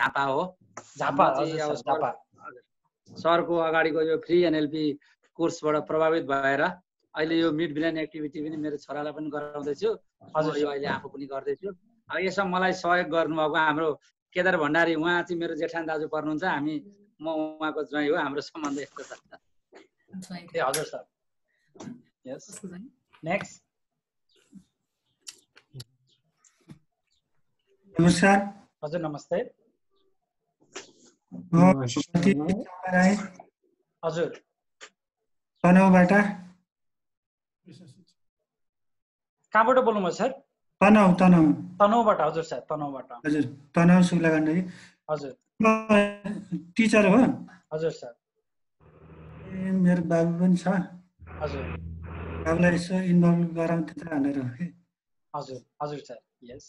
झापा हो। झापा झापा। सरको अगाडिको यो फ्री एनएलपी कोर्सबाट प्रभावित भएर अहिले यो मिड बिलियन एक्टिभिटी पनि मेरो छोरालाई पनि गराउँदैछु। हजुर यो अहिले आफू पनि गर्दैछु। अब यसमा मलाई सहयोग गर्नुभएको हाम्रो केदार भण्डारी उहाँ चाहिँ मेरो जेठान दाजु पर्नुहुन्छ। हामी म उहाँको ज्वाइँ हो हाम्रो सम्बन्ध यस्तो छ। ए हजुर सर। यस नेक्स्ट नमस्कार। हजुर नमस्ते म श्रीमती चामरा राई हजुर। तनहुबाट कहाँबाट बोल्नुभयो सर? तनहु तनहु। तनहुबाट हजुर सर तनहुबाट। हजुर तनहु शुक्ला गण्डकी हजुर। टिचर हो? हजुर सर। ए, मेरो बाबु पनि छ। हजुर। बाबुलाई यसो इन्भल्भ गराउँ त्यत्र भनेर। हो कि हजुर हजुर सर। यस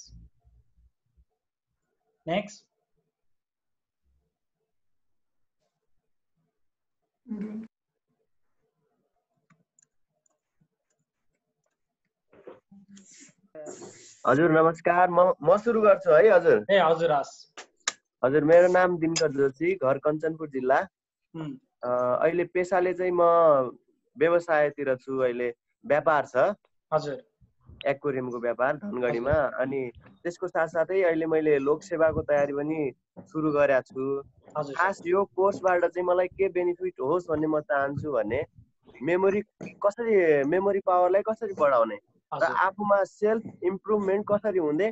नेक्स्ट हजुर नमस्कार। म म सुरु गर्छु है हजुर। ए हजुर हजुर मेरो नाम दिनकर जोशी घर कञ्चनपुर जिल्ला। अहिले पेसाले चाहिँ म व्यवसायतिर छु अहिले व्यापार छ। हजुर। एक्वेरियमको व्यापार धनगढीमा। अनि त्यसको साथसाथै अहिले मैले लोकसेवाको तयारी पनि सुरु गरेको छु। खास यो कोर्सबाट चाहिँ मलाई के बेनिफिट होस् भन्ने म चाहन्छु भने मेमोरी कसरी मेमोरी पावरलाई कसरी बढाउने र आफूमा सेल्फ इम्प्रुभमेन्ट कसरी हुँदै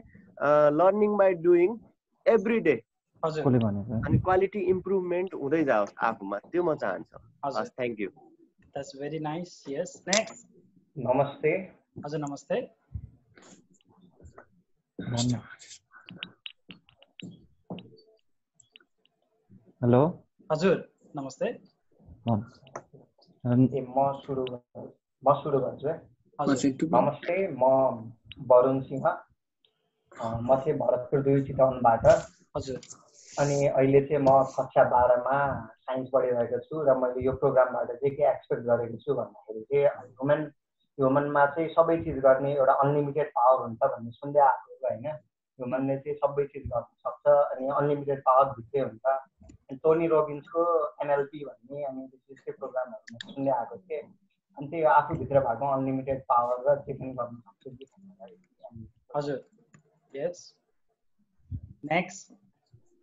learning by doing every day. अनि क्वालिटी इम्प्रुभमेन्ट हुँदै जाओस् आफूमा त्यो म चाहन्छु। हस् thank you. That's very nice yes next नमस्ते। हजुर नमस्ते। हेलो। हजुर नमस्ते। म सुरु म सुरु गर्छु नमस्ते म वरुण सिंह। म चाहिँ भरतपुर दुई चितवनबाट। हजुर। अनि अहिले चाहिँ म कक्षा बाह्रमा साइन्स पढिरहेको छु र मैले यो प्रोग्रामबाट चाहिँ के एक्सपेक्ट गरेको छु भन्दाखेरि चाहिँ ह्युमन ह्युमनमा चाहिँ सबै चिज गर्ने एउटा अनलिमिटेड पावर हुन्छ भन्ने सुन्दै आएको हो होइन। ह्युमनले चाहिँ सबै चिज गर्न सक्छ अनि अनलिमिटेड पावर भित्रै हुन्छ। अनि टोनी रोबिन्सको एनएलपी भन्ने अनि त्यस्तै प्रोग्रामहरू म सुन्दै आएको थिएँ। अनि त्यही हो आफूभित्र भएको अनलिमिटेड पावर र जे पनि गर्न सक्छु कि हजुर। यस नेक्स्ट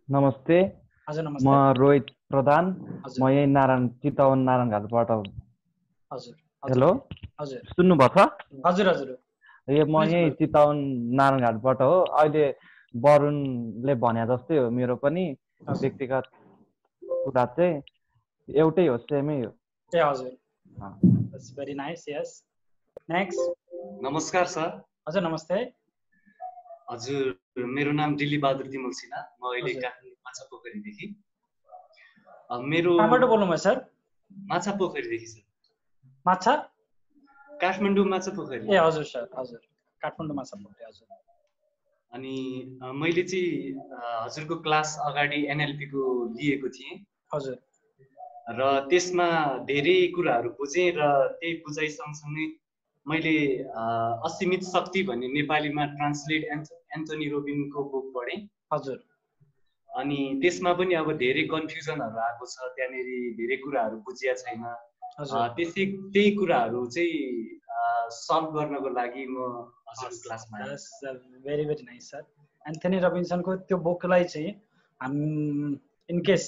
नमस्ते। हजुर म नमस्ते रोहित प्रधान। म यही नारायण चितवन नारायणघाटबाट हजुर हजुर। हेलो? हजुर। सुन्नुभएको छ हजुर हजुर। ए म यही. चितवन नारायणघाटबाट हो। अहिले वरुणले भने जस्तै हो मेरो पनि व्यक्तिगत कुरा चाहिँ एउटै हो सेमै हो। ए हजुर। भेरी नाइस यस नेक्स्ट नमस्कार सर। हजुर नमस्ते। हजुर मेरो नाम दिल्ली बहादुर तिमल सिन्हा। म अहिले। काठमाडौँ माछा पोखरीदेखि मेरो कहाँबाट बोल्नुभयो सर? माछा पोखरीदेखि सर। माछा? काठमाडौँ माछा पोखरी ए हजुर सर हजुर। काठमाडौँ माछा पोखरी हजुर। अनि मैले चाहिँ हजुरको क्लास अगाडि NLP को लिएको थिएँ। हजुर। र त्यसमा धेरै कुराहरू बुझेँ र त्यही बुझाइ सँगसँगै मैले असीमित शक्ति भन्ने नेपालीमा ट्रान्सलेट एन्थ एन्थोनी रोबिनको बुक पढेँ। हजुर। अनि त्यसमा पनि अब धेरै कन्फ्युजनहरू आएको छ त्यहाँनिर धेरै कुराहरू बुझिया छैन। त्यसै त्यही कुराहरू चाहिँ सल्भ गर्नको लागि म क्लासमा। Very very nice sir Anthony रबिन्सनको त्यो बुकलाई चाहिँ हाम इनकेस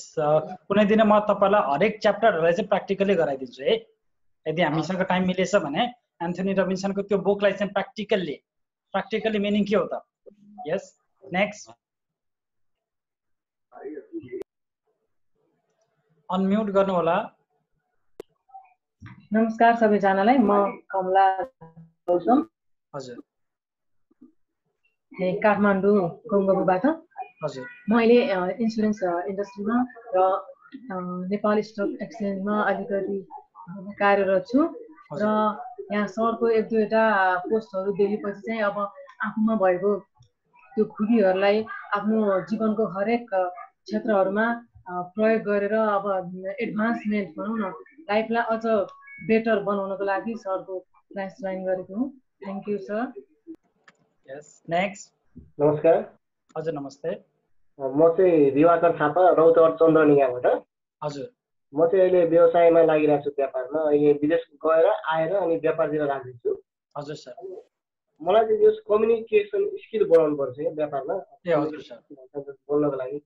कुनै दिन म तपाईँलाई हरेक च्याप्टरहरूलाई चाहिँ प्र्याक्टिकली गराइदिन्छु है। यदि हामीसँग टाइम मिलेछ भने एन्थनी रबिन्सनको त्यो बुकलाई चाहिँ प्र्याक्टिकल्ली प्र्याक्टिकली मिनिङ के हो त? यस नेक्स्ट अनम्युट गर्नु होला नमस्कार सबैजनालाई म कमला गौतम हजुर। काठमाडौँ गङ्गबुबाट। हजुर। म अहिले अ, इन्सुरेन्स इन्डस्ट्रीमा र नेपाल स्टक एक्सचेन्जमा अलिकति कार्यरत छु र यहाँ सरको एक दुईवटा पोस्टहरू देखेपछि चाहिँ अब आफूमा भएको त्यो खुबीहरूलाई आफ्नो जीवनको हरेक क्षेत्रहरूमा प्रयोग गरेर अब एडभान्समेन्ट भनौँ न लाइफलाई अझ बेटर बनाउनको लागि सरको क्लास जोइन गरेको हुँ। Thank you sir yes next नमस्कार। हजुर नमस्ते। म चाहिँ दिवाकर थापा रौतहट चन्द्रनिगाबाट हजुर। म चाहिँ अहिले व्यवसायमा लागिरहेको छु व्यापारमा। अहिले विदेश गएर आएर अनि व्यापारतिर लाग्दैछु हजुर सर। मलाई चाहिँ यस कम्युनिकेसन स्किल बढाउनु पर्छ है व्यापारमा। ए हजुर सर। बोल्नको लागि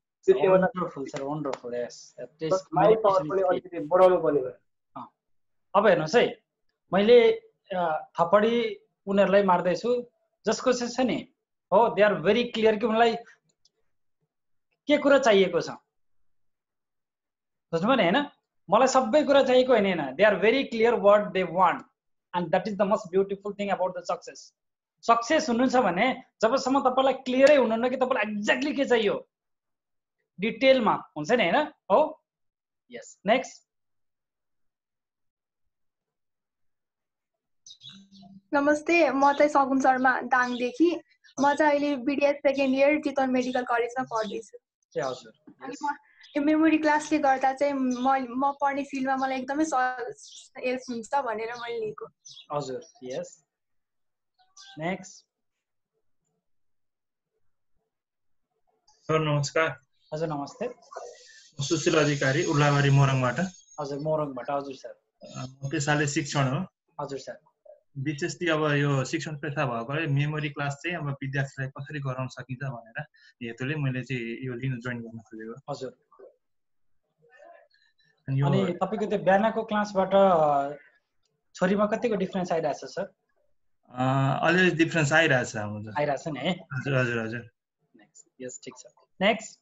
अब हेर्नुहोस् है मैले थपडी उनीहरूलाई मार्दैछु जसको चाहिँ छ नि हो दे आर भेरी क्लियर कि उनलाई के कुरा चाहिएको छ बुझ्नुभयो नि होइन मलाई सबै कुरा चाहिएको होइन होइन they are very clear what they want and that is the most beautiful thing about the success success हुनु छ भने जबसम्म तपाईँलाई क्लियरै हुनुहुन्न कि तपाईँलाई एक्ज्याक्टली के चाहियो डिटेलमा हुन्छ नि होइन? हो? यस नेक्स्ट नमस्ते म चाहिँ सगुन शर्मा दाङदेखि। म चाहिँ अहिले BDS second year Chitwan medical कलेजमा पढ्दैछु। अनि यो मेमोरी क्लासले गर्दा चाहिँ म म पढ्ने फिल्डमा मलाई एकदमै हेल्प हुन्छ भनेर मैले लिएको। हजुर यस नेक्स्ट सर नमस्कार। हजुर नमस्ते। सुशील अधिकारी उर्लाबारी मोरङबाट। हजुर मोरङबाट हजुर सर। पेसाले शिक्षण हो। हजुर सर। विशेष ती अब यो शिक्षण पेसा भएकोले मेमोरी क्लास चाहिँ अब विद्यार्थीलाई कसरी गराउन सकिन्छ भनेर हेतुले मैले चाहिँ यो लिन जोइन गर्न खोजेको। हजुर। अनि तपाईँको त्यो बिहानको क्लासबाट छोरीमा कतिको डिफ्रेन्स आइरहेछ सर? अलिअलि डिफ्रेन्स आइरहेछ आइरहेछ नि है। हजुर हजुर हजुर। नेक्स्ट यस ठिक छ। नेक्स्ट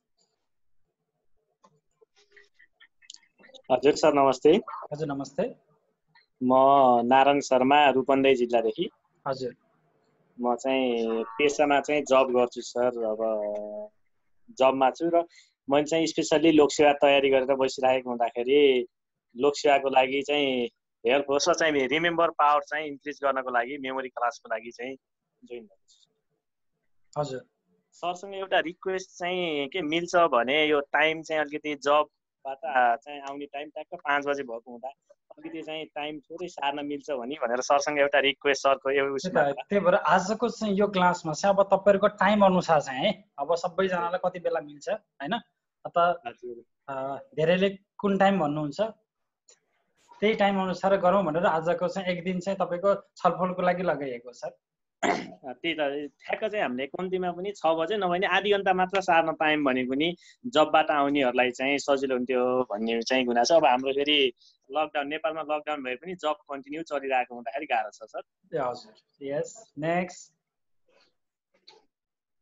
हजुर सर नमस्ते। हजुर नमस्ते। म नारायण शर्मा रूपन्देही जिल्लादेखि। हजुर। म चाहिँ पेसामा चाहिँ जब गर्छु सर अब जबमा छु र मैले चाहिँ स्पेसल्ली लोकसेवा तयारी गरेर बसिरहेको हुँदाखेरि लोकसेवाको लागि चाहिँ हेल्प होस् र चाहिँ रिमेम्बर पावर चाहिँ इन्क्रिज गर्नको लागि मेमोरी क्लासको लागि चाहिँ जोइन गरेको छु हजुर। सरसँग एउटा रिक्वेस्ट चाहिँ के मिल्छ भने यो टाइम चाहिँ अलिकति जबबाट चाहिँ आउने टाइम ट्याक्क पाँच बजे भएको हुँदा अलिकति चाहिँ टाइम थोरै सार्न मिल्छ भने भनेर सरसँग एउटा रिक्वेस्ट सरको त्यही भएर आजको चाहिँ यो क्लासमा चाहिँ अब तपाईँहरूको टाइम अनुसार चाहिँ है अब सबैजनालाई कति बेला मिल्छ होइन? अत हजुर। अ, धेरैले कुन टाइम भन्नुहुन्छ? त्यही टाइम अनुसार गरौँ भनेर आजको चाहिँ एक दिन चाहिँ तपाईँको छलफलको लागि लगाइएको सर। त्यही त ठ्याक्क चाहिँ हामीले कम्तीमा पनि छ बजे नभए नि आधी घन्टा मात्र सार्न पायौँ भने पनि जबबाट आउनेहरूलाई चाहिँ सजिलो हुन्थ्यो भन्ने चाहिँ गुनासो। अब हाम्रो फेरि लकडाउन नेपालमा लकडाउन भए पनि जब कन्टिन्यू चलिरहेको हुँदाखेरि गाह्रो छ सर। हजुर। यस नेक्स्ट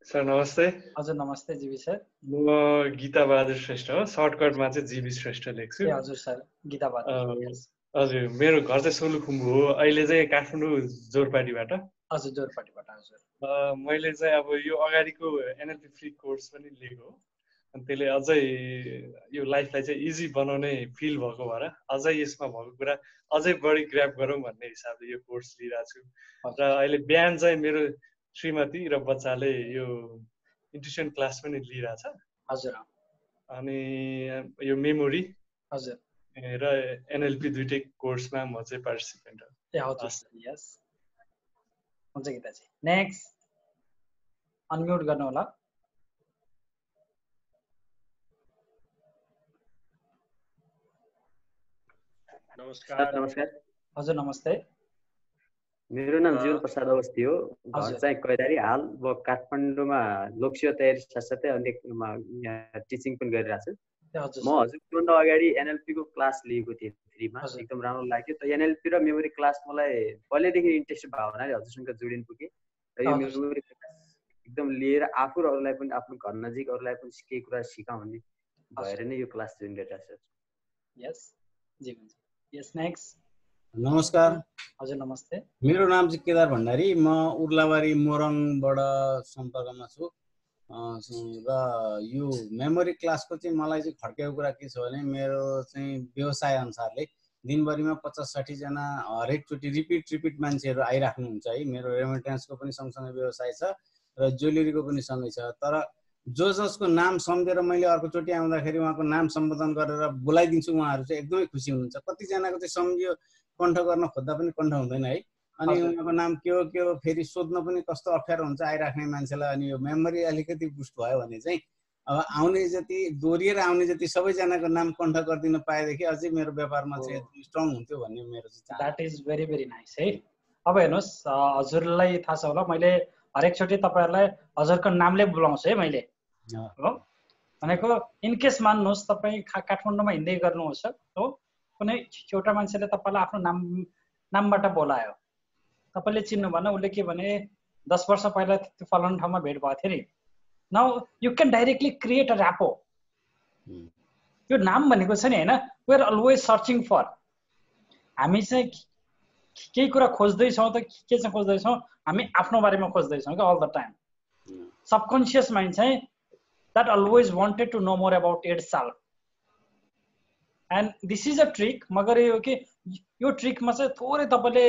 सर नमस्ते। हजुर नमस्ते जीवी सर। म गीता बहादुर श्रेष्ठ हो। सर्टकटमा चाहिँ जीवी श्रेष्ठ लेख्छु। हजुर सर। गीता बहादुर यस हजुर मेरो घर चाहिँ सोलुखुम्बु हो। अहिले चाहिँ काठमाडौँ जोरपाटीबाट। हजुर जोरपाटीबाट हजुर। अँ, मैले चाहिँ अब यो अगाडिको एनएलपी फ्री कोर्स पनि लिएको। अनि त्यसले अझै यो लाइफलाई चाहिँ इजी बनाउने फिल भएको भएर अझै यसमा भएको कुरा अझै बढी ग्राप गरौँ भन्ने हिसाबले यो कोर्स लिइरहेको छु। र अहिले बिहान चाहिँ मेरो श्रीमती र बच्चाले यो इन्ट्युसन क्लास पनि लिइरहेछ। हजुर। अनि यो मेमोरी हजुर। र एनएलपी दुइटै कोर्समा म चाहिँ पार्टिसिपेन्ट हो। हुन्छ गीताजी। नेक्स्ट अनम्युट गर्नु होला नमस्कार नमस्कार। हजुर नमस्ते। मेरो नाम जीवन प्रसाद अवस्थी हो। घर हजुर। चाहिँ कैदारी हाल म काठमाडौँमा लोकसेवा तयारी साथसाथै अन्यमा यहाँ टिचिङ पनि गरिरहेको छु। हजुर म सर। हजुरभन्दा अगाडि एनएलपीको क्लास लिएको थिएँ। थ्रीमा एकदम राम्रो लाग्यो। त एनएलपी र मेमोरी क्लास मलाई पहिल्यैदेखि इन्ट्रेस्ट भयो हुनाले हजुरसँग जोडिन पुगेँ। र यो। मेमोरी क्लास एकदम लिएर आफू र अरूलाई पनि आफ्नो घर नजिक अरूलाई पनि केही कुरा सिकाउँ भन्ने भएर नै यो क्लास जोइन गरिरहेको छु। यस। जीवन यस नेक्स्ट। नमस्कार। हजुर नमस्ते। मेरो नाम चाहिँ केदार भण्डारी। म उर्लाबारी मोरङबाट सम्पर्कमा छु। र यो मेमोरी क्लासको चाहिँ मलाई चाहिँ खड्केको कुरा के छ भने मेरो चाहिँ व्यवसाय अनुसारले दिनभरिमा पचास साठीजना हरेकचोटि रिपिट रिपिट मान्छेहरू आइराख्नुहुन्छ है। मेरो रेमिटेन्सको पनि सँगसँगै व्यवसाय छ र ज्वेलरीको पनि सँगै छ। तर जो जसको नाम सम्झेर मैले अर्कोचोटि आउँदाखेरि उहाँको नाम सम्बोधन गरेर बोलाइदिन्छु उहाँहरू चाहिँ एकदमै खुसी हुनुहुन्छ। कतिजनाको चाहिँ सम्झियो कण्ठ गर्न खोज्दा पनि कण्ठ हुँदैन है। अनि। उहाँको नाम के हो के हो फेरि सोध्न पनि कस्तो अप्ठ्यारो हुन्छ आइराख्ने मान्छेलाई अनि यो मेमोरी अलिकति बुस्ट भयो भने चाहिँ अब आउने जति दोहोरिएर आउने जति सबैजनाको नाम कण्ठ गरिदिन पाएदेखि अझै मेरो व्यापारमा चाहिँ स्ट्रङ हुन्थ्यो भन्ने मेरो that is very very nice है? अब हेर्नुहोस् हजुरलाई थाहा छ होला मैले हरेकचोटि तपाईँहरूलाई हजुरको नामले बोलाउँछु है मैले। हो। भनेको इनकेस मान्नुहोस् तपाईँ काठमाडौँमा हिँड्दै गर्नुहोस् हो? कुनै एउटा मान्छेले तपाईँलाई आफ्नो नाम नामबाट बोलायो। तपाईँले चिन्नु भएन उसले के भने दस वर्ष पहिला त्यो फलानु ठाउँमा भेट भएको थियो नि। Now you can directly create a rapport यो नाम भनेको छ नि होइन? वेआर अलवेज सर्चिङ फर हामी चाहिँ केही कुरा खोज्दैछौँ त के चाहिँ खोज्दैछौँ? हामी आफ्नो बारेमा खोज्दैछौँ क्या all the time subconscious mind चाहिँ that always wanted to know more about itself and this is a trick Magar यो कि यो ट्रिकमा चाहिँ थोरै तपाईँले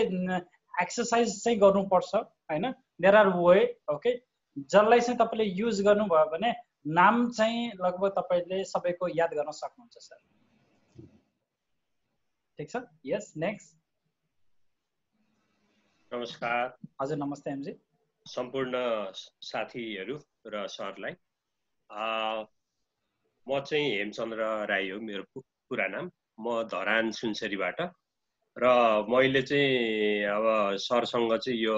एक्सर्साइज चाहिँ गर्नुपर्छ होइन? देयर आर वे ओके जसलाई चाहिँ तपाईँले युज गर्नुभयो भने नाम चाहिँ लगभग तपाईँले सबैको याद गर्न सक्नुहुन्छ सर। ठिक छ? यस नेक्स्ट नमस्कार। हजुर नमस्ते एमजी सम्पूर्ण साथीहरू र सरलाई। म चाहिँ हेमचन्द्र राई हो मेरो पुरा नाम। म धरान सुनसरीबाट। र मैले चाहिँ अब सरसँग चाहिँ यो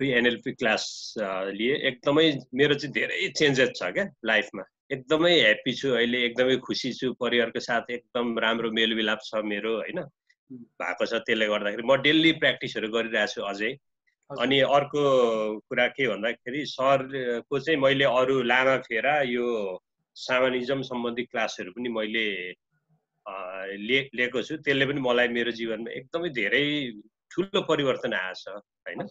फ्री एनएलपी क्लास लिएँ। एकदमै मेरो चाहिँ धेरै चेन्जेस छ क्या लाइफमा। एकदमै ह्याप्पी छु अहिले एकदमै खुसी छु। परिवारको साथ एकदम राम्रो मेलमिलाप छ मेरो होइन? भएको छ त्यसले गर्दाखेरि। म डेली प्र्याक्टिसहरू गरिरहेको छु अझै अनि अर्को कुरा के भन्दाखेरि सरको चाहिँ मैले अरू लामा फेरा यो सामानिजम सम्बन्धी क्लासहरू पनि मैले लिए लिएको छु। त्यसले पनि मलाई मेरो जीवनमा एकदमै धेरै ठुलो परिवर्तन आएको छ होइन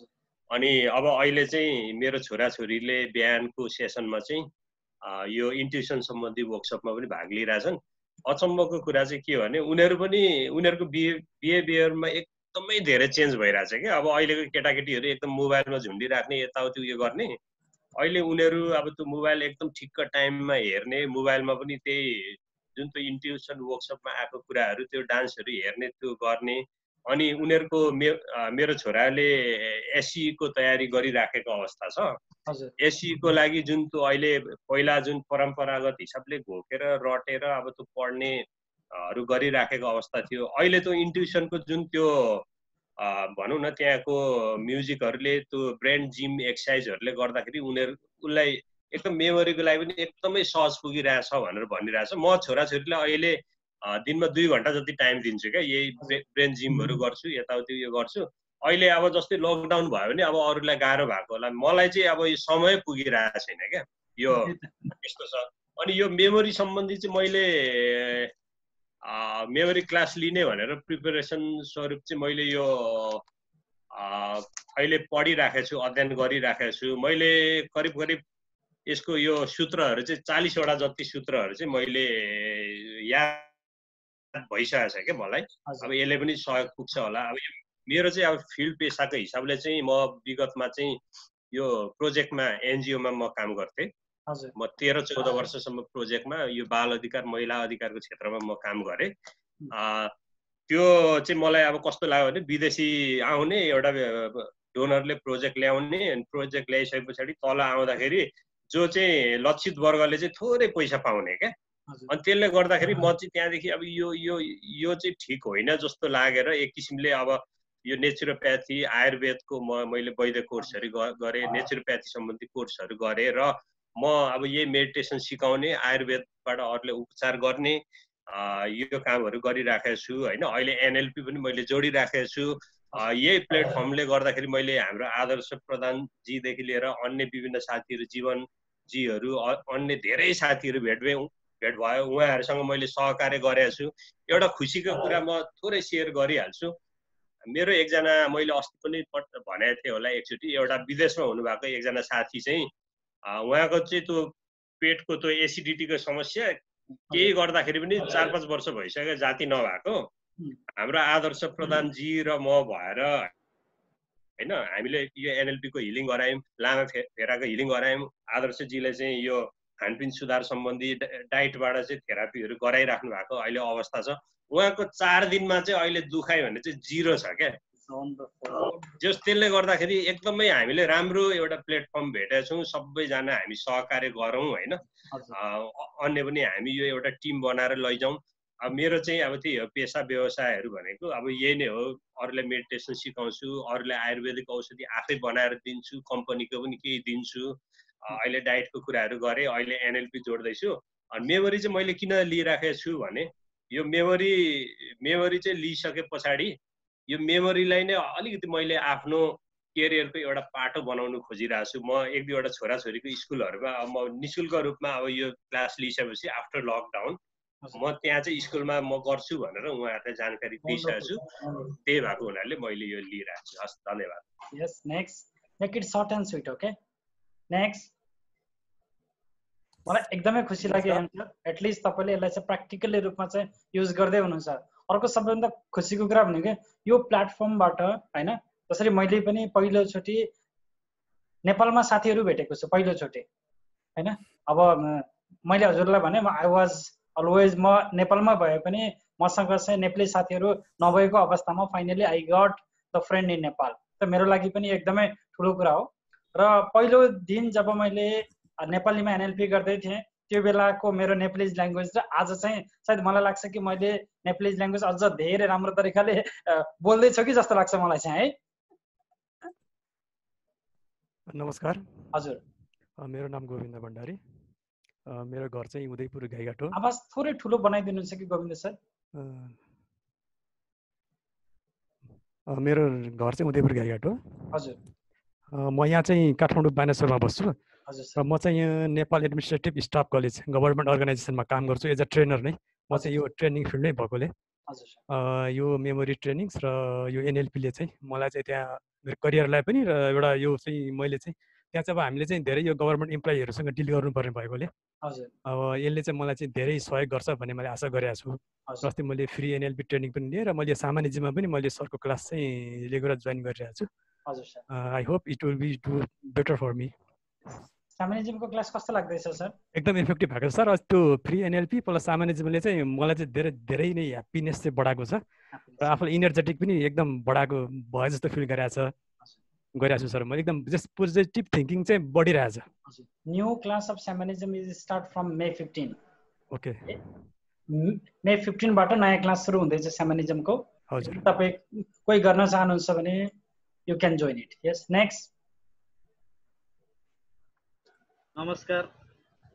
अनि अब अहिले चाहिँ मेरो छोराछोरीले बिहानको सेसनमा चाहिँ यो इन्ट्युसन सम्बन्धी वर्कसपमा पनि भाग लिइरहेछन्। अचम्मको कुरा चाहिँ के भने उनीहरू पनि उनीहरूको बिहे बिहेभियरमा एकदमै धेरै चेन्ज भइरहेछ क्या। अब अहिलेको केटाकेटीहरू एकदम मोबाइलमा झुन्डिराख्ने यताउति उयो गर्ने। अहिले उनीहरू अब त्यो मोबाइल एकदम ठिक्क टाइममा हेर्ने मोबाइलमा पनि त्यही जुन त्यो इन्ट्युसन वर्कसपमा आएको कुराहरू त्यो डान्सहरू हेर्ने त्यो गर्ने अनि उनीहरूको मे मेरो छोराले एससीको तयारी गरिराखेको अवस्था छ। एससीको लागि जुन त्यो अहिले पहिला जुन परम्परागत हिसाबले घोकेर रटेर अब त्यो पढ्ने अ, हरू गरिराखेको अवस्था थियो अहिले त्यो इन्ट्युसनको जुन त्यो भनौँ न त्यहाँको म्युजिकहरूले त्यो ब्रेन जिम एक्सर्साइजहरूले गर्दाखेरि उनीहरू उसलाई एकदम मेमोरीको लागि पनि एकदमै सहज पुगिरहेछ भनेर भनिरहेछ। म छोराछोरीलाई अहिले दिनमा दुई घन्टा जति टाइम दिन्छु क्या यही ब्रे- ब्रेन जिमहरू गर्छु यताउति उयो गर्छु। अहिले अब जस्तै लकडाउन भयो भने अब अरूलाई गाह्रो भएको होला। मलाई चाहिँ अब यो समय पुगिरहेको छैन क्या। यो यस्तो छ। अनि यो मेमोरी सम्बन्धी चाहिँ मैले मेमोरी क्लास लिने भनेर प्रिपेरेसन स्वरूप चाहिँ मैले यो अहिले पढिराखेको छु अध्ययन गरिराखेको छु। मैले करिब करिब यसको यो सूत्रहरू चाहिँ चालिसवटा जति सूत्रहरू चाहिँ मैले याद भइसकेको छ क्या मलाई। अब यसले पनि सहयोग पुग्छ होला। अब मेरो चाहिँ अब फिल्ड पेसाको हिसाबले चाहिँ म विगतमा चाहिँ यो प्रोजेक्टमा एनजिओमा म काम गर्थेँ। म तेह्र चौध वर्षसम्म प्रोजेक्टमा यो बाल अधिकार महिला अधिकारको क्षेत्रमा म काम गरेँ। त्यो चाहिँ मलाई अब कस्तो लाग्यो भने विदेशी आउने एउटा डोनरले प्रोजेक्ट ल्याउने अनि प्रोजेक्ट ल्याइसके पछाडि तल आउँदाखेरि जो चाहिँ लक्षित वर्गले चाहिँ थोरै पैसा पाउने क्या। अनि त्यसले गर्दाखेरि म चाहिँ त्यहाँदेखि अब यो यो यो चाहिँ ठिक होइन जस्तो लागेर एक किसिमले अब यो नेचुरोप्याथी आयुर्वेदको म मैले वैद्य कोर्सहरू गरेँ नेचुरोप्याथी सम्बन्धी कोर्सहरू गरेँ र म अब यही मेडिटेसन सिकाउने आयुर्वेदबाट अरूले उपचार गर्ने यो कामहरू गरिराखेको छु होइन। अहिले एनएलपी पनि मैले जोडिराखेको छु। यही प्लेटफर्मले गर्दाखेरि मैले हाम्रो आदर्श प्रधानजीदेखि लिएर अन्य विभिन्न साथीहरू जीवनजीहरू अ- अन्य धेरै साथीहरू भेट भेट भयो। उहाँहरूसँग मैले सहकार्य गरेको छु। एउटा खुसीको कुरा म थोरै सेयर गरिहाल्छु। मेरो एकजना मैले अस्ति पनि पट- भनेको थिएँ होला एकचोटि एउटा विदेशमा हुनुभएको एकजना साथी चाहिँ उहाँको चाहिँ त्यो पेटको त्यो एसिडिटीको समस्या केही गर्दाखेरि पनि चार पाँच वर्ष भइसक्यो जाति नभएको। हाम्रो आदर्श प्रधानजी र म भएर होइन हामीले यो एनएलपीको हिलिङ गरायौँ लामा फे फेराको हिलिङ गरायौँ। आदर्शजीले चाहिँ यो खानपिन सुधार सम्बन्धी डाइटबाट चाहिँ थेरापीहरू गराइराख्नु भएको अहिले अवस्था छ। उहाँको चार दिनमा चाहिँ अहिले दुखाइ भने चाहिँ जिरो छ क्या। जस त्यसले गर्दाखेरि एकदमै हामीले राम्रो एउटा प्लेटफर्म भेटेका छौँ सबैजना हामी सहकार्य गरौँ होइन। अन्य पनि हामी यो एउटा टिम बनाएर लैजाउँ। अब मेरो चाहिँ अब त्यही हो पेसा व्यवसायहरू भनेको अब यही नै हो। अरूलाई मेडिटेसन सिकाउँछु अरूलाई आयुर्वेदिक औषधि आफै बनाएर दिन्छु कम्पनीको पनि केही दिन्छु। अहिले डाइटको कुराहरू गरेँ अहिले एनएलपी जोड्दैछु। अनि मेमोरी चाहिँ मैले किन लिइराखेको छु भने यो मेमोरी मेमोरी चाहिँ लिइसके पछाडि यो मेमोरीलाई नै अलिकति मैले आफ्नो केरियरको एउटा पाटो बनाउनु खोजिरहेको छु। म एक दुईवटा छोराछोरीको स्कुलहरूमा अब म नि शुल्क रूपमा अब यो क्लास लिइसकेपछि आफ्टर लकडाउन म त्यहाँ चाहिँ स्कुलमा म गर्छु भनेर उहाँहरूलाई जानकारी दिइसकेको छु। त्यही भएको हुनाले मैले यो लिइरहेको छु। हस् धन्यवाद। Yes next make it short and sweet okay next मलाई एकदमै खुसी लाग्यो एन्सर एटलिस्ट तपाईँले यसलाई चाहिँ प्र्याक्टिकली रूपमा चाहिँ युज गर्दै हुनुहुन्छ। अर्को सबैभन्दा खुसीको कुरा भनेको यो प्लेटफर्मबाट होइन? जसरी मैले पनि पहिलोचोटि नेपालमा साथीहरू भेटेको छु पहिलोचोटि। होइन? अब मैले हजुरलाई भने आई वाज अलवेज म नेपालमा भए पनि मसँग चाहिँ नेपाली साथीहरू नभएको अवस्थामा finally I got the friend in Nepal त मेरो लागि पनि एकदमै ठुलो कुरा हो। र पहिलो दिन जब मैले नेपालीमा एनएलपी गर्दै थिएँ त्यो बेलाको मेरो नेप्लिज ल्याङ्ग्वेज र आज चाहिँ सायद मलाई लाग्छ कि मैले नेप्लिज ल्याङ्ग्वेज अझ धेरै राम्रो तरिकाले बोल्दैछु कि जस्तो लाग्छ मलाई चाहिँ है? नमस्कार। हजुर। मेरो नाम गोविन्द भण्डारी। मेरो घर चाहिँ उदयपुर गाईघाट हो। आवाज थोरै ठुलो बनाइदिनुहुन्छ कि गोविन्द सर? मेरो घर चाहिँ उदयपुर गाईघाट हो। हजुर। म यहाँ चाहिँ काठमाडौँ बानेश्वरमा बस्छु। र म चाहिँ यहाँ Nepal administrative staff college government अर्गनाइजेसनमा काम गर्छु। एज अ ट्रेनर नै। म चाहिँ यो ट्रेनिङ फिल्डमै भएकोले। यो मेमोरी ट्रेनिङ्स र यो एनएलपीले चाहिँ मलाई चाहिँ त्यहाँ मेरो करियरलाई पनि र एउटा यो चाहिँ मैले चाहिँ त्यहाँ चाहिँ अब हामीले चाहिँ धेरै यो गभर्मेन्ट इम्प्लोइहरूसँग डिल गर्नुपर्ने भएकोले अब यसले चाहिँ मलाई चाहिँ धेरै सहयोग गर्छ भन्ने मैले आशा गरेको छु। अस्ति मैले फ्री एनएलपी ट्रेनिङ पनि लिएँ र मैले सामान्यजीमा पनि मैले सरको क्लास चाहिँ लिएर जोइन गरिरहेको छु। I hope it will be do better for me सामान्यजीमको class कस्तो लाग्दैछ सर? एकदम इफेक्टिभ भएको छ सर। त्यो फ्री एनएलपी प्लस सामान्यजीमले चाहिँ मलाई चाहिँ धेरै धेरै नै ह्याप्पिनेस चाहिँ बढाएको छ। र आफूलाई इनर्जेटिक पनि एकदम बढाएको भयो जस्तो फिल गरिरहेको छ। गरिरहेको छु सर। म एकदम जस्ट पोजिटिभ थिङ्किङ चाहिँ बढिरहेछ। New class of shamanism is start from May fifteen okay May फिफ्टिनबाट नयाँ क्लास सुरु हुँदैछ स्यामनिजमको हजुर। तपाईँ कोही गर्न चाहनुहुन्छ भने you can join it yes next नमस्कार।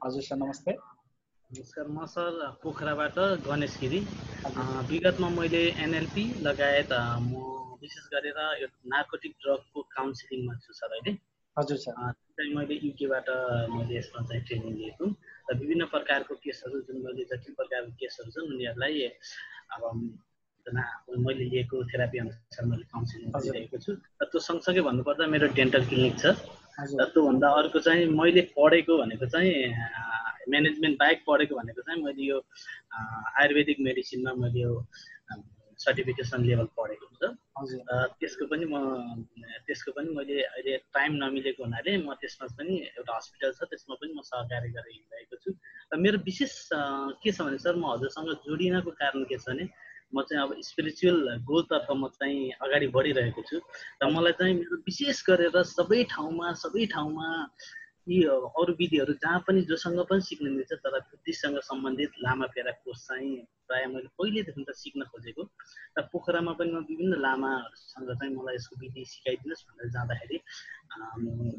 हजुर सर नमस्ते। नमस्कार म सर पोखराबाट गणेश गिरी। विगतमा मैले एनएलपी लगायत म विशेष गरेर यो नार्कोटिक ड्रगको काउन्सिलिङमा छु सर अहिले हजुर सर। चाहिँ मैले युकेबाट मैले यसमा चाहिँ ट्रेनिङ लिएको। र विभिन्न प्रकारको केसहरू जुन मैले जति प्रकारको केसहरू छन् उनीहरूलाई अब मैले लिएको थेरापी अनुसार मैले काउन्सिलिङ गरिरहेको छु। र त्यो सँगसँगै भन्नुपर्दा मेरो डेन्टल क्लिनिक छ। र त्योभन्दा अर्को चाहिँ मैले पढेको भनेको चाहिँ म्यानेजमेन्ट बाहेक पढेको भनेको चाहिँ मैले यो आयुर्वेदिक मेडिसिनमा मैले यो सर्टिफिकेसन लेभल पढेको हुन्छ। त्यसको पनि म त्यसको पनि मैले अहिले टाइम नमिलेको हुनाले म त्यसमा पनि एउटा हस्पिटल छ त्यसमा पनि म सहकार्य गरेर हिँडिरहेको छु। र मेरो विशेष के छ भने सर म हजुरसँग जोडिनको कारण के छ भने म चाहिँ अब स्पिरिचुअल गोलतर्फ म चाहिँ अगाडि बढिरहेको छु। र मलाई चाहिँ मेरो विशेष गरेर सबै ठाउँमा सबै ठाउँमा यी अरू विधिहरू जहाँ पनि जोसँग पनि सिक्न मिल्छ तर बुद्धिस्टसँग सम्बन्धित लामा फेरा कोर्स चाहिँ प्रायः मैले पहिलेदेखि त सिक्न खोजेको। र पोखरामा पनि म विभिन्न लामाहरूसँग चाहिँ मलाई यसको विधि सिकाइदिनुहोस् भनेर जाँदाखेरि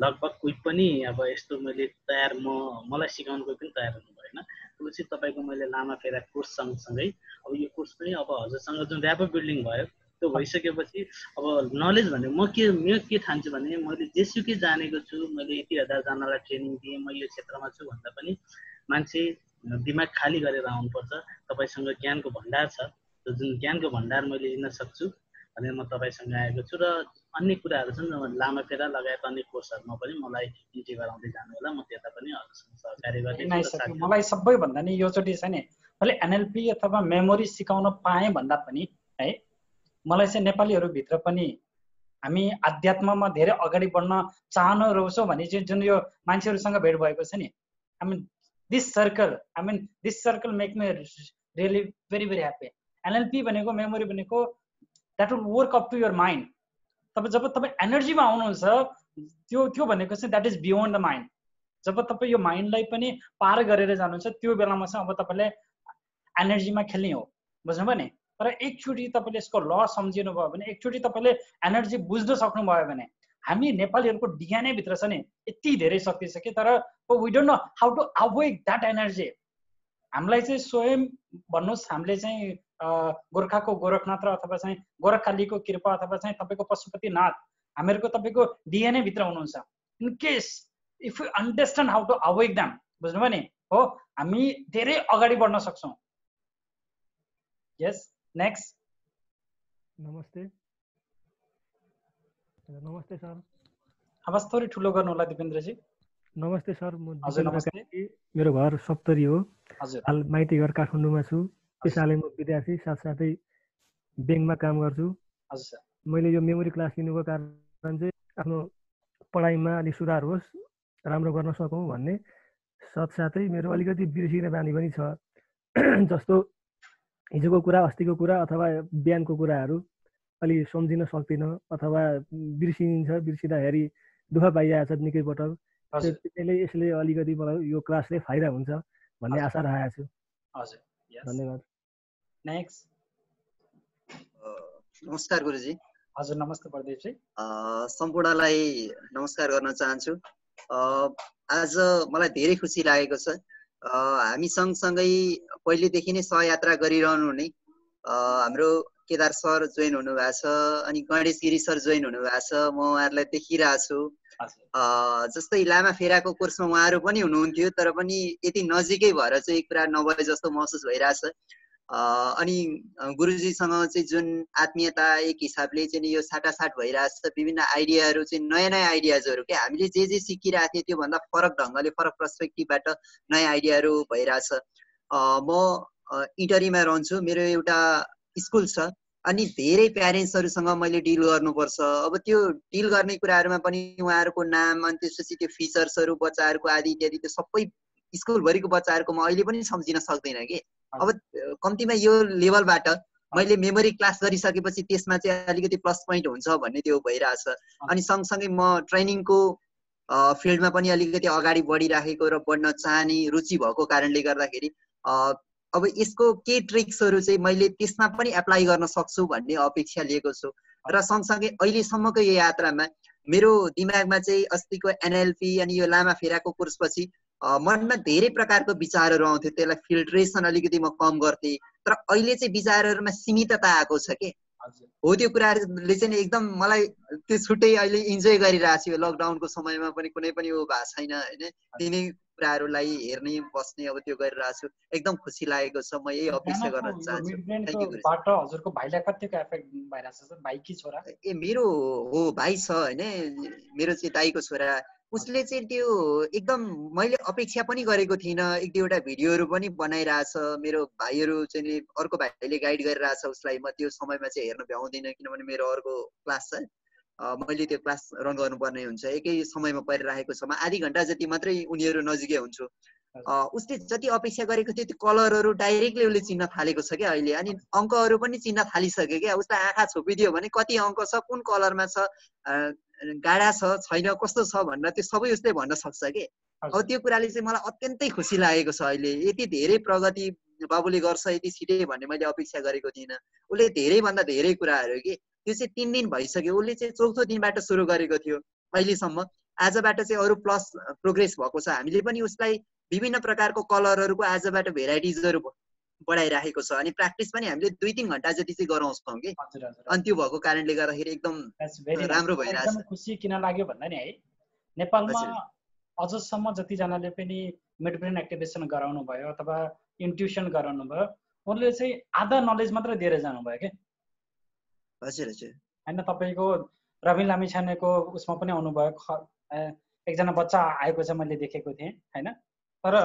लगभग कोही पनि अब यस्तो मैले तयार म मलाई सिकाउनु कोही पनि तयार हुनु भएन। त्यसपछि तपाईँको मैले लामा फेरा कोर्स सँगसँगै अब यो कोर्स पनि अब हजुरसँग जुन ऱ्यापर बिल्डिङ भयो त्यो भइसकेपछि अब नलेज भने म के म के ठान्छु भने मैले जेसुकै जानेको छु मैले यति हजारजनालाई ट्रेनिङ दिएँ म यो क्षेत्रमा छु भन्दा पनि मान्छे दिमाग खाली गरेर आउनुपर्छ। तपाईँसँग ज्ञानको भण्डार छ। जुन ज्ञानको भण्डार मैले लिन सक्छु भनेर म तपाईँसँग आएको छु र अन्य कुराहरू छन् लामा फेरा लगायत अन्य कोर्सहरूमा पनि मलाई इन्ट्री गराउँदै जानु होला। म त्यता पनि सहकार्य गर्दै मलाई सबैभन्दा नि योचोटि छ नि मैले एनएलपी अथवा मेमोरी सिकाउन पाएँ भन्दा पनि है मलाई चाहिँ नेपालीहरूभित्र पनि हामी आध्यात्ममा धेरै अगाडि बढ्न चाहनु रहेछौँ भने चाहिँ जुन यो मान्छेहरूसँग भेट भएको छ नि I mean this circle I mean this circle make me really very very happy NLP भनेको मेमोरी भनेको that will work up to your mind तपाईँ जब तपाईँ एनर्जीमा आउनुहुन्छ त्यो त्यो भनेको चाहिँ that is beyond the mind जब तपाईँ यो माइन्डलाई पनि पार गरेर जानुहुन्छ त्यो बेलामा चाहिँ अब तपाईँलाई एनर्जीमा खेल्ने हो। बुझ्नुभयो नि? तर एकचोटि तपाईँले यसको ल सम्झिनु भयो भने एकचोटि तपाईँले एनर्जी बुझ्न सक्नुभयो भने हामी नेपालीहरूको डिएनएभित्र छ नि यति धेरै शक्ति छ कि तर we don't know how to evoke that energy हामीलाई चाहिँ स्वयं भन्नुहोस् हामीले चाहिँ गोर्खाको गोरखनाथ र अथवा चाहिँ गोरखकालीको कृपा अथवा चाहिँ तपाईँको पशुपतिनाथ हामीहरूको तपाईँको डिएनएभित्र हुनुहुन्छ। In case if you understand how to evoke them बुझ्नुभयो नि? हो हामी धेरै अगाडि बढ्न सक्छौँ। यस नेक्स्ट नमस्ते। नमस्ते सर। आवाज थोरै ठुलो गर्नु होला दिपेन्द्रजी नमस्ते सर म हजुर नमस्ते। मेरो घर सप्तरी हो। हजुर। हाल माइती घर काठमाडौँमा छु। त्यसैले म विद्यार्थी साथसाथै ब्याङ्कमा काम गर्छु। हजुर सर। मैले यो मेमोरी क्लास लिनुको कारण चाहिँ आफ्नो पढाइमा अलिक सुधार होस् राम्रो गर्न सकौँ भन्ने। साथसाथै मेरो अलिकति बिर्सिने बानी पनि छ। जस्तो हिजोको कुरा अस्तिको कुरा अथवा बिहानको कुराहरू अलि सम्झिन सक्दिनँ अथवा बिर्सिन्छ बिर्सिँदाखेरि दुःख पाइरहेको छ निकै पटक त्यसैले यसले अलिकति मलाई यो क्लासले फाइदा हुन्छ भन्ने। आशा राखेको छु. धन्यवाद। नेक्स्ट नमस्कार गुरुजी। हजुर नमस्ते प्रदीपजी। अ, सम्पूर्णलाई नमस्कार गर्न चाहन्छु। अ, आज मलाई धेरै खुसी लागेको छ। हामी सँगसँगै पहिलेदेखि नै सहयात्रा गरिरहनु हुने हाम्रो केदार सर जोइन हुनुभएको छ अनि गणेश गिरी सर जोइन हुनुभएको छ। म उहाँहरूलाई देखिरहेको छु। जस्तै लामा फेराको कोर्समा उहाँहरू पनि हुनुहुन्थ्यो तर पनि यति नजिकै भएर चाहिँ कुरा नभए जस्तो महसुस भइरहेछ। अनि गुरुजीसँग चाहिँ जुन आत्मीयता एक हिसाबले चाहिँ यो साटासाट भइरहेछ विभिन्न आइडियाहरू चाहिँ नयाँ नयाँ आइडियाजहरू क्या हामीले जे जे सिकिरहेको थियौँ त्योभन्दा फरक ढङ्गले फरक पर्सपेक्टिभबाट नयाँ आइडियाहरू भइरहेछ। म इटरीमा रहन्छु मेरो एउटा स्कुल छ अनि धेरै प्यारेन्ट्सहरूसँग मैले डिल गर्नुपर्छ। अब त्यो डिल गर्ने कुराहरूमा पनि उहाँहरूको नाम अनि त्यसपछि त्यो फिचर्सहरू बच्चाहरूको आदि इत्यादि त्यो सबै स्कुलभरिको बच्चाहरूको म अहिले पनि सम्झिन सक्दिनँ कि। अब कम्तीमा यो लेभलबाट मैले मेमोरी क्लास गरिसकेपछि त्यसमा चाहिँ अलिकति प्लस पोइन्ट हुन्छ भन्ने त्यो भइरहेछ। अनि सँगसँगै म ट्रेनिङको फिल्डमा पनि अलिकति अगाडि बढिराखेको र बढ्न चाहने रुचि भएको कारणले गर्दाखेरि अब यसको के ट्रिक्सहरू चाहिँ मैले त्यसमा पनि एप्लाई गर्न सक्छु भन्ने अपेक्षा लिएको छु। र सँगसँगै अहिलेसम्मको यो यात्रामा मेरो दिमागमा चाहिँ अस्तिको एनएलपी अनि यो लामा फेराको कोर्सपछि मनमा धेरै प्रकारको विचारहरू आउँथ्यो। त्यसलाई फिल्ट्रेसन अलिकति म कम गर्थेँ। तर अहिले चाहिँ विचारहरूमा सीमितता आएको छ कि? हो त्यो कुराहरूले चाहिँ एकदम मलाई त्यो छुट्टै अहिले इन्जोय गरिरहेको छु। यो लकडाउनको समयमा पनि कुनै पनि ऊ भएको छैन होइन? तिनै कुराहरूलाई हेर्ने बस्ने अब त्यो गरिरहेको छु। एकदम खुसी लागेको छ। म यही अपेक्षा गर्न चाहन्छु। ए मेरो हो भाइ छ होइन? मेरो चाहिँ दाईको छोरा। उसले चाहिँ त्यो एकदम मैले अपेक्षा पनि गरेको थिइनँ। एक दुईवटा भिडियोहरू पनि बनाइरहेछ। मेरो भाइहरू चाहिँ अर्को भाइले गाइड गरिरहेछ उसलाई। म त्यो समयमा चाहिँ हेर्न भ्याउँदिनँ किनभने मेरो अर्को क्लास छ। मैले त्यो क्लास रन गर्नुपर्ने हुन्छ। एकै समयमा परिरहेको छ। म आधी घन्टा जति मात्रै उनीहरू नजिकै हुन्छु। उसले जति अपेक्षा गरेको थियो त्यो कलरहरू डाइरेक्टली उसले चिन्न थालेको छ क्या अहिले। अनि अङ्कहरू पनि चिन्न थालिसक्यो क्या। उसलाई आँखा छोपिदियो भने कति अङ्क छ कुन कलरमा छ। गाडा छ छैन कस्तो छ भनेर त्यो सबै उसले भन्न सक्छ कि अब त्यो कुराले चाहिँ मलाई अत्यन्तै खुसी लागेको छ अहिले यति धेरै प्रगति बाबुले गर्छ यति छिटै भन्ने मैले अपेक्षा गरेको थिइनँ उसले धेरैभन्दा धेरै कुराहरू कि त्यो चाहिँ तिन दिन भइसक्यो उसले चाहिँ चौथो दिनबाट सुरु गरेको थियो अहिलेसम्म आजबाट चाहिँ अरू प्लस प्रोग्रेस भएको छ हामीले पनि उसलाई विभिन्न प्रकारको कलरहरूको आजबाट भेराइटिजहरू बढाइराखेको छ अनि प्र्याक्टिस पनि हामीले दुई तिन घन्टा जति चाहिँ गराउँछौँ कि। अनि त्यो भएको कारणले गर्दाखेरि एकदम राम्रो भइरहेछ। एकदमै खुसी किन लाग्यो भन्दा नि है नेपालमा अझसम्म जतिजनाले पनि मिड ब्रेन एक्टिभेसन गराउनु भयो अथवा इन्ट्युसन गराउनु भयो उनले चाहिँ आधा नलेज मात्र दिएर जानुभयो क्या। हजुर हजुर। होइन तपाईँको रवि लामी छानेको उसमा पनि आउनुभयो एकजना बच्चा आएको चाहिँ मैले देखेको थिएँ होइन? तर।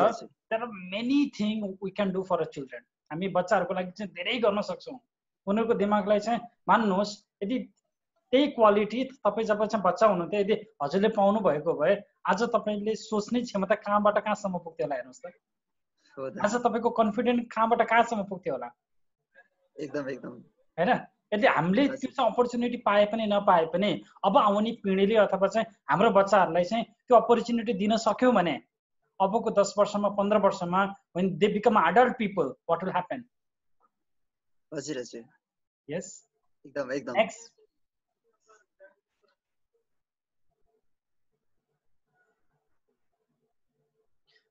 There are many thing we can do for a children हामी बच्चाहरूको लागि चाहिँ धेरै गर्न सक्छौँ। उनीहरूको दिमागलाई चाहिँ मान्नुहोस् यदि त्यही क्वालिटी तपाईँ जब चाहिँ बच्चा हुनुहुन्थ्यो यदि हजुरले पाउनु भएको भए आज तपाईँले सोच्ने क्षमता कहाँबाट कहाँसम्म पुग्थ्यो होला हेर्नुहोस् त। आज तपाईँको कन्फिडेन्ट कहाँबाट कहाँसम्म पुग्थ्यो होला? एकदम एकदम। होइन? यदि हामीले त्यो चाहिँ अपर्च्युनिटी पाए पनि नपाए पनि अब आउने पिँढीले अथवा चाहिँ हाम्रो बच्चाहरूलाई चाहिँ त्यो अपर्च्युनिटी दिन सक्यौँ भने अबको दस वर्षमा पन्ध्र वर्षमा when they become adult people what will happen हजुर हजुर। यस एकदम एकदम। Next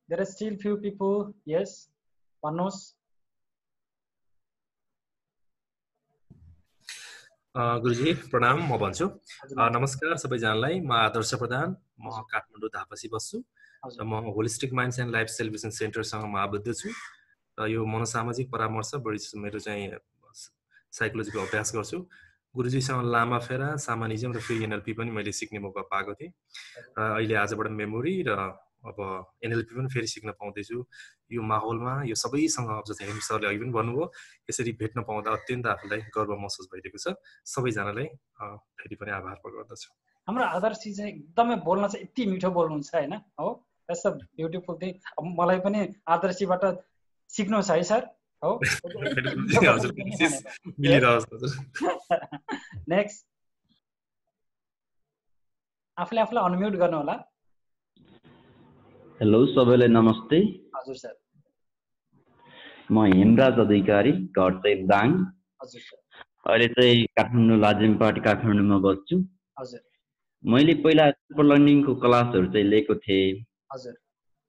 There are still few people. Yes, Panos. गुरुजी प्रणाम म भन्छु। नमस्कार सबैजनालाई। म आदर्श प्रधान। म काठमाडौँ धापसी बस्छु। र म holistic minds and life celebration सेन्टरसँग म आबद्ध छु। र यो मनोसामाजिक परामर्श बढी मेरो चाहिँ साइकोलोजीको अभ्यास गर्छु। गुरुजीसँग लामा फेरा सामानिजम र फ्री एनएलपी पनि मैले सिक्ने मौका पाएको थिएँ। र अहिले आजबाट मेमोरी र अब एनएलपी पनि फेरि सिक्न पाउँदैछु। यो माहौलमा यो सबैसँग अब जस्तै हेम सरले अघि पनि भन्नुभयो यसरी भेट्न पाउँदा अत्यन्त आफूलाई गर्व महसुस भइरहेको छ। सबैजनालाई फेरि पनि आभार प्रकट गर्दछु। हाम्रो आदर्श चाहिँ एकदमै बोल्न चाहिँ यति मिठो बोल्नुहुन्छ होइन? हो? द्याट्स अ ब्युटिफुल थिङ अब मलाई पनि आदर्शीबाट सिक्नु छ है सर। हो? नेक्स्ट आफूले आफूलाई अनम्युट गर्नु होला। हेलो सबैलाई नमस्ते। हजुर सर। म हेमराज अधिकारी घर चाहिँ दाङ। हजुर सर। अहिले चाहिँ काठमाडौँ लाजिम पार्टी काठमाडौँमा बस्छु। हजुर। मैले पहिला सुपर लर्निङको क्लासहरू चाहिँ लिएको थिएँ। हजुर।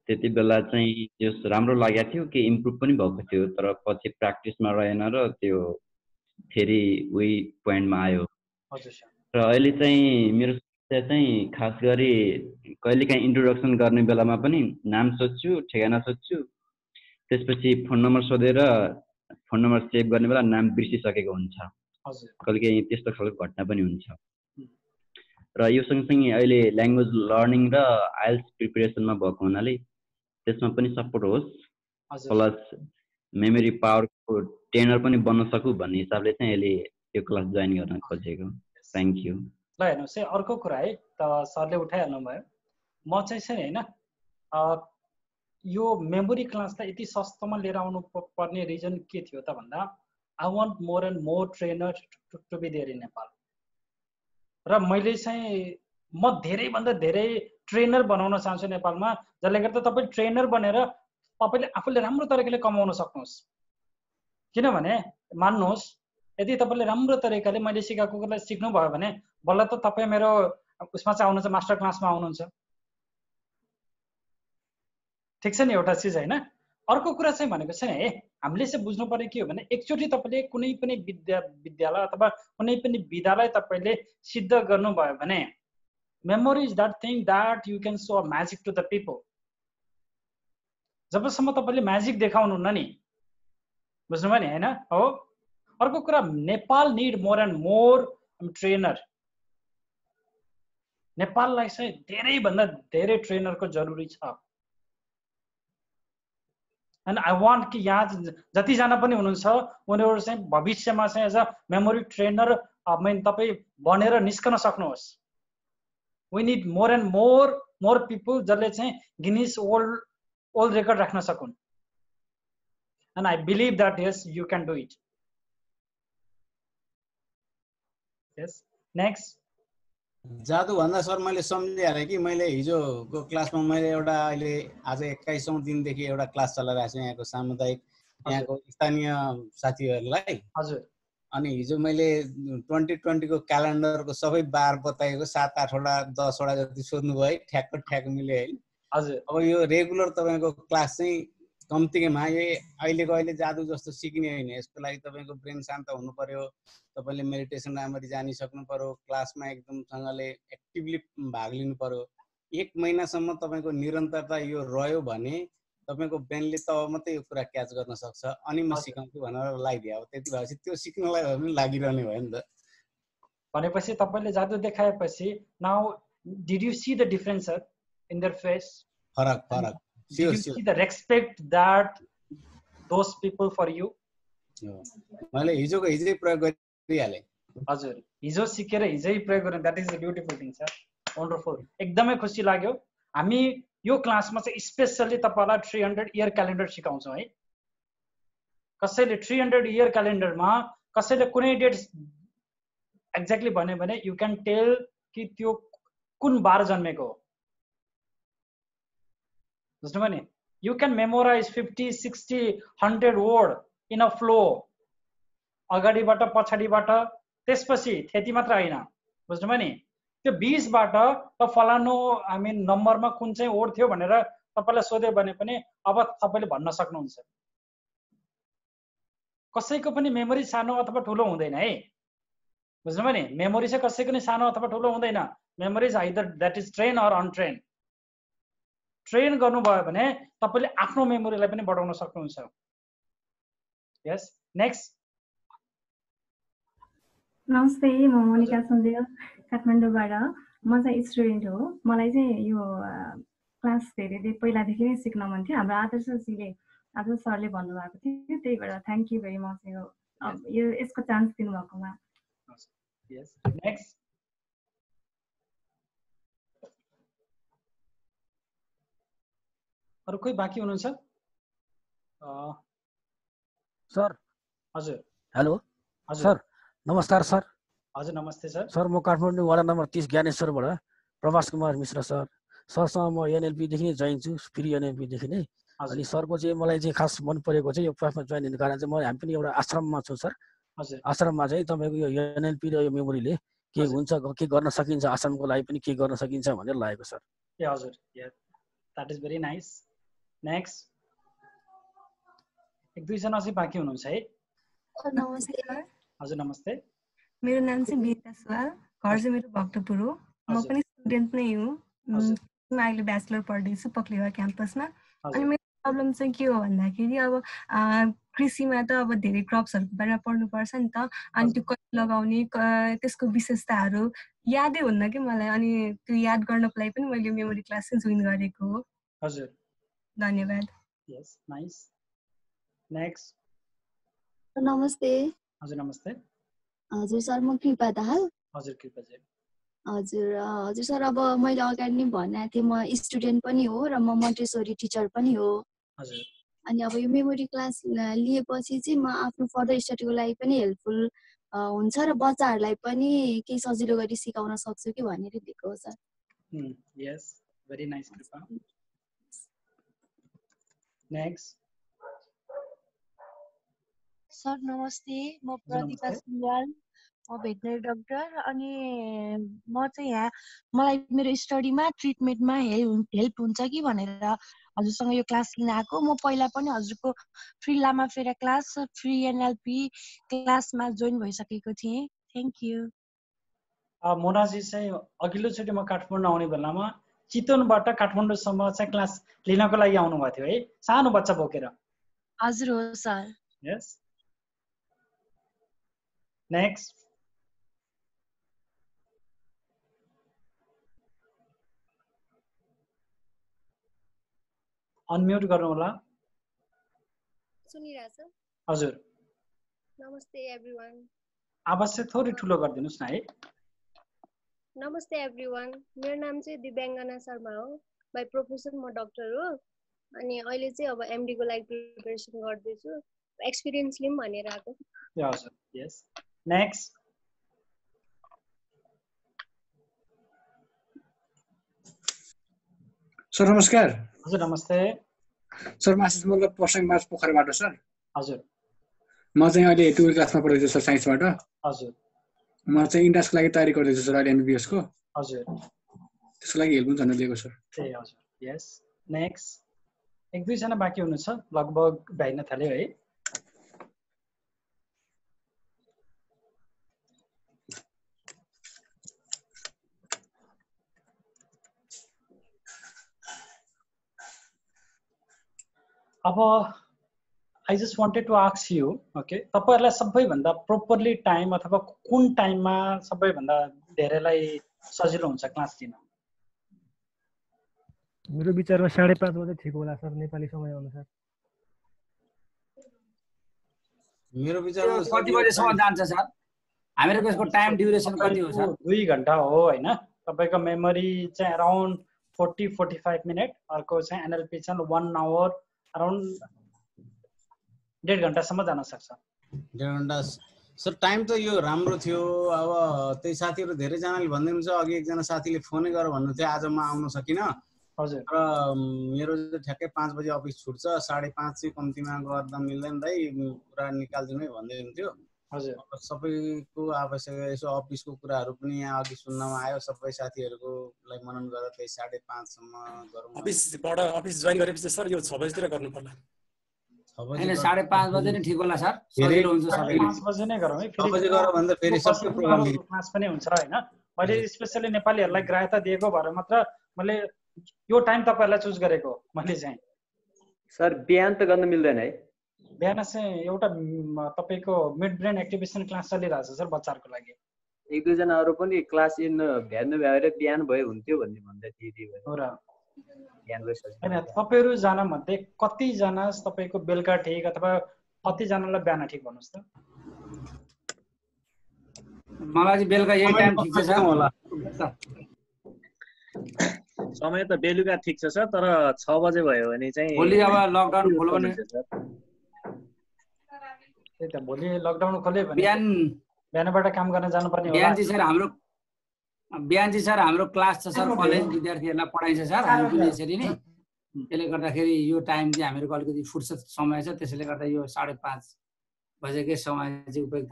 त्यति बेला चाहिँ त्यो राम्रो लागेको थियो कि इम्प्रुभ पनि भएको थियो तर पछि प्र्याक्टिसमा रहेन र त्यो फेरि उही पोइन्टमा आयो। र अहिले चाहिँ मेरो समस्या चाहिँ खास गरी कहिलेकाहीँ इन्ट्रोडक्सन गर्ने बेलामा पनि नाम सोध्छु ठेगाना सोध्छु त्यसपछि फोन नम्बर सोधेर फोन नम्बर सेभ गर्ने बेला नाम बिर्सिसकेको हुन्छ। कहिलेकाहीँ त्यस्तो खालको घटना पनि हुन्छ। र यो सँगसँगै अहिले ल्याङ्ग्वेज लर्निङ र आइल्स प्रिपेरेसनमा भएको हुनाले त्यसमा पनि सपोर्ट होस्। प्लस मेमोरी पावरको ट्रेनर पनि बन्न सकु भन्ने हिसाबले चाहिँ अहिले यो क्लास जोइन गर्न खोजेको। थ्याङ्क यू ल हेर्नुहोस् है अर्को कुरा है त सरले उठाइहाल्नु भयो। म चाहिँ नि होइन यो मेमोरी क्लासलाई यति सस्तोमा लिएर आउनु पर्ने रिजन के थियो त भन्दा I want more and more trainer to be there in Nepal र मैले चाहिँ म धेरैभन्दा धेरै ट्रेनर बनाउन चाहन्छु नेपालमा जसले गर्दा तपाईँ ट्रेनर बनेर तपाईँले आफूले राम्रो तरिकाले कमाउन सक्नुहोस्। किनभने मान्नुहोस् यदि तपाईँले राम्रो तरिकाले मैले सिकाएको कुरालाई सिक्नुभयो भने बल्ल त तपाईँ मेरो उसमा चाहिँ आउनुहुन्छ मास्टर क्लासमा आउनुहुन्छ। ठिक छ नि एउटा चिज होइन। अर्को कुरा चाहिँ भनेको चाहिँ है हामीले चाहिँ बुझ्नु पर्ने के हो भने एकचोटि तपाईँले कुनै पनि विद्या विद्यालय अथवा कुनै पनि विधालाई तपाईँले सिद्ध गर्नुभयो भने memory is that thing that you can show a magic to the people जबसम्म तपाईँले म्याजिक देखाउनुहुन्न नि। बुझ्नुभयो नि होइन? हो? अर्को कुरा Nepal need more and more trainer नेपाललाई चाहिँ धेरैभन्दा धेरै ट्रेनरको जरुरी छ। एन्ड आई वान्ट कि यहाँ जतिजना पनि हुनुहुन्छ उनीहरू चाहिँ भविष्यमा चाहिँ as a memory trainer man तपाईँ बनेर निस्कन सक्नुहोस्। We need more and more more people जसले चाहिँ गिनिस ओल्ड ओल्ड रेकर्ड राख्न सकुन्। And I believe that yes you can do it yes next जादु भन्दा सर मैले सम्झिहालेँ कि मैले हिजोको क्लासमा मैले एउटा अहिले आज एक्काइसौँ दिनदेखि एउटा क्लास चलाइरहेको छु यहाँको सामुदायिक यहाँको स्थानीय साथीहरूलाई। हजुर। अनि हिजो मैले ट्वेन्टी ट्वेन्टीको क्यालेन्डरको सबै बार बताएको सात आठवटा दसवटा जति सोध्नुभयो है ठ्याक्क ठ्याक्क मिल्यो है। हजुर। अब यो रेगुलर तपाईँको क्लास चाहिँ कम्तीमा यो अहिलेको अहिले जादु जस्तो सिक्ने होइन। यसको लागि तपाईँको ब्रेन शान्त हुनु पर्यो तपाईँले मेडिटेसन राम्ररी जानिसक्नु पर्यो क्लासमा एकदमसँगले एक्टिभली भाग लिनु पर्यो। एक महिनासम्म तपाईँको निरन्तरता यो रह्यो भने तपाईँको ब्रेनले तब मात्रै यो कुरा क्याच गर्न सक्छ। अनि म सिकाउँछु भनेर लगाइदियो अब त्यति भएपछि त्यो सिक्नलाई भए पनि लागिरहने भयो नि त। भनेपछि तपाईँले जादु देखाएपछि now did you see the difference in their face फरक फरक। Did you see the respect that those people for you? मैले हिजोको हिजै प्रयोग गरिहालेँ हजुर हिजो सिकेर हिजै प्रयोग गर्नु that is a beautiful thing sir wonderful एकदमै खुसी लाग्यो हामी यो क्लासमा चाहिँ स्पेसल्ली तपाईँलाई थ्री हन्ड्रेड इयर क्यालेन्डर सिकाउँछौँ है कसैले थ्री हन्ड्रेड इयर क्यालेन्डरमा कसैले कुनै डेट एक्ज्याक्टली भन्यो भने यु क्यान टेल कि त्यो कुन बार जन्मेको हो बुझ्नुभयो नि you can memorize fifty sixty hundred word in a flow अगाडिबाट पछाडिबाट त्यसपछि त्यति मात्र होइन बुझ्नुभयो नि त्यो बिसबाट त फलानु आई मिन नम्बरमा कुन चाहिँ वर्ड थियो भनेर तपाईँलाई सोध्यो भने पनि अब तपाईँले भन्न सक्नुहुन्छ कसैको पनि मेमोरी सानो अथवा ठुलो हुँदैन है बुझ्नुभयो नि मेमोरी चाहिँ कसैको नि सानो अथवा ठुलो हुँदैन memory is either that is train or untrain train गर्नुभयो भने तपाईँले आफ्नो मेमोरीलाई पनि बढाउन सक्नुहुन्छ। यस नेक्स्ट नमस्ते म मोनिका सुन्देल काठमाडौँबाट। म चाहिँ स्टुडेन्ट हो। मलाई चाहिँ यो क्लास धेरै पहिलादेखि नै सिक्न मन थियो। हाम्रो आदर्शजीले आदर्श सरले भन्नुभएको थियो। त्यही भएर थ्याङ्क यू भेरी मच यो यो यसको चान्स दिनुभएकोमा। नेक्स्ट अरू कोही बाँकी हुनुहुन्छ? सर। हजुर। हेलो। हजुर। सर नमस्कार सर। हजुर नमस्ते सर। सर म काठमाडौँ वडा नम्बर तिस ज्ञानेश्वरबाट प्रभास कुमार मिश्र सर। सरसँग म एनएलपीदेखि नै जोइन छु फ्री एनएलपीदेखि नै। अनि सरको चाहिँ मलाई चाहिँ खास मन परेको चाहिँ यो क्लासमा जोइन हुने कारण चाहिँ म हामी पनि एउटा आश्रममा छु सर। हजुर। आश्रममा चाहिँ तपाईँको यो एनएलपी र यो मेमोरीले के हुन्छ के गर्न सकिन्छ आश्रमको लागि पनि के गर्न सकिन्छ भनेर लागेको सर। ए हजुर। That is very nice next एक दुईजना चाहिँ बाँकी हुनुहुन्छ है? नमस्ते। हजुर नमस्ते। मेरो नाम चाहिँ बिता सुवाल घर चाहिँ मेरो भक्तपुर हो। म पनि स्टुडेन्ट नै हुँ। म अहिले ब्याचलर पढ्दैछु पक्लेवा क्याम्पसमा। अनि मेरो प्रब्लम चाहिँ के हो भन्दाखेरि अब कृषिमा त अब धेरै क्रप्सहरूको बारेमा पढ्नुपर्छ नि त। अनि त्यो कति लगाउने त्यसको विशेषताहरू यादै हुन्न कि मलाई? अनि त्यो याद गर्नको लागि पनि मैले मेमोरी क्लास चाहिँ जोइन गरेको हो। हजुर। धन्यवाद। यस नाइस नेक्स्ट नमस्ते। हजुर नमस्ते। हजुर सर म कृपा दाहाल। हजुर कृपाजी हजुर हजुर सर अब मैले अगाडि नै भनेको थिएँ म स्टुडेन्ट पनि हो र म मन्टेसोरी टिचर पनि हो। हजुर। अनि अब यो मेमोरी क्लास लिएपछि चाहिँ म आफ्नो फर्दर स्टडीको लागि पनि हेल्पफुल हुन्छ र बच्चाहरूलाई पनि केही सजिलो गरी सिकाउन सक्छु कि भनेर दिएको हो sir. Yes very nice Kripa. Next sir नमस्ते। म प्रतिभा सुनवाल म भेटनरी डक्टर अनि म चाहिँ यहाँ मलाई मेरो स्टडीमा ट्रिटमेन्टमा हेल्प हेल्प हुन्छ कि भनेर हजुरसँग यो क्लास लिन आएको। म पहिला पनि हजुरको फ्री लामा फेरा क्लास फ्री एनएलपी क्लासमा जोइन भइसकेको थिएँ। थ्याङ्क यू मोनाजी चाहिँ अघिल्लोचोटि म काठमाडौँ आउने बेलामा चितवनबाट काठमाडौँसम्म चाहिँ क्लास लिनको लागि आउनुभएको थियो है। सानो बच्चा बोकेर। हजुर हो सर। यस नेक्स्ट अनम्युट गर्नु होला सुनिरहेछ हजुर। नमस्ते एभ्रिवान आवाज चाहिँ थोरै ठुलो गरिदिनुहोस् न है। नमस्ते एभ्रिवान मेरो नाम चाहिँ दिव्याङ्गना शर्मा हो। बाई प्रोफेसन म डक्टर हो। अनि अहिले चाहिँ अब एमडीको लागि प्रिपेरेसन गर्दैछु। एक्सपिरियन्स लिउँ भनेर आएको। हजुर यस नेक्स्ट सर नमस्कार हजुर नमस्ते सर म आशिष मल्ल पर्साङ मार्च पोखराबाट सर हजुर म चाहिँ अहिले टुवेल्भ क्लासमा पढ्दैछु सर साइन्सबाट हजुर म चाहिँ इन्ट्रान्सको लागि तयारी गर्दैछु सर अहिले एमबिबिएसको हजुर। त्यसको लागि हेल्प हुन्छ भनेर लिएको सर। ए हजुर। यस नेक्स्ट एक दुईजना बाँकी हुनुहुन्छ लगभग भ्याइन थाल्यो है। अब आई जस्ट वान्टेड टु आक्स यु ओके तपाईँहरूलाई सबैभन्दा प्रोपरली टाइम अथवा कुन टाइममा सबैभन्दा धेरैलाई सजिलो हुन्छ क्लास लिन मेरो विचारमा साढे पाँच बजे ठिक होला सर नेपाली समय अनुसार। मेरो विचारमा कति बजेसम्म जान्छ सर? हामीहरूको यसको टाइम ड्युरेसन कति हो सर? दुई घन्टा हो होइन? तपाईँको मेमोरी चाहिँ around forty forty five minute अर्को चाहिँ एनएलपी चाहिँ वान आवर अराउन्ड डेढ घन्टासम्म जान सक्छ। डेढ घन्टा सर टाइम त यो राम्रो थियो। अब त्यही साथीहरू धेरैजनाले भनिदिनुहुन्छ अघि एकजना साथीले फोनै गर भन्नुहुन्थ्यो आज म आउन सकिनँ। हजुर। र मेरो चाहिँ ठ्याक्कै पाँच बजी अफिस छुट्छ साढे पाँच चाहिँ कम्तीमा गर्दा मिल्दैन दाइ पुरा निकालिदिनु है भन्दै हुन्थ्यो हजुर। अब सबैको आवश्यक यसो अफिसको कुराहरू पनि यहाँ अघि सुन्नमा आयो सबै साथीहरूको लागि मनन गरेर त्यही साढे पाँचसम्म गरौँ। न। अफिसबाट अफिस जोइन गरेपछि सर यो छ बजीतिर गर्नु पर्ला छ बजी होइन साढे पाँच बजे नै ठिक होला सर। सजिलो हुन्छ पाँच बजे नै गरौँ है। क्लास पनि हुन्छ होइन। मैले स्पेसली नेपालीहरूलाई ग्राह्यता दिएको भएर मात्र मैले यो टाइम तपाईँहरूलाई चुज गरेको मैले चाहिँ। सर बिहान त गर्न मिल्दैन है? बिहान चाहिँ एउटा तपाईँको मिड ब्रेन एक्टिभेसन क्लास चलिरहेको छ सर बच्चाहरूको लागि। एक दुईजना अरू पनि क्लास इन भ्यानु भ्याएर बिहान भए हुन्थ्यो भन्ने भन्दै थिए त्यही भएर। होइन तपाईँहरू जान मध्ये कतिजना तपाईँको बेलुका ठिक अथवा कतिजनालाई बिहान ठिक भन्नुहोस् त? मलाई चाहिँ बेलुका यही टाइम ठिक छ सर होला। समय त बेलुका ठिक छ सर तर छ बजे भयो भने चाहिँ भोलि अब लकडाउन खोल्यो भने त्यही त भोलि लकडाउन खोल्यो भने बिहान बिहानबाट काम गर्न जानुपर्ने बिहान चाहिँ सर हाम्रो बिहान चाहिँ सर हाम्रो क्लास छ सर कलेज विद्यार्थीहरूलाई पढाइन्छ सर। हामी पनि यसरी नै त्यसले गर्दाखेरि यो टाइम चाहिँ हामीहरूको अलिकति फुर्सद समय छ। त्यसैले गर्दा यो साढे पाँच बजेकै समय चाहिँ उपयुक्त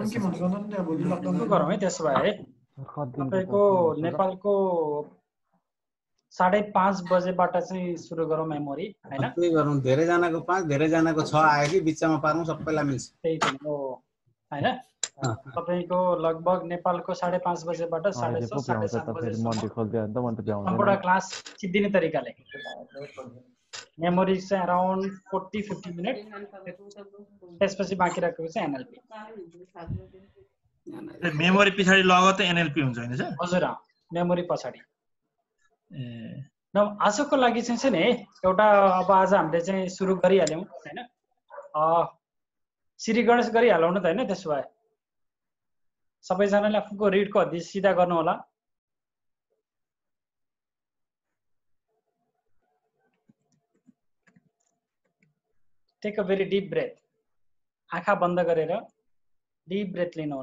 गरौँ है त्यसो भए है। तपाईँको नेपालको साढे पाँच बजेबाट चाहिँ सुरु गरौँ मेमोरी होइन? त्यही गरौँ। धेरैजनाको पाँच धेरैजनाको छ आयो कि बिचमा पारौँ सबैलाई मिल्छ। त्यही त हो होइन? तपाईँको लगभग नेपालको साढे पाँच बजेबाट साढे छ साढे सात सम्पूर्ण क्लास सिद्धिने तरिकाले। मेमोरी चाहिँ अराउन्ड फोर्टी फिफ्टी मिनट त्यसपछि बाँकी राखेको चाहिँ एनएलपी मेमोरी पछाडि लगत एनएलपी हुन्छ होइन सर? हजुर अँ, मेमोरी पछाडि। आजको लागि चाहिँ छ नि एउटा अब आज हामीले चाहिँ सुरु गरिहाल्यौँ होइन? अँ, श्री गणेश गरिहालौँ न त होइन? त्यसो भए। सबैजनाले आफूको रिडको हड्डी सिधा गर्नु होला take a very deep breath आँखा बन्द गरेर डिप ब्रेथ लिनु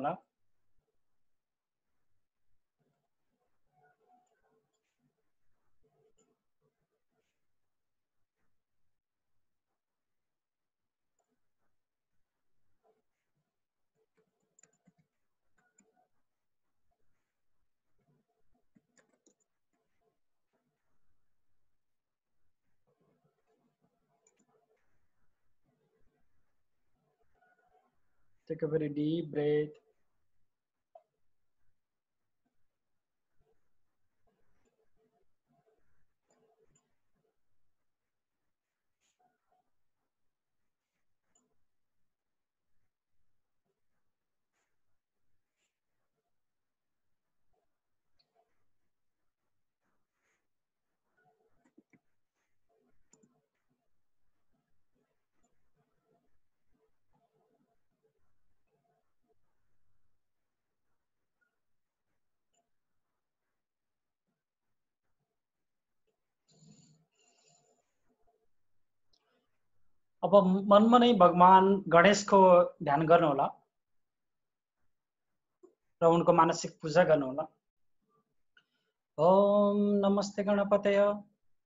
Take a very deep breath. अब मनमा नै भगवान् गणेशको ध्यान गर्नुहोला, र उनको मानसिक पूजा गर्नुहोला। ओम नमस्ते गणपतय,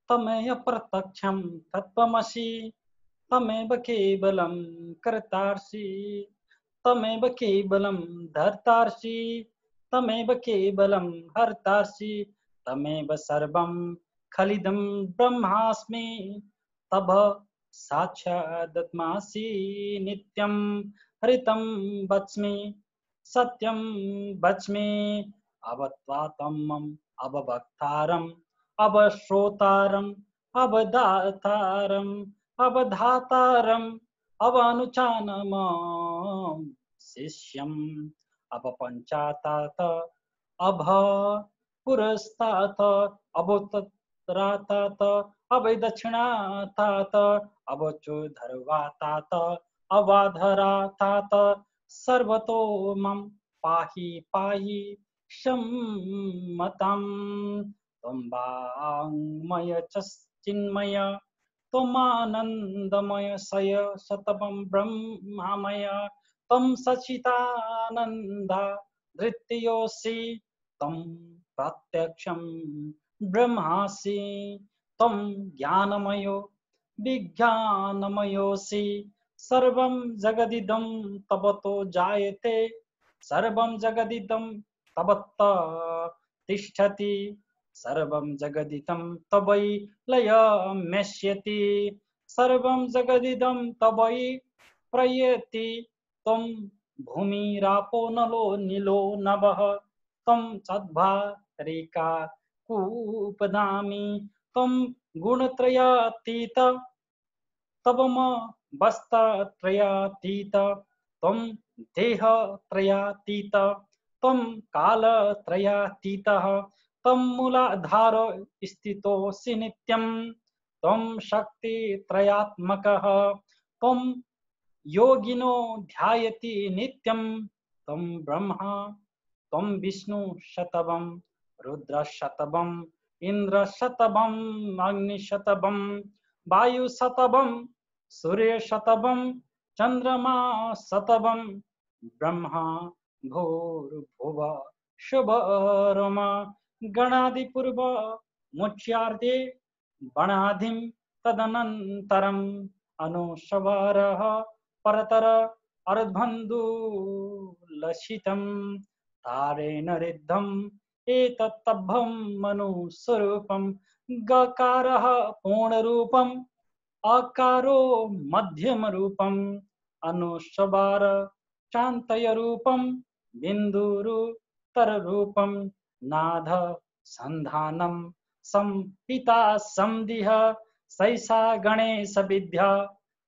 तमेय प्रत्यक्षं तत्त्वमसि, तमेव केवलं कर्तार्षि तमेव केवलं धर्तार्षि तमेव केवलं हर्तार्षि तमेव सर्वं खलिदं ब्रह्मास्मि तभ साक्षादत्मासि नित्यं हरितं वच्मि सत्यं वच्मि अवत्वातमम् अवभक्तारम्, अवश्रोतारम्, अवदातारम्, अवधातारम् अवनुचानमं शिष्यम्, अपपञ्चातात, अभ पुरस्तात् रा ता त अवै दक्षिणा ता त अवचो धर्वा ता त अवाधरा ता त सर्वतो मम पाहि पाहि शमतम त्वम्बाङ्मय च चिन्मय त्वमानन्दमय सय सतमं ब्रह्ममय, त्वं सचितानन्द धृत्योऽसि तं प्रत्यक्षं ब्रह्मासि, तं ज्ञानमयो, विज्ञानमयोऽसि। सर्वं जगदिदं तवतो जायते, सर्वं जगदिदं तवत्त तिष्ठति, सर्वं जगदिदं तवै लयमेष्यति, सर्वं जगदिदं तवै प्रयति। त्वं भूमिरापो नलो नीलो नभः त्वं सद्भारिका कूपदामि त्वं गुणत्रयातीत। तव म वस्त्रत्रयातीत। त्वं देहत्रयातीत। मूलाधार स्थितोऽसि नित्यं त्वं योगिनो ध्यायति नित्यं त्वं ब्रह्मा, त्वं रुद्र शतबम इंद्र शतबम अग्नि शतबम वायु शतबम सूर्य शतबम चंद्रमा शतबम ब्रह्मा भोर भुव शुभ, रोमा, गणादिपूर्व, मुच्यार्दे बणाधिम तदनंतरम अनुशवार परतर अर्धबंधु लसितम, तारेण रिद्धम एतत्तभं मनुस्वरूपं गकारः पूर्णरूपम् अकारो मध्यमरूपम् अनुस्वार शान्तयरूपं बिन्दुरुत्तररूपं नाद सन्धानं, संहिता संदिह सैषा गणेशविद्या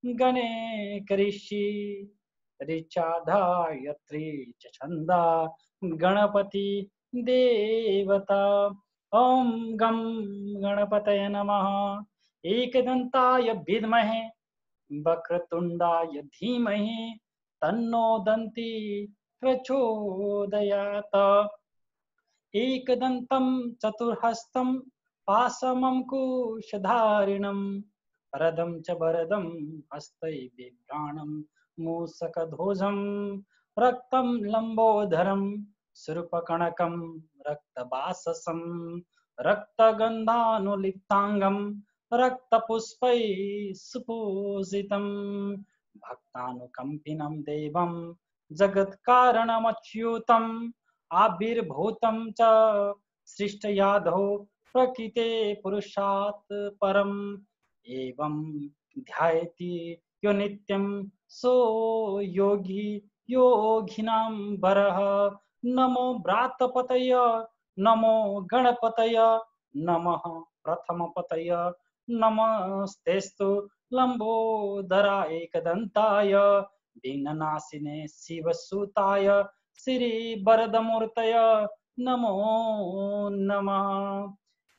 गणे करिष्यि ऋचाधायत्री च छन्दा, गणपति देवता। ॐ गं गणपतये नमः। एकदन्ताय विद्महे, वक्रतुण्डाय धीमहि, तन्नो दन्ती प्रचोदयात्। एकदन्तं चतुर्हस्तं पाशमङ्कुशधारिणं वरदं च वरदं हस्तै बिभ्राणं मूसकध्वजं रक्तं लम्बोदरं सुरूपकणकं रक्तवाससं रक्तगन्धानुलिप्ताङ्गं रक्तपुष्पैः सुपूजितं भक्तानुकम्पिनं देवं, जगत्कारणमच्युतम्, आविर्भूतं च सृष्टयाधौ प्रकृते पुरुषात् परम्। एवं ध्यायति यो नित्यं सो योगी योगिनां वरः। नमो व्रातपतय नमो गणपतय, नमः प्रथमपतय, नमस्तेस्तु लम्बोदरा एकदन्ताय विघ्ननाशिने शिवसुताय, श्रीवरदमूर्तय, नमो नमः।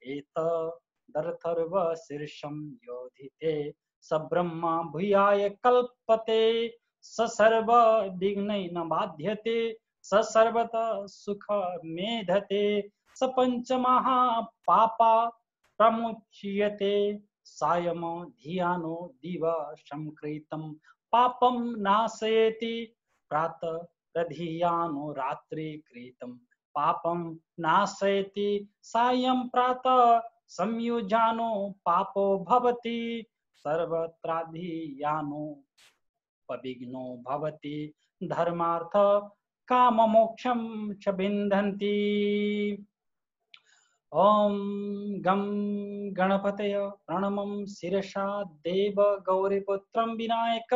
एतदर्थर्वशीर्षं योधिते स ब्रह्मा भूयाय कल्पते, स सर्वविघ्नैः न बाध्यते सर्वतः सुख मेधते, स पञ्चमहापापा प्रमुच्यते। सायं धियानो दिव संकृतं पापं नाशयति। प्रातः प्रधियानो रात्रि कृतं पापं नाशयति। सायं प्रातः संयुजानो पापो भवति। सर्वत्राधियानो पविघ्नो भवति। धर्मार्थ काम मोक्षम च बिंधती ओम गम गणपत प्रणम शिरसा देव गौरीपुत्र विनायक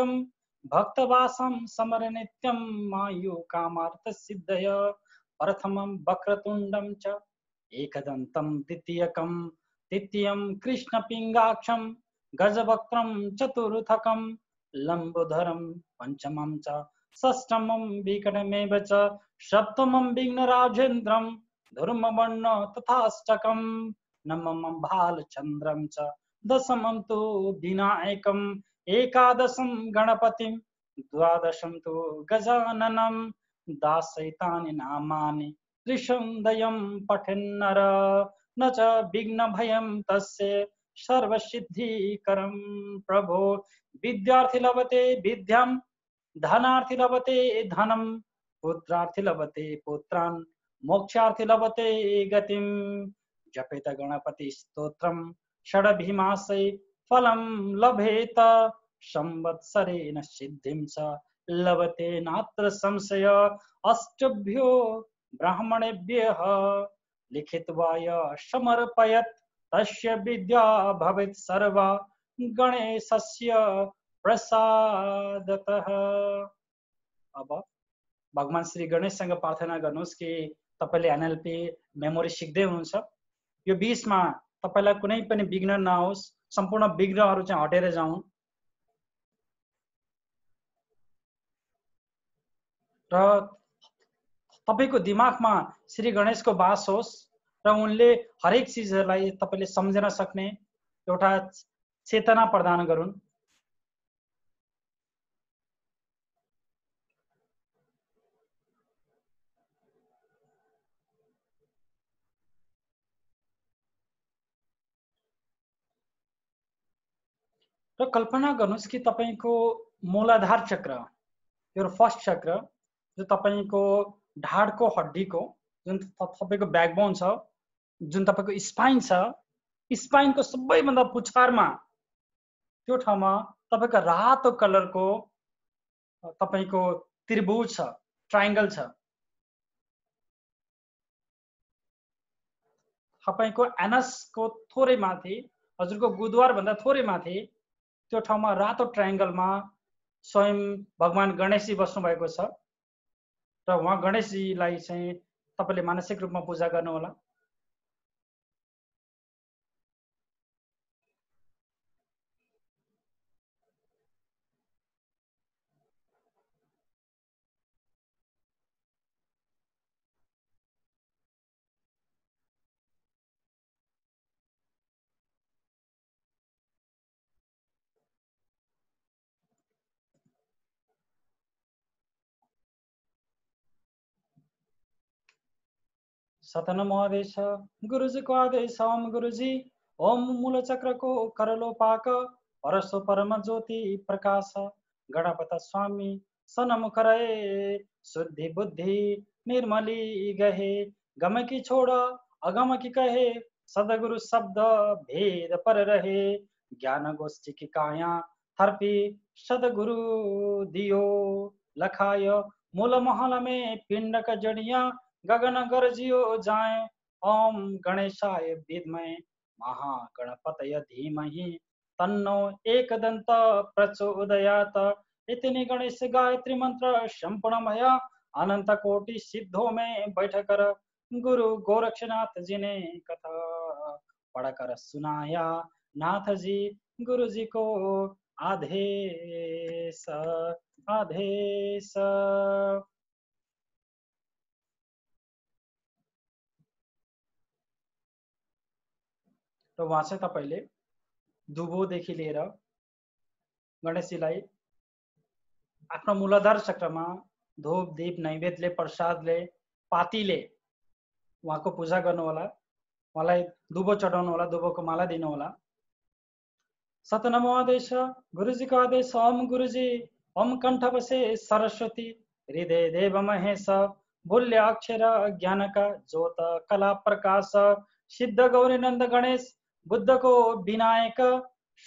भक्तवासम समर नित्यम मायु कामार्थ सिद्धय प्रथमं वक्रतुण्डं च एकदन्तं द्वितीयकं द्वितीयं कृष्णपिङ्गाक्षं गजवक्त्रं चतुर्थकं लम्बोधरं पञ्चमं च षष्ठमं विकटमेव च, सप्तमं विघ्नराजेन्द्रं, धर्मवर्ण तथाष्टकं, नवमं भालचन्द्रं च, दशमं तु विनायकम् एकादशं गणपतिं, द्वादशं तु गजाननं, दासैतानि नामानि त्रिशन्दयं पठन्नर, न च विघ्नभयं तस्य सर्वसिद्धिकरं प्रभो। विद्यार्थी लभते विद्यां धनार्थी लभते, धनं। पुत्रार्थी लभते, पुत्रान्। मोक्षार्थी लभते गतिं जपेत गणपति स्तोत्रं षडभिमासै फलं लभेत। संवत्सरेण सिद्धिं च लभते, नात्र संशय। अष्टभ्यो ब्राह्मणेभ्यः। लिखित्वा य समर्पयत्। तस्य विद्या भवेत् सर्वा। गणेशस्य प्रसादतः। अब भगवान् श्री गणेशसँग प्रार्थना गर्नुहोस् कि तपाईँले एनएलपी मेमोरी सिक्दै हुनुहुन्छ। यो बिचमा तपाईँलाई कुनै पनि विघ्न नहोस् सम्पूर्ण विघ्नहरू चाहिँ हटेर जाउन्। र तपाईँको दिमागमा श्री गणेशको बास होस् र उनले हरेक चिजहरूलाई तपाईँले सम्झन सक्ने एउटा चेतना प्रदान गरून्। र कल्पना गर्नुहोस् कि तपाईँको मूलाधार चक्र यो फर्स्ट चक्र जो तपाईँको ढाडको हड्डीको जुन तपाईँको ब्याकबोन छ जुन तपाईँको स्पाइन छ स्पाइनको सबैभन्दा पुछारमा त्यो ठाउँमा तपाईँको रातो कलरको तपाईँको त्रिभुज छ ट्राइङ्गल छ। तपाईँको एनसको थोरै माथि हजुरको बुधबारभन्दा थोरै माथि त्यो ठाउँमा रातो ट्राइङ्गलमा स्वयं भगवान् गणेशजी बस्नुभएको छ। र उहाँ गणेशजीलाई चाहिँ तपाईँले मानसिक रूपमा पूजा गर्नुहोला। सतनमो आदेश, गुरुजी को आदेश, ओम गुरुजी, ओम मूल चक्रको करलोपाक परसो परम ज्योति प्रकाश, गणपत स्वामी सनमुख रहे शुद्धि बुद्धि निर्मली गहे, गम की छोड़, अगम की कहे, सदगुरु शब्द भेद पर रहे, ज्ञान गोष्ठी की काया, थर्पी सदगुरु दियो, लखाय, मूल महल में पिंड का जड़िया गगन गरजियो जाए, ओम गणेशाय विद्महे। महागणपतय धीमहि, तन्नो एकदंत प्रचोदयात। इतनी गणेश गायत्री मंत्र संपूर्णमय अनंत कोटि सिद्धों में बैठ कर गुरु गोरक्षनाथ जी ने कथा पढ़कर सुनाया। नाथ जी गुरु जी को आदेश आदेश। र उहाँ चाहिँ तपाईँले दुबोदेखि लिएर गणेशजीलाई आफ्नो मूलाधार चक्रमा। धूप, दीप नैवेद्यले प्रसादले पातीले उहाँको पूजा गर्नु होला उहाँलाई दुबो चढाउनु होला दुबोको माला दिनु होला सतनमो आदेश गुरुजीको आदेश, ओम गुरुजी। ओम कण्ठ बसे सरस्वती। हृदय देव महेश। मूल्य अक्षर, ज्ञानका, ज्योत, कला प्रकाश। सिद्ध गौरी नंद गणेश। बुद्धको विनायक,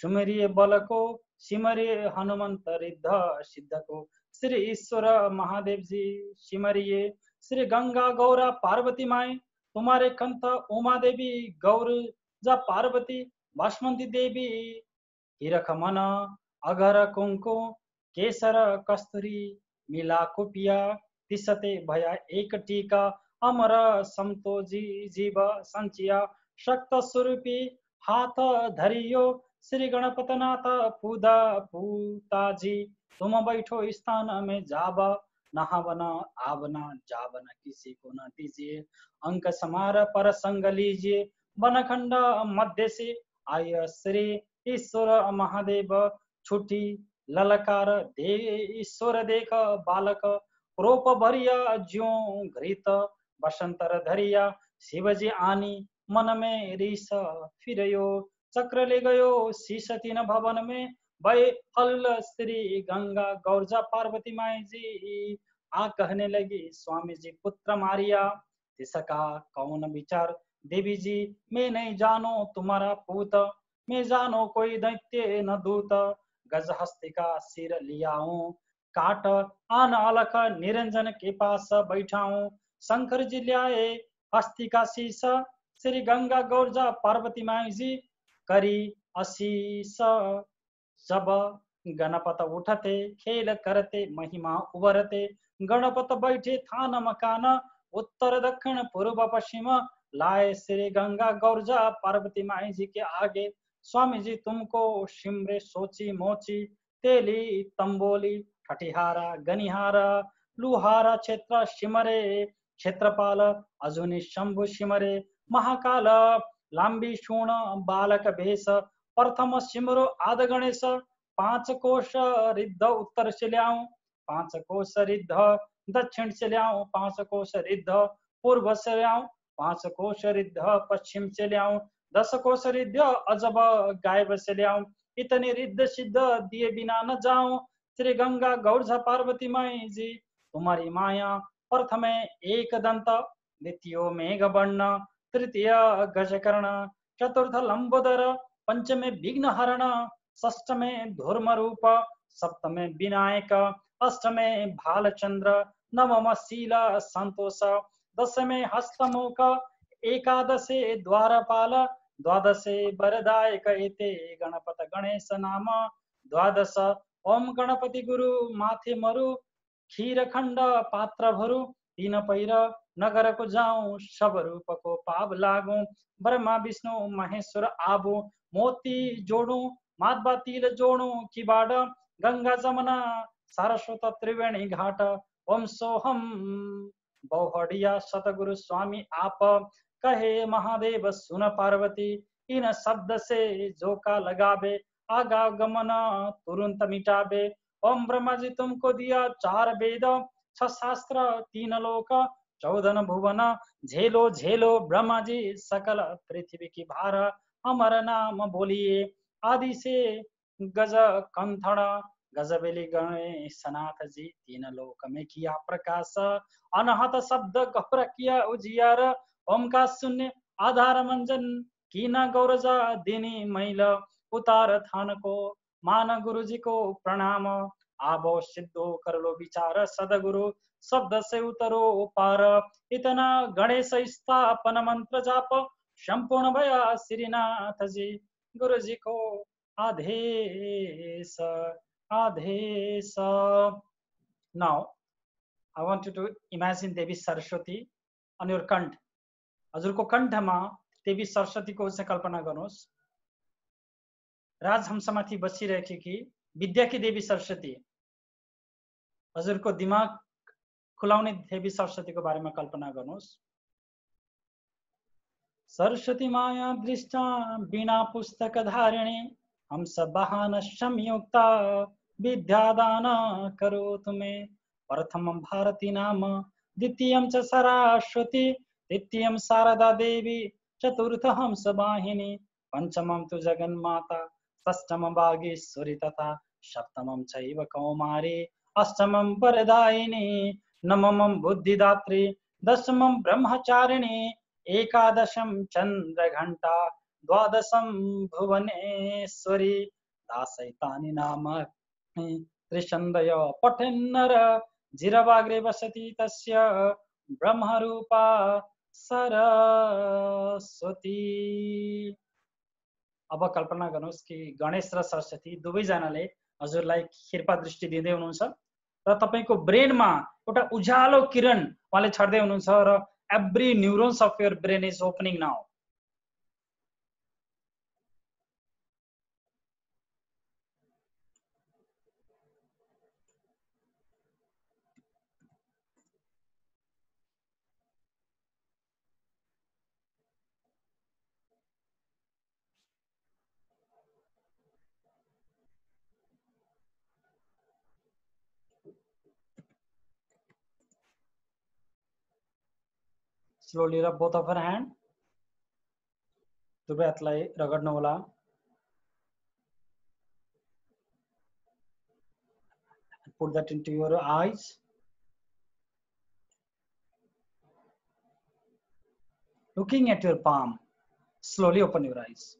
सुमेरिय बलको सिमरिय हनुमन्त रिद्ध सिद्धको श्री ईश्वर महादेव जी सिमरिए श्री गंगा गौरा पार्वती माई तुम्हारे कंठ उमा देवी गौर। जा पार्वती बासमती देवी, हिरख मन अगर कुंकु केसर कस्तुरी, मिला कुपिया, तिसते भया एक टीका, अमर समतो जी जीव संचिया, शक्त स्वरूपी हाथ धरियो श्री गणपतनाथ पूदा पूताजी तुम बैठो स्थान में, जाब, नहावन, आवना, जावन, किसी को न दीजिए। अंक समार पर संग लीजिए बनखंड मध्य से। आय श्री ईश्वर महादेव, छुट्टी, ललकार दे, ईश्वर देख, बालक, रोप भरिया ज्यो घृत, बसंतर धरिया, शिवजी आनी मन में रिस फिरयो चक्र ले गयो शीश तीन भवन में भय हल श्री गंगा, गौरजा पार्वती माई जी आ कहने लगी स्वामी जी पुत्र मारिया इसका कौन विचार? देवी जी मैं नहीं जानो तुम्हारा पूत। मैं जानो कोई दैत्य न दूत। गज हस्ती का सिर लियाऊं। काट, आन अलख, निरंजन के पास बैठाऊं। शंकर जी लियाए, हस्ती का शीश। श्री गंगा गौरजा पार्वती माई जी करी अशीष जब गणपत उठते, खेल करते, महिमा उबरते गणपत बैठे, थान मकान, उत्तर, दक्षिण, पूर्व, पश्चिम लाए श्री गंगा गौरजा पार्वती माई जी के आगे स्वामी जी तुमको शिमरे सोची मोची, तेली, तंबोली ठटिहारा गनिहारा, लुहारा क्षेत्र, शिमरे क्षेत्रपाल, अजुनी शंभु शिमरे महाकाल, लांबी शूण, बालक भेष प्रथम सिमरो, आद गणेश, पाँच कोश रिद्ध उत्तर से ल्याऊं पाँच कोश रिद्ध दक्षिण से ल्याऊं पाँच कोश रिद्ध पूर्व से ल्याऊं पाँच कोश रिद्ध पश्चिम से ल्याऊं दस कोश रिद्ध अजब गायब से ल्याऊं इतने रिद्ध सिद्ध दिए बिना न जाऊँ श्री गंगा गौरझा पार्वती माई जी तुम्हारी माया प्रथम एक दंत, द्वितीय मेघ वर्ण तृतीय गजकर्ण, चतुर्थ लंबोदर, पंचमे विघ्न हरण षष्टमे धूर्म रूप सप्तमे विनायक, अष्टमे भालचंद्र, नवम शील संतोष दशमे हस्तमुख एकादशे द्वारपाल, द्वादशे वरदायक एते गणपत गणेश नाम, द्वादश ओम गणपति गुरु, माथे मरु खीर खंड पात्र भरु, तीन पैर नगरको जाउँ सब रूपको पाप लागौँ, ब्रह्मा, विष्णु, महेश्वर आबो, मोती जोडौँ, मातबा तिल जोडौँ किबाट गङ्गा जमुना, सरस्वत त्रिवेणी घाट ओम सोहम बहुडिया सतगुरु स्वामी आप, कहे महादेव, सुन पार्वती, इन शब्द से जोका लगावे आगा गमन तुरंत मिटावे ओम ब्रह्मा जी तुमको दिया चार वेद, छ शास्त्र, तीन लोक चौदन भुवन, झेलो झेलो ब्रह्मा जी सकल पृथ्वी की भार, अमर नाम बोलिए। आदि से गज कंथण गजबेली गणेशनाथ जी तीन लोक में किया प्रकाश। अनहत शब्द गहर किया उजियार ओम का शून्य, आधार मंजन, कीना गौरजा, दिनी मैल, उतार थान को, मान गुरु जी को प्रणाम। आबो सिद्धो कर लो विचार सदगुरु शब्द से उतरो पार इतना गणेश स्थापन मंत्र जाप, संपूर्ण भया श्रीनाथ जी गुरु जी को आदेश आदेश। Now I want you to imagine Devi Saraswati on your kanth हजुरको कण्ठमा देवी सरस्वतीको चाहिँ कल्पना गर्नुहोस्। राजहंसमाथि बसिरहेकी कि विद्याकी देवी सरस्वती हजुरको दिमाग खुलाउने देवी सरस्वतीको बारेमा कल्पना गर्नुहोस्। सरस्वती माया दृष्टा बिना पुस्तक धारिणी हंस वाहन संयुक्ता विद्यादान करो तुम्हें। प्रथम भारती नाम, द्वितीय च सरस्वती, तृतीय शारदा देवी, चतुर्थ हंस वाहिनी, पंचम तो जगन्माता षष्टम बागेश्वरी तथा सप्तमं चैव कौमारी। अष्टमं वरदायिनी, नवमं बुद्धिदात्री, दशमं ब्रह्मचारिणी, एकादशं चन्द्रघण्टा, द्वादशं भुवनेश्वरी, दासैतानि नाम, त्रिशन्दय पठन्नर, जिरवाग्रे वसति तस्य ब्रह्मरूपा सरस्वती। अब कल्पना गर्नुहोस् कि गणेश र सरस्वती दुवैजनाले हजुरलाई कृपा दृष्टि दिँदै हुनुहुन्छ। र तपाईँको ब्रेनमा एउटा उज्यालो किरण उहाँले छर्दै हुनुहुन्छ र every neurons of brain is opening now slowly rub both of her hand दुवै हातलाई रगड्नु होला put that into your eyes. Looking at your palm, slowly open your eyes.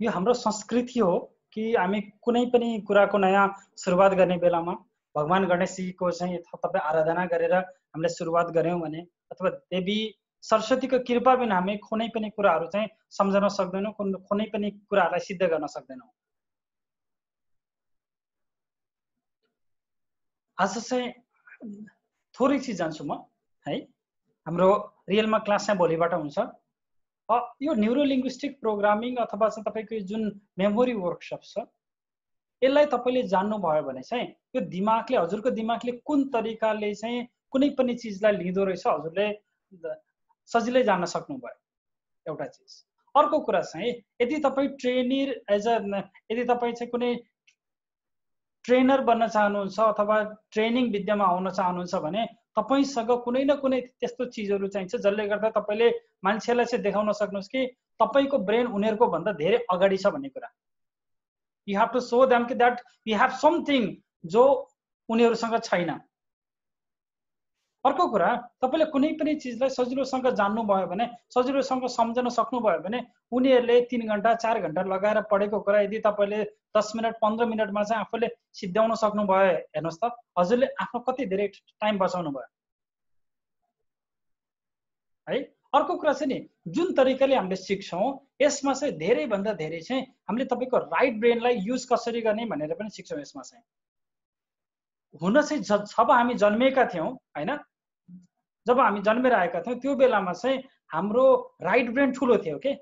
यो हाम्रो संस्कृति हो कि हामी कुनै पनि कुराको नयाँ सुरुवात गर्ने बेलामा भगवान् गणेशजीको चाहिँ तपाईँ आराधना गरेर हामीले सुरुवात गऱ्यौँ भने अथवा देवी सरस्वतीको कृपा बिना हामी कुनै पनि कुराहरू चाहिँ सम्झन सक्दैनौँ कुनै पनि कुराहरूलाई सिद्ध गर्न सक्दैनौँ। आज चाहिँ थोरै चिज जान्छु म है? हाम्रो रियलमा क्लास चाहिँ भोलिबाट हुन्छ। यो न्युरोलिङ्ग्विस्टिक प्रोग्रामिङ अथवा चाहिँ तपाईँको जुन मेमोरी वर्कसप छ यसलाई तपाईँले जान्नुभयो भने चाहिँ यो दिमागले हजुरको दिमागले कुन तरिकाले चाहिँ कुनै पनि चिजलाई लिँदो रहेछ हजुरले सजिलै जान्न सक्नुभयो एउटा चिज। अर्को कुरा चाहिँ यदि तपाईँ ट्रेनिर एज अ यदि तपाईँ चाहिँ कुनै ट्रेनर बन्न चाहनुहुन्छ अथवा ट्रेनिङ विद्यामा आउन चाहनुहुन्छ भने तपाईँसँग कुनै न कुनै त्यस्तो चिजहरू चाहिन्छ जसले गर्दा तपाईँले मान्छेलाई चाहिँ देखाउन सक्नुहोस् कि तपाईँको ब्रेन उनीहरूको भन्दा धेरै अगाडि छ भन्ने कुरा। You have to show them कि द्याट यु हेभ समथिङ जो उनीहरूसँग छैन। अर्को कुरा तपाईँले कुनै पनि चिजलाई सजिलोसँग जान्नुभयो भने सजिलोसँग सम्झन सक्नुभयो भने उनीहरूले तिन घन्टा चार घन्टा लगाएर पढेको कुरा यदि तपाईँले दस मिनट पन्ध्र मिनटमा चाहिँ आफूले सिद्ध्याउन सक्नुभयो हेर्नुहोस् त हजुरले आफ्नो कति धेरै टाइम बचाउनु भयो। है अर्को कुरा चाहिँ नि जुन तरिकाले हामीले सिक्छौँ यसमा चाहिँ धेरैभन्दा धेरै चाहिँ हामीले तपाईँको राइट ब्रेनलाई युज कसरी गर्ने भनेर पनि सिक्छौँ यसमा चाहिँ। हुन चाहिँ जब हामी जन्मेका थियौँ होइन? जब हामी जन्मेर आएका थियौँ त्यो बेलामा चाहिँ हाम्रो राइट ब्रेन ठुलो थियो के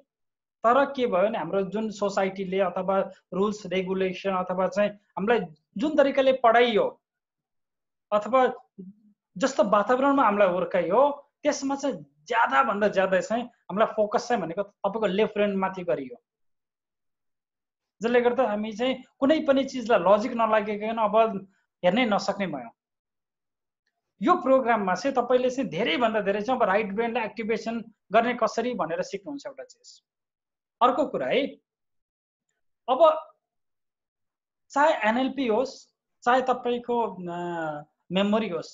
तर के भयो भने हाम्रो जुन सोसाइटीले अथवा रुल्स रेगुलेसन अथवा चाहिँ हामीलाई जुन तरिकाले पढाइयो अथवा जस्तो वातावरणमा हामीलाई हुर्काइयो त्यसमा चाहिँ ज्यादाभन्दा ज्यादा चाहिँ हामीलाई फोकस चाहिँ भनेको तपाईँको लेफ्ट ब्रेनमाथि गरियो। जसले गर्दा हामी चाहिँ कुनै पनि चिजलाई लजिक नलागिकन अब हेर्नै नसक्ने भयो। यो प्रोग्राममा चाहिँ तपाईँले चाहिँ धेरैभन्दा धेरै चाहिँ अब राइट ब्रेनलाई एक्टिभेसन गर्ने कसरी भनेर सिक्नुहुन्छ एउटा चिज अर्को कुरा है अब चाहे एनएलपी होस् चाहे तपाईँको मेमोरी होस्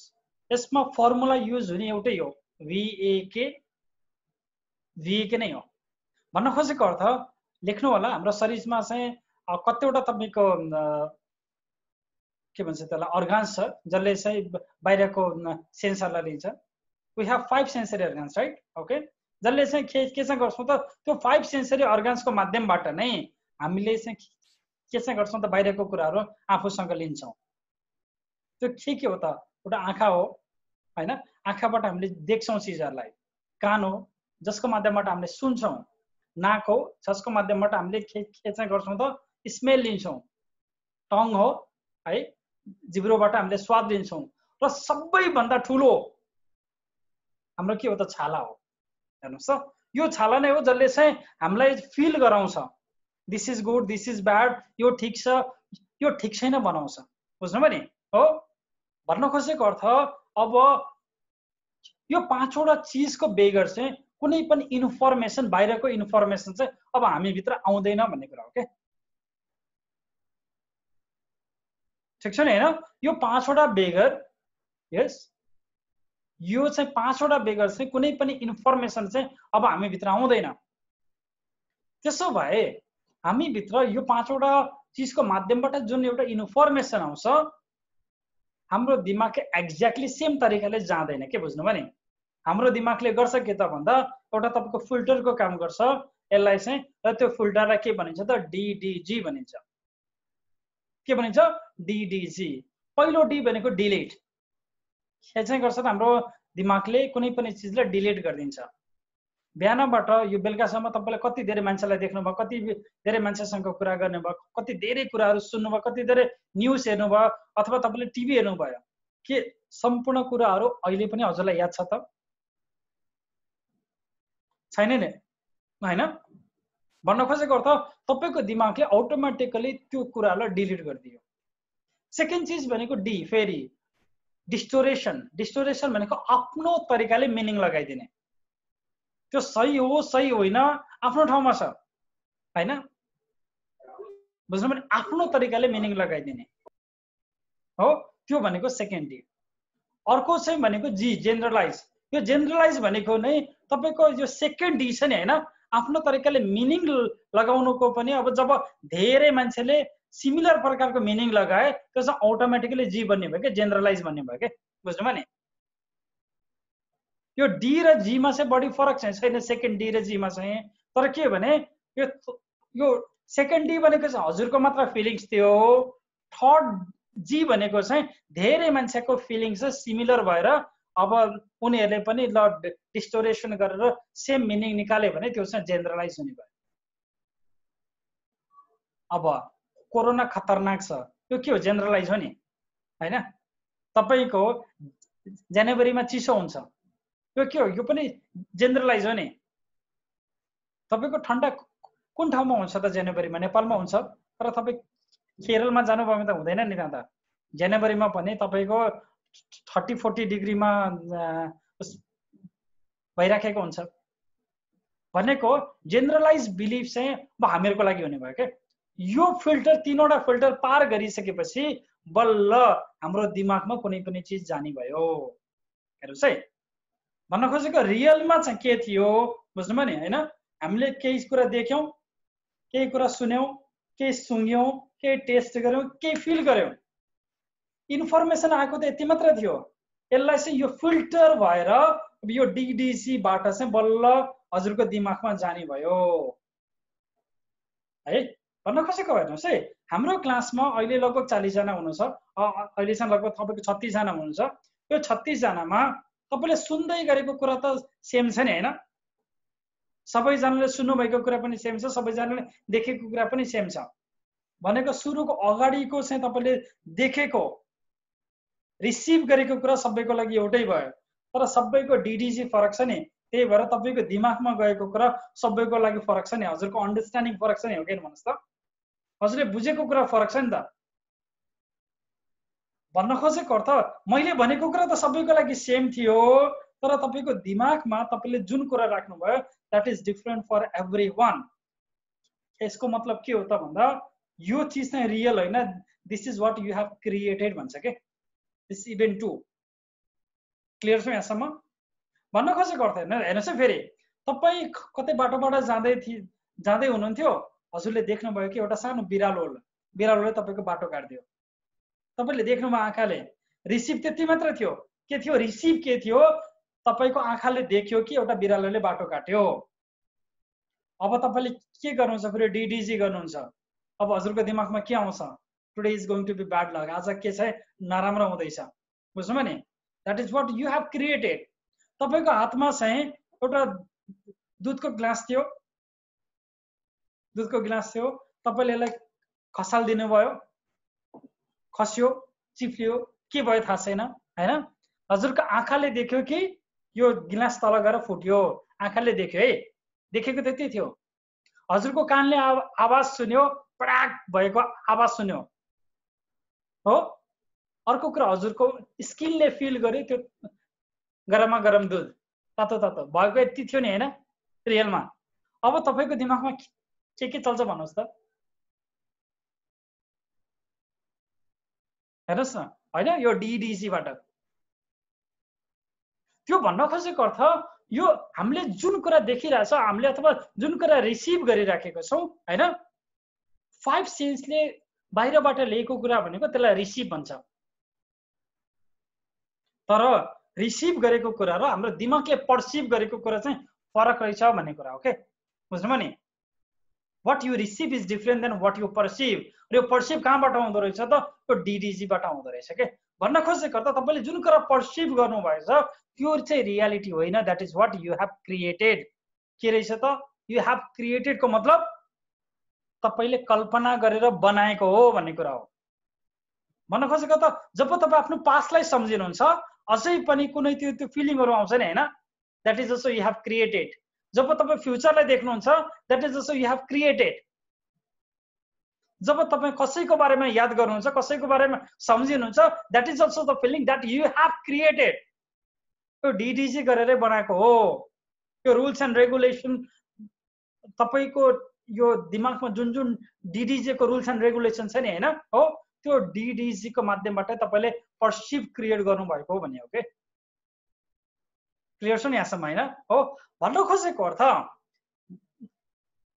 यसमा फर्मुला युज हुने एउटै हो भिएके भिएके नै हो। भन्न खोजेको अर्थ लेख्नु होला हाम्रो शरीरमा चाहिँ कतिवटा तपाईँको के भन्छ त्यसलाई अर्गान्स छ जसले चाहिँ बाहिरको सेन्सरलाई लिन्छ। We have five sensory organs right okay जसले चाहिँ के के चाहिँ गर्छौँ त त्यो फाइभ सेन्सरी अर्गान्सको माध्यमबाट नै हामीले चाहिँ के चाहिँ गर्छौँ त बाहिरको कुराहरू आफूसँग लिन्छौँ। त्यो के के हो त? एउटा आँखा हो होइन? आँखाबाट हामीले देख्छौँ चिजहरूलाई। कान हो जसको माध्यमबाट हामीले सुन्छौँ। नाक हो जसको माध्यमबाट हामीले के के चाहिँ गर्छौँ त स्मेल लिन्छौँ। टङ हो है? जिब्रोबाट हामीले स्वाद लिन्छौँ र सबैभन्दा ठुलो हाम्रो के हो त छाला हो। हेर्नुहोस् त यो छाला नै हो जसले चाहिँ हामीलाई फिल गराउँछ। This is good this is bad यो ठिक छ यो ठिक छैन बनाउँछ। बुझ्नुभयो नि? हो? भन्न खोजेको अर्थ अब यो पाँचवटा चिजको बेगर चाहिँ कुनै पनि इन्फर्मेसन बाहिरको इन्फर्मेसन चाहिँ अब हामीभित्र आउँदैन भन्ने कुरा हो क्या ठिक छ नि होइन यो पाँचवटा बेगर यस यो चाहिँ पाँचवटा बेगर चाहिँ कुनै पनि इन्फर्मेसन चाहिँ अब हामीभित्र आउँदैन त्यसो भए हामीभित्र यो पाँचवटा चिजको माध्यमबाट जुन एउटा इन्फर्मेसन आउँछ हाम्रो दिमागले एक्ज्याक्टली सेम तरिकाले जाँदैन के बुझ्नुभयो नि हाम्रो दिमागले गर्छ के त भन्दा एउटा तपाईँको फिल्टरको काम गर्छ यसलाई चाहिँ र त्यो फिल्टरलाई के भनिन्छ त डिडिजी भनिन्छ के भनिन्छ डिडिजी पहिलो डी भनेको डिलिट के चाहिँ गर्छ त हाम्रो दिमागले कुनै पनि चिजलाई डिलिट गरिदिन्छ। बिहानबाट यो बेलुकासम्म तपाईँले कति धेरै मान्छेलाई देख्नुभयो कति धेरै मान्छेसँग कुरा गर्नुभयो कति धेरै कुराहरू सुन्नुभयो कति धेरै न्युज हेर्नुभयो अथवा तपाईँले टिभी हेर्नुभयो के सम्पूर्ण कुराहरू अहिले पनि हजुरलाई याद छ त? छैन नि? होइन? भन्न खोजेको अर्थ तपाईँको दिमागले अटोमेटिकली त्यो कुरालाई डिलिट गरिदियो। सेकेन्ड चिज भनेको डी फेरि डिस्टोरेसन डिस्टोरेसन भनेको आफ्नो तरिकाले मिनिङ लगाइदिने त्यो सही हो सही होइन आफ्नो ठाउँमा छ। होइन बुझ्नु भने आफ्नो तरिकाले मिनिङ लगाइदिने हो? त्यो भनेको सेकेन्ड डी अर्को चाहिँ भनेको जी जेनरलाइज यो जेनरलाइज भनेको नै तपाईँको यो सेकेन्ड डी छ नि होइन आफ्नो तरिकाले मिनिङ लगाउनुको पनि अब जब धेरै मान्छेले सिमिलर प्रकारको मिनिङ लगाए त्यो चाहिँ अटोमेटिकली जी भन्ने भयो क्या जेनरलाइज भन्ने भयो क्या बुझ्नुभयो नि? यो डी र जीमा चाहिँ बढी फरक चाहिँ छैन सेकेन्ड डी र जीमा चाहिँ। तर के भने, यो यो सेकेन्ड डी भनेको चाहिँ हजुरको मात्र फिलिङ्स थियो। थर्ड जी भनेको चाहिँ धेरै मान्छेको फिलिङ्स चाहिँ सिमिलर भएर अब उनीहरूले पनि ल डिस्टोरेसन गरेर सेम मिनिङ निकाल्यो भने त्यो चाहिँ जेनरलाइज हुने भयो। अब कोरोना खतरनाक छ। यो के हो? जेनरलाइज हो नि। होइन? तपाईँको जनवरीमा चिसो हुन्छ। यो के हो? यो पनि जेनरलाइज हो नि। तपाईँको ठन्डा कुन ठाउँमा हुन्छ त जनवरीमा? नेपालमा हुन्छ। तर तपाईँ केरलमा जानुभयो भने त हुँदैन नि त। जनवरीमा भने तपाईँको थर्टी फोर्टी डिग्रीमा भइराखेको हुन्छ। भनेको जेनरलाइज बिलिफ चाहिँ अब हामीहरूको लागि हुने भयो क्या यो फिल्टर तिनवटा फिल्टर पार गरिसकेपछि बल्ल हाम्रो दिमागमा कुनै पनि चिज जाने भयो। हेर्नुहोस् है। भन्न खोजेको रियलमा चाहिँ के थियो बुझ्नुभयो नि? होइन? हामीले केही कुरा देख्यौँ केही कुरा सुन्यौँ केही सुँग्यौँ केही टेस्ट गऱ्यौँ केही फिल गऱ्यौँ। इन्फर्मेसन आएको त यति मात्र थियो। यसलाई चाहिँ यो फिल्टर भएर यो डिडिसीबाट चाहिँ बल्ल हजुरको दिमागमा जाने भयो। है? भन्न खोजेको हेर्नुहोस् है? हाम्रो क्लासमा अहिले लगभग चालिसजना हुनुहुन्छ। अहिले चाहिँ लगभग तपाईँको छत्तिसजना हुनुहुन्छ। यो छत्तिसजनामा तपाईँले सुन्दै गरेको कुरा त सेम छ नि होइन? सबैजनाले सुन्नुभएको कुरा पनि सेम छ सबैजनाले देखेको कुरा पनि सेम छ। भनेको सुरुको अगाडिको चाहिँ तपाईँले देखेको रिसिभ गरेको कुरा सबैको लागि एउटै भयो। तर सबैको डिडिजी फरक छ नि। त्यही भएर तपाईँको दिमागमा गएको कुरा सबैको लागि फरक छ नि। हजुरको अन्डरस्ट्यान्डिङ फरक छ नि हो कि भन्नुहोस् त? हजुरले बुझेको कुरा फरक छ नि त। भन्न खोजेको अर्थ मैले भनेको कुरा त सबैको लागि सेम थियो तर तपाईँको दिमागमा तपाईँले जुन कुरा राख्नुभयो that is different for every one यसको मतलब के हो त भन्दा यो चिज चाहिँ रियल होइन this is what you have created भन्छ के? दिस इभेन्ट टु क्लियर छ यहाँसम्म? भन्न खोजेको अर्थ हेर्नु हेर्नुहोस् है फेरि तपाईँ कतै बाटोबाट जाँदै थिए जाँदै हुनुहुन्थ्यो हजुरले देख्नुभयो कि एउटा सानो बिरालो बिरालोले तपाईँको बाटो काटिदियो। तपाईँले देख्नुभयो आँखाले। रिसिभ त्यति मात्र थियो। के थियो? रिसिभ के थियो? तपाईँको आँखाले देख्यो कि एउटा बिरालोले बाटो काट्यो? अब तपाईँले के गर्नुहुन्छ? फेरि डिडिजी गर्नुहुन्छ। अब हजुरको दिमागमा के आउँछ? Today is going to be bad luck आज के छ? नराम्रो हुँदैछ। बुझ्नुभयो नि? That is what you have created तपाईँको हातमा चाहिँ एउटा दुधको ग्लास थियो। दुधको ग्लास थियो तपाईँले यसलाई खसाल दिनुभयो खस्यो चिप्लियो के भयो थाहा छैन होइन? हजुरको आँखाले देख्यो कि यो गिलास तल गएर फुट्यो? आँखाले देख्यो है? देखेको त्यति थियो। हजुरको कानले आवाज सुन्यो पडाक भएको आवाज सुन्यो। हो? अर्को कुरा हजुरको स्किनले फिल गर्यो त्यो गरममा गरम दुध। तातो तातो भएको यति थियो नि होइन? रियलमा। अब तपाईँको दिमागमा के के चल्छ भन्नुहोस् त हेर्नुहोस् न होइन यो डिडिसीबाट त्यो भन्न खोजेको अर्थ यो हामीले जुन कुरा देखिरहेछ हामीले अथवा जुन कुरा रिसिभ गरिराखेको छौँ होइन फाइभ सेन्सले बाहिरबाट लिएको कुरा भनेको त्यसलाई रिसिभ भन्छ तर रिसिभ गरेको कुरा र हाम्रो दिमागले पर्सिभ गरेको कुरा चाहिँ फरक रहेछ भन्ने कुरा हो के बुझ्नुभयो नि what you receive is different than what you perceive र यो पर्सिभ कहाँबाट आउँदो रहेछ त? यो डिडिजीबाट आउँदो रहेछ के भन्न खोजेको त तपाईँले जुन कुरा पर्सिभ गर्नुभएछ त्यो चाहिँ रियालिटी होइन। That is what you have created के रहेछ त? यु हेभ क्रिएटेडको मतलब तपाईँले कल्पना गरेर बनाएको हो भन्ने कुरा हो। भन्न खोजेको त जब तपाईँ आफ्नो पास्टलाई सम्झिनुहुन्छ अझै पनि कुनै त्यो त्यो फिलिङहरू आउँछ नि होइन? द्याट इज जसो यु हेभ क्रिएटेड जब तपाईँ फ्युचरलाई देख्नुहुन्छ द्याट इज जसो यु हेभ क्रिएटेड जब तपाईँ कसैको बारेमा याद गर्नुहुन्छ कसैको बारेमा सम्झिनुहुन्छ that is also the feeling that you have created यो डिडिजी गरेरै बनाएको हो। यो रुल्स एन्ड रेगुलेसन तपाईँको यो दिमागमा जुन जुन डिडिजीको रुल्स एन्ड रेगुलेसन छ नि होइन? हो त्यो डिडिजीको माध्यमबाट तपाईँले पर्सिभ क्रिएट गर्नुभएको हो भन्ने हो कि क्लियर छ नि यहाँसम्म होइन? हो? भन्न खोजेको अर्थ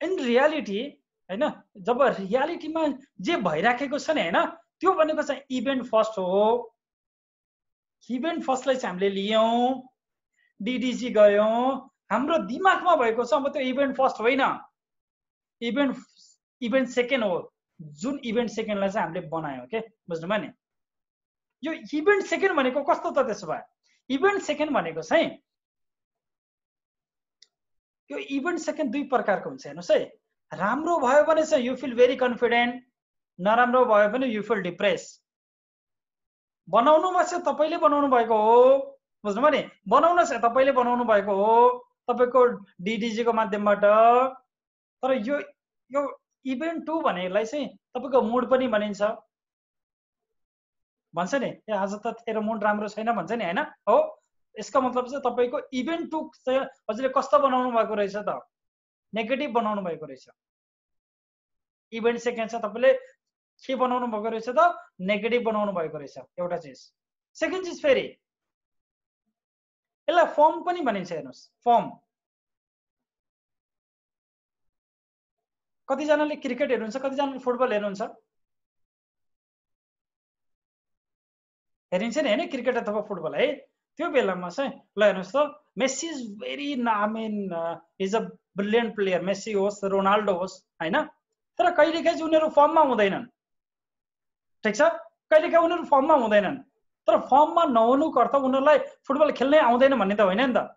इन रियालिटी होइन? जब रियालिटीमा जे भइराखेको छ नि होइन? त्यो भनेको चाहिँ इभेन्ट फर्स्ट हो। इभेन्ट फर्स्टलाई चाहिँ हामीले लियौँ डिडिजी गयौँ हाम्रो दिमागमा भएको छ अब त्यो इभेन्ट फर्स्ट होइन। इभेन्ट इभेन्ट सेकेन्ड हो। जुन इभेन्ट सेकेन्डलाई चाहिँ हामीले बनायौँ के बुझ्नुभयो नि? यो इभेन्ट सेकेन्ड भनेको कस्तो त त्यसो भए? इभेन्ट सेकेन्ड भनेको चाहिँ यो इभेन्ट सेकेन्ड दुई प्रकारको हुन्छ हेर्नुहोस् है। राम्रो भयो भने चाहिँ यु फिल भेरी कन्फिडेन्ट नराम्रो भयो भने यु फिल डिप्रेस बनाउनु चाहिँ तपाईँले बनाउनु भएको हो। बुझ्नुभयो नि? बनाउन चाहिँ तपाईँले बनाउनु भएको हो। तपाईँको डिडिजीको माध्यमबाट। तर यो यो इभेन्ट टू भनेलाई चाहिँ तपाईँको मुड पनि भनिन्छ। भन्छ नि? आज त तेरो मुड राम्रो छैन भन्छ नि होइन? हो? यसको मतलब चाहिँ तपाईँको इभेन्ट टू चाहिँ हजुरले कस्तो बनाउनु भएको रहेछ त? नेगेटिभ बनाउनु भएको रहेछ। इभेन्ट सेकेन्ड छ तपाईँले के बनाउनु भएको रहेछ त? नेगेटिभ बनाउनु भएको रहेछ एउटा चिज। सेकेन्ड चिज फेरि। यसलाई फर्म पनि भनिन्छ हेर्नुहोस् फर्म। कतिजनाले क्रिकेट हेर्नुहुन्छ कतिजनाले फुटबल हेर्नुहुन्छ? हेरिन्छ नि होइन क्रिकेट अथवा फुटबल है? त्यो बेलामा चाहिँ ल हेर्नुहोस् त Messi is very I is a brilliant player Messi होस् रोनाल्डो होस् होइन? तर कहिलेकाहीँ चाहिँ उनीहरू फर्ममा हुँदैनन्। ठिक छ? कहिलेकाहीँ उनीहरू फर्ममा हुँदैनन्। तर फर्ममा नहुनुको अर्थ उनीहरूलाई फुटबल खेल्नै आउँदैन भन्ने त होइन नि त।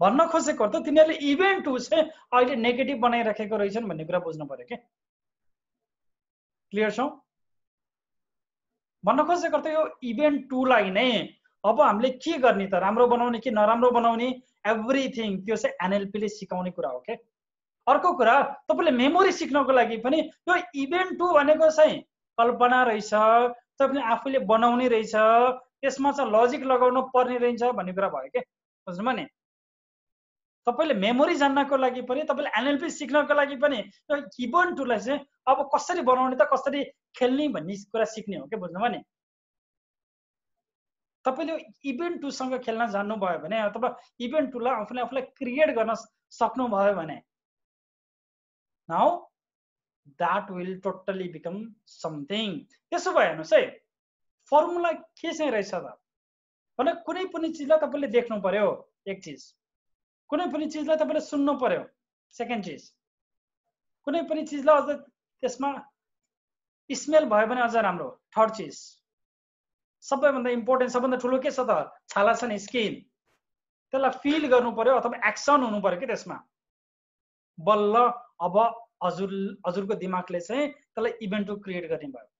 भन्न खोजेको अर्थ तिनीहरूले इभेन्ट चाहिँ अहिले नेगेटिभ बनाइराखेको रहेछन् भन्ने कुरा बुझ्नु पर्यो कि? क्लियर छौँ? भन्न खोजेको अर्थ यो इभेन्ट टूलाई नै अब हामीले के गर्ने त? राम्रो बनाउने कि नराम्रो बनाउने? एभ्रिथिङ त्यो चाहिँ एनएलपीले सिकाउने कुरा हो क्या अर्को कुरा तपाईँले मेमोरी सिक्नको लागि पनि यो इभेन्ट टू भनेको चाहिँ कल्पना रहेछ तपाईँले आफूले बनाउने रहेछ त्यसमा चाहिँ लजिक लगाउनु पर्ने रहेछ भन्ने कुरा भयो क्या बुझ्नुभयो नि? तपाईँले मेमोरी जान्नको लागि पनि तपाईँले एनएलपी सिक्नको लागि पनि यो इभेन्ट टूलाई चाहिँ अब कसरी बनाउने त कसरी खेल्ने भन्ने कुरा सिक्ने हो क्या बुझ्नुभयो नि? तपाईँले इभेन्ट टूसँग खेल्न जान्नुभयो भने अथवा इभेन्ट टूलाई आफूले आफूलाई क्रिएट गर्न सक्नुभयो भने now that will totally become something त्यसो भए हेर्नुहोस् है फर्मुला के चाहिँ रहेछ त? भने कुनै पनि चिजलाई तपाईँले देख्नु पर्यो एक चिज। कुनै पनि चिजलाई तपाईँले सुन्नु पर्यो। सेकेन्ड चिज। कुनै पनि चिजलाई अझ त्यसमा स्मेल भयो भने अझ राम्रो थर्ड चिज। सबैभन्दा इम्पोर्टेन्ट सबभन्दा ठुलो के छ त? छाला छ नि स्किन त्यसलाई फिल गर्नु पर्यो अथवा एक्सन हुनु पर्यो कि त्यसमा। बल्ल अब हजुर हजुरको दिमागले चाहिँ त्यसलाई इभेन्ट क्रिएट गर्ने भयो।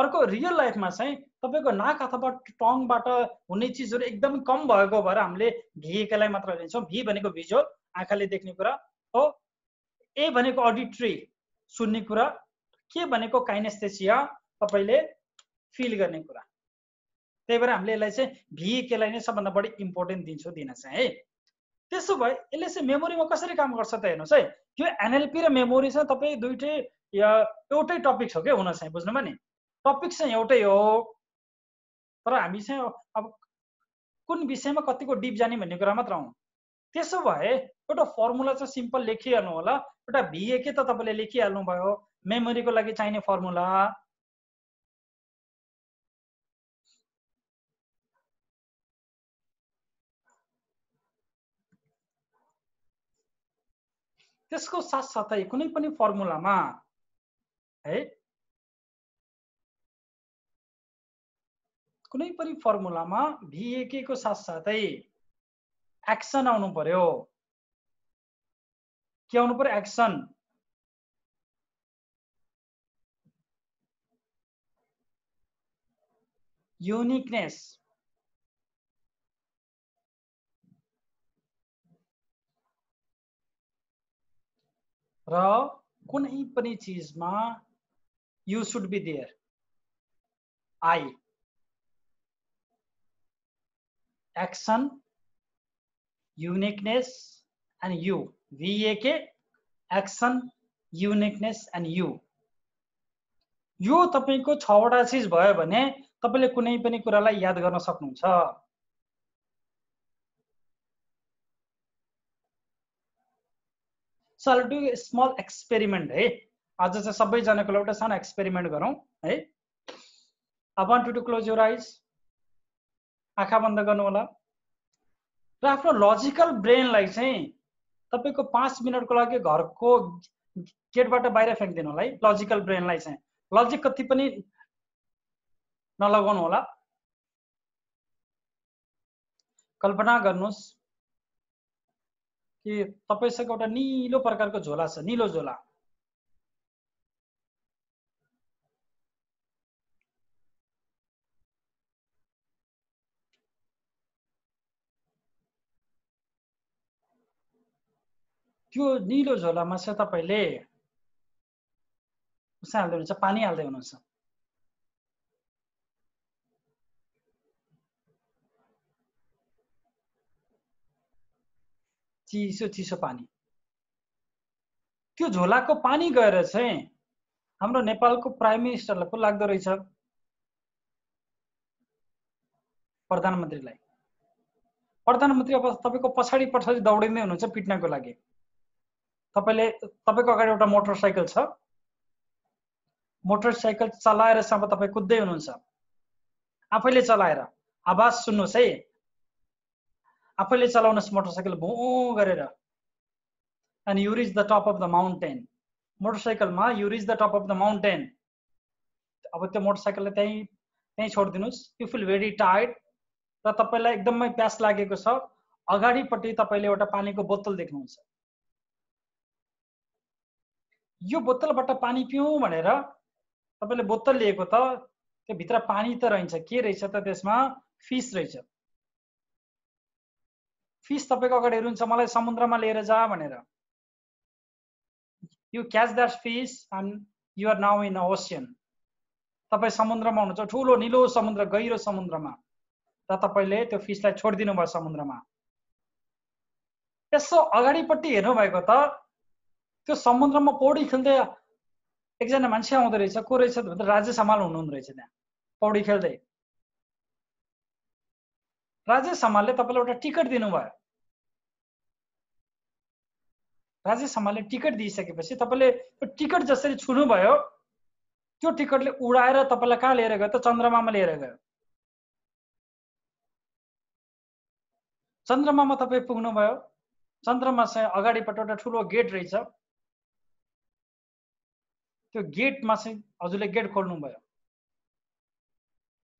अर्को रियल लाइफमा चाहिँ तपाईँको नाक अथवा टङबाट हुने चिजहरू एकदमै कम भएको भएर हामीले भिएकालाई मात्र लिन्छौँ भी भनेको भिजुअल आँखाले देख्ने कुरा हो। ए भनेको अडिट्री सुन्ने कुरा। के भनेको काइनेस्थेसिया तपाईँले फिल गर्ने कुरा। त्यही भएर हामीले यसलाई चाहिँ भिएकेलाई नै सबभन्दा बढी इम्पोर्टेन्ट दिन्छौँ दिन चाहिँ है। त्यसो भए यसले चाहिँ मेमोरीमा कसरी काम गर्छ त हेर्नुहोस् है। यो एनएलपी र मेमोरी चाहिँ तपाईँ दुइटै एउटै टपिक छ क्या हुन चाहिँ बुझ्नुभयो नि? टपिक चाहिँ एउटै हो। तर हामी चाहिँ अब कुन विषयमा कतिको डिप जाने भन्ने कुरा मात्र आउँ त्यसो भए एउटा फर्मुला चाहिँ सिम्पल लेखिहाल्नु होला। एउटा भिए के त तपाईँले लेखिहाल्नु भयो मेमोरीको लागि चाहिने फर्मुला त्यसको साथसाथै कुनै पनि फर्मुलामा है कुनै पनि फर्मुलामा भिएके को साथसाथै एक्सन आउनु पर्यो। के आउनु पर्यो? एक्सन युनिकनेस र कुनै पनि चिजमा you should be there I action uniqueness and you भिएके action uniqueness and you यो तपाईँको छवटा चिज भयो भने तपाईँले कुनै पनि कुरालाई याद गर्न सक्नुहुन्छ। सो डु स्मल एक्सपेरिमेन्ट है। आज चाहिँ सबैजनाको एउटा सानो एक्सपेरिमेन्ट गरौँ है। अब one two two close your eyes आँखा बन्द गर्नु होला। र आफ्नो लजिकल ब्रेनलाई चाहिँ तपाईँको पाँच मिनटको लागि घरको गेटबाट बाहिर फ्याँकिदिनु होला है लजिकल ब्रेनलाई चाहिँ। लजिक कति पनि नलगाउनु होला। कल्पना गर्नुहोस् कि तपाईँसँग एउटा निलो प्रकारको झोला छ निलो झोला। त्यो निलो झोलामा चाहिँ तपाईँले उसै हाल्दै हुनुहुन्छ पानी हाल्दै हुनुहुन्छ। चिसो चिसो पानी। त्यो झोलाको पानी गएर चाहिँ हाम्रो नेपालको प्राइम मिनिस्टरलाई पो लाग्दो रहेछ। प्रधानमन्त्रीलाई। प्रधानमन्त्री अब तपाईँको पछाडि पछाडि दौडिँदै हुनुहुन्छ पिट्नको लागि। तपाईँले तपाईँको अगाडि एउटा मोटरसाइकल छ। मोटरसाइकल चलाएरसम्म तपाईँ कुद्दै हुनुहुन्छ। आफैले चलाएर। आवाज सुन्नुहोस् है। आफैले चलाउनुहोस् मोटरसाइकल भो गरेर। And you reach the top of the mountain मोटरसाइकलमा you reach the top of the mountain अब त्यो मोटरसाइकललाई त्यहीँ त्यहीँ छोडिदिनुहोस्। यु फिल भेरी टायर्ड र तपाईँलाई एकदमै प्यास लागेको छ। अगाडिपट्टि तपाईँले एउटा पानीको बोतल देख्नुहुन्छ। यो बोतलबाट पानी पिउँ भनेर तपाईँले बोतल लिएको त त्यो भित्र पानी त रहन्छ के रहेछ त त्यसमा? फिस रहेछ। फिस तपाईँको अगाडि हेर्नुहुन्छ मलाई समुद्रमा लिएर जा भनेर। You catch that fish and you're now in ocean तपाईँ समुद्रमा हुनुहुन्छ ठुलो निलो समुद्र गहिरो समुद्रमा। र तपाईँले त्यो फिसलाई छोडिदिनु भयो समुद्रमा। यसो अगाडिपट्टि हेर्नुभएको त त्यो समुद्रमा पौडी खेल्दै एकजना मान्छे आउँदो रहेछ को रहेछ भन्दा राजेश हमाल हुनुहुँदो रहेछ त्यहाँ पौडी खेल्दै। राजेश हमालले तपाईँलाई एउटा टिकट दिनुभयो। राजेश हमालले टिकट दिइसकेपछि तपाईँले त्यो टिकट जसरी छुनुभयो त्यो टिकटले उडाएर तपाईँलाई कहाँ लिएर गयो त? चन्द्रमामा लिएर गयो। चन्द्रमामा तपाईँ पुग्नुभयो। चन्द्रमा चाहिँ अगाडिपट्टि एउटा ठुलो गेट रहेछ। त्यो गेटमा चाहिँ हजुरले गेट खोल्नुभयो।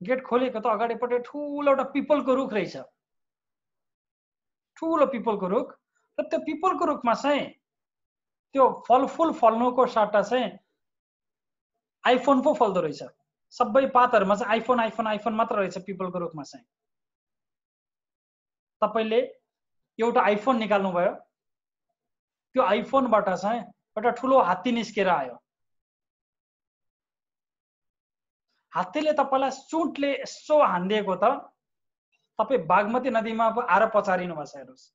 गेट खोलेको त अगाडिपट्टि ठुलो एउटा पिपलको रुख रहेछ। ठुलो पिपलको रुख र त्यो पिपलको रुखमा चाहिँ त्यो फलफुल फल्नुको सट्टा चाहिँ आइफोन पो फल्दो रहेछ। सबै पातहरूमा चाहिँ आइफोन आइफोन आइफोन मात्र रहेछ पिपलको रुखमा चाहिँ। तपाईँले एउटा आइफोन निकाल्नुभयो। त्यो आइफोनबाट चाहिँ एउटा ठुलो हात्ती निस्केर आयो। हात्तीले तपाईँलाई सुटले यसो हानिदिएको त। तपाईँ बागमती नदीमा आएर पचारिनु भएको छ हेर्नुहोस्।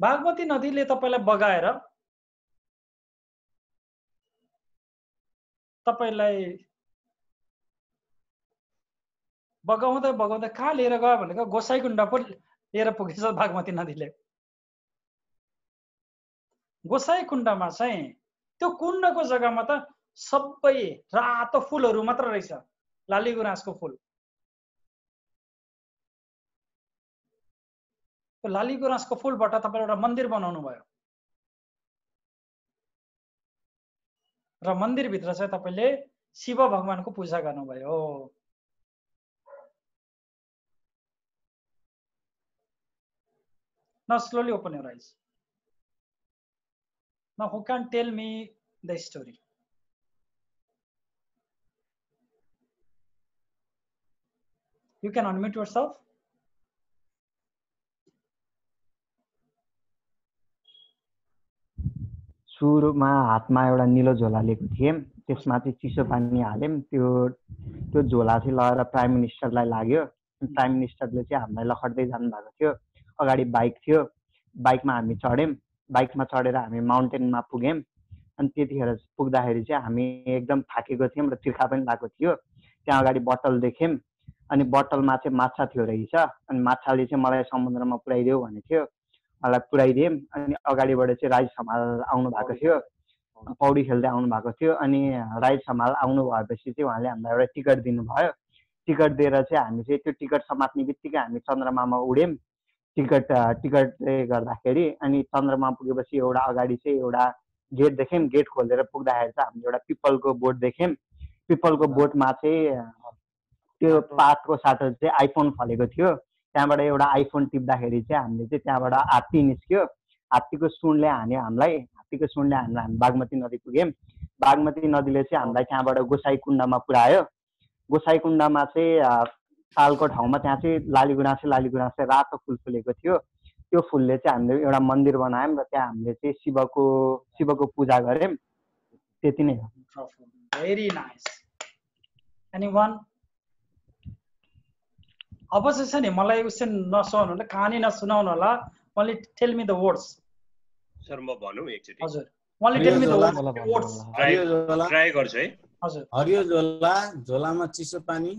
बागमती नदीले तपाईँलाई बगाएर तपाईँलाई बगाउँदै बगाउँदै कहाँ लिएर गयो भनेको गोसाइकुण्ड पो लिएर पुगेछ बागमती नदीले। गोसाइकुण्डमा चाहिँ त्यो कुण्डको जग्गामा त सबै रातो फुलहरू मात्र रहेछ। लाली गुराँसको फुल। लाली गुराँसको फुलबाट तपाईँले एउटा मन्दिर बनाउनु भयो र मन्दिरभित्र चाहिँ तपाईँले शिव भगवानको पूजा गर्नुभयो। Now slowly open your eyes. Now, who can tell me the story? You can unmute yourself. सुरुमा हातमा एउटा निलो झोला लिएको थिएँ। त्यसमा चाहिँ चिसो पानी हाल्यौँ त्यो त्यो झोला चाहिँ लगेर प्राइम मिनिस्टरलाई लाग्यो। प्राइम मिनिस्टरले चाहिँ हामीलाई लखट्दै जानुभएको थियो। अगाडि बाइक थियो। बाइकमा हामी चढ्यौँ बाइकमा चढेर हामी माउन्टेनमा पुग्यौँ अनि त्यतिखेर पुग्दाखेरि चाहिँ हामी एकदम थाकेको थियौँ र तिर्खा पनि लागेको थियो। त्यहाँ अगाडि बटल देख्यौँ अनि बटलमा चाहिँ माछा थियो रहेछ। अनि माछाले चाहिँ मलाई समुद्रमा पुऱ्याइदेऊ भनेको थियो। मलाई पुऱ्याइदिएँ अनि अगाडिबाट चाहिँ राज समाल आउनु भएको थियो। पौडी खेल्दै आउनु भएको थियो। अनि राज समाल आउनु भएपछि चाहिँ उहाँले हामीलाई एउटा टिकट दिनुभयो। टिकट दिएर चाहिँ हामी चाहिँ त्यो टिकट समात्ने बित्तिकै हामी चन्द्रमामा उड्यौँ टिकट टिकटले गर्दाखेरि अनि चन्द्रमा पुगेपछि एउटा अगाडि चाहिँ एउटा गेट देख्यौँ गेट खोलेर पुग्दाखेरि चाहिँ हामीले एउटा पिपलको बोट देख्यौँ पिपलको बोटमा चाहिँ त्यो पातको साटो चाहिँ आइफोन फलेको थियो। त्यहाँबाट एउटा आइफोन टिप्दाखेरि चाहिँ हामीले चाहिँ त्यहाँबाट हात्ती निस्क्यो। हात्तीको सुनले हान्यो हामीलाई। हात्तीको सुनले हामीलाई हामी बागमती नदी पुग्यौँ बागमती नदीले चाहिँ हामीलाई त्यहाँबाट गोसाई कुण्डमा पुऱ्यायो। गोसाई कुण्डमा चाहिँ तालको ठाउँमा त्यहाँ चाहिँ लाली गुराँसे लाली गुराँसे रातो फुल फुलेको थियो। त्यो फुलले चाहिँ हामीले एउटा मन्दिर बनायौँ र त्यहाँ हामीले चाहिँ शिवको शिवको पूजा गऱ्यौँ। त्यति नै हो। भेरी नाइस एनी वान अब चाहिँ छ नि मलाई उस नसुनाउनु होला कहानी नसुनाउनु होला। Only tell me the words sir म भनौँ एकचोटि। हजुर। Only tell me the words हरियो झोला। ट्राई गर्छु है हजुर। हरियो झोला झोलामा चिसो पानी।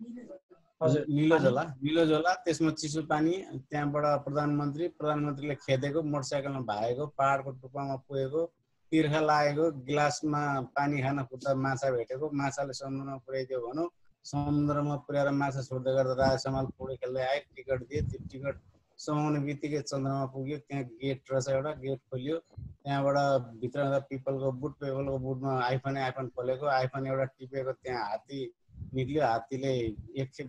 निलो झोला? निलो झोला त्यसमा चिसो पानी त्यहाँबाट प्रधानमन्त्री प्रधानमन्त्रीले खेदेको मोटरसाइकलमा भागेको पहाडको टुप्पामा पुगेको तिर्खा लागेको गिलासमा पानी खान खुट्टा माछा भेटेको माछाले समुद्रमा पुर्याइदियो भनौँ समुद्रमा पुर्याएर माछा छोड्दै गर्दा राजा समाल पौडी खेल्दै आए टिकट दिए त्यो टिकट समाउने बित्तिकै चन्द्रमा पुग्यो त्यहाँ गेट रहेछ एउटा गेट खोलियो त्यहाँबाट भित्र पिपलको बुट पिपलको बुटमा आइफोन आइफोन खोलेको आइफोन एउटा टिपेको त्यहाँ हात्ती निक्ल्यो हात्तीले एकखेप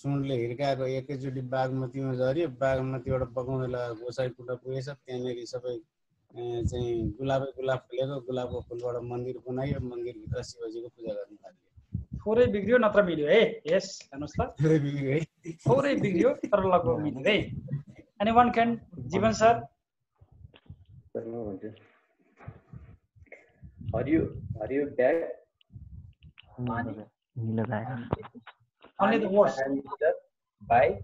सुनले हिर्काएको एकैचोटि बागमतीमा झऱ्यो बागमतीबाट बगाउने लगाएर गोसाई कुटा पुगेछ। त्यहाँनिर सबै चाहिँ गुलाबै गुलाब फुलेको गुलाबको फुलबाट मन्दिर बनायो मन्दिरभित्र शिवजीको पूजा गर्नु थाल्यो। थोरै बिग्रियो नत्र मिल्यो है? यस हेर्नुहोस् त थोरै बिग्रियो है? थोरै बिग्रियो तर लगभग मिल्यो है? Any one can Jeevan sir? हरियो हरियो bag. Bag Only the words. Bike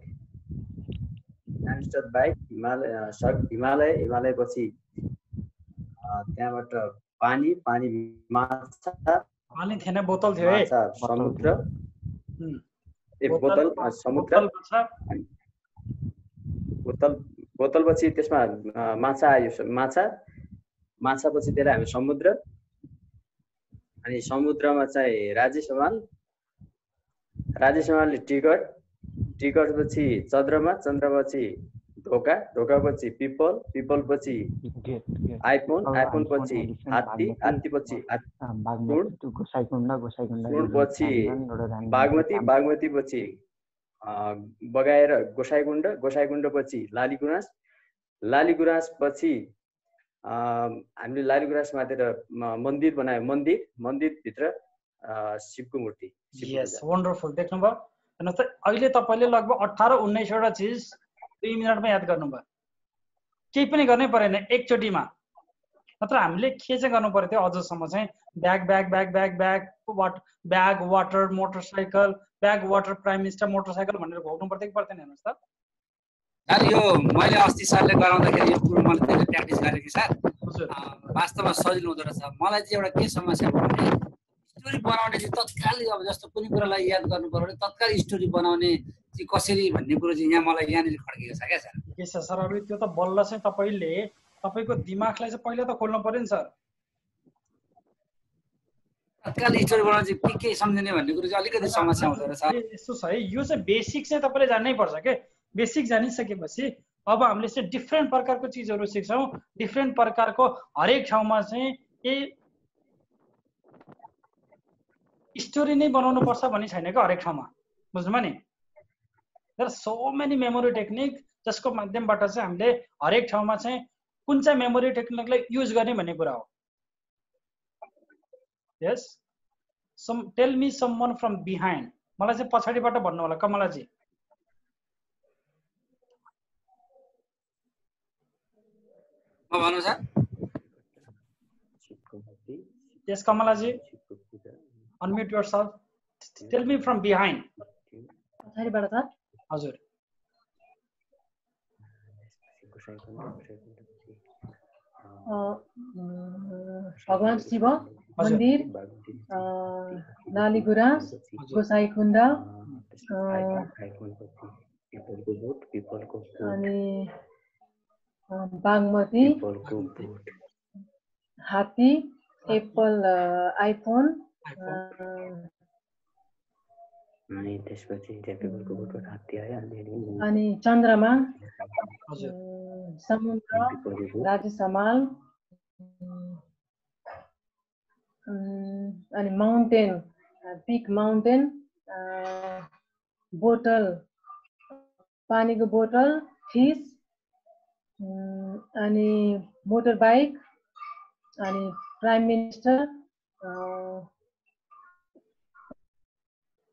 hamster bike Himalaya sir Himalaya Himalaya पछि त्यहाँबाट पानी पानी माछा पानी थिएन बोतल थियो है समुद्र। ए बोतल समुद्र बोतल छ बोतल बोतल पछि त्यसमा माछा आयो माछा माछा पछि त्यसलाई हामी समुद्र अनि समुद्रमा चाहिँ राजेश समाल राजेश समालले टिकट टिकट पछि चन्द्रमा चन्द्रमा पछि ढोका ढोका पछि पिपल पिपल पछि आइफोन आइफोन पछि हात्ती हात्ती पछि पछि बागमती बागमती पछि बगाएर गोसाइकुण्ड गोसाइकुण्ड पछि लालीगुराँस लालीगुराँस पछि हामीले लालीगुराँस माथेर म- मन्दिर बनायो मन्दिर मन्दिरभित्र शिवको मूर्ति यस। वन्डरफुल देख्नुभयो। हेर्नुहोस् त अहिले तपाईँले लगभग अठार उन्नाइसवटा चिज दुई मिनटमा याद गर्नुभयो। केही पनि गर्नै परेन एकचोटिमा। नत्र हामीले के चाहिँ गर्नु पऱ्यो थियो अझसम्म चाहिँ? Bag bag bag bag bag what bag water motorcycle bag water prime minister motorcycle भनेर घोक्नु पर्थ्यो कि पर्दैन हेर्नुहोस् त। सर यो मैले अस्ति सरले गराउँदाखेरि यो कुरो मैले धेरै प्र्याक्टिस गरेँ कि सर वास्तवमा सजिलो हुँदो रहेछ। मलाई चाहिँ एउटा के समस्या भयो भने स्टोरी बनाउने चाहिँ तत्काल अब जस्तो कुनै कुरालाई याद गर्नु पर्यो भने तत्काल स्टोरी बनाउने चाहिँ कसरी भन्ने कुरो चाहिँ यहाँ मलाई यहाँनिर खड्किएको छ क्या सर? के छ सर? अब त्यो त बल्ल चाहिँ तपाईँले तपाईँको दिमागलाई चाहिँ पहिला त खोल्नु पऱ्यो नि सर। तत्काल स्टोरी बनाउनु चाहिँ के के सम्झिने भन्ने कुरो चाहिँ अलिकति समस्या हुँदो रहेछ। यस्तो छ है यो चाहिँ बेसिक चाहिँ तपाईँले जान्नै पर्छ के? बेसिक जानिसकेपछि अब हामीले चाहिँ डिफ्रेन्ट प्रकारको चिजहरू सिक्छौँ डिफ्रेन्ट प्रकारको हरेक ठाउँमा चाहिँ ए स्टोरी नै बनाउनु पर्छ भन्ने छैन क्या हरेक ठाउँमा? बुझ्नुभयो नि? तर सो मेनी मेमोरी टेक्निक जसको माध्यमबाट चाहिँ हामीले हरेक ठाउँमा चाहिँ कुन चाहिँ मेमोरी टेक्निकलाई युज गर्ने भन्ने कुरा हो। Yes some tell me someone from behind मलाई चाहिँ पछाडिबाट भन्नु होला कमलाजी। यस Kamlaji. Unmute your self tell me from behind पछाडिबाट छ हजुर अ, उम्, भगवान शिव मन्दिर अ, लाली गुराँस गोसाइकुण्ड अ, अनि अ, बागमती हात्ती एप्पल अ, आइफोन अ, अनि त्यसपछि च्यापेबलको बोटबाट हात्ती आयो अनि अनि चन्द्रमा? समुद्र राजेश हमाल। अनि माउन्टेन पिक माउन्टेन अ, बोतल पानीको बोतल फिस अनि मोटर बाइक अनि prime minister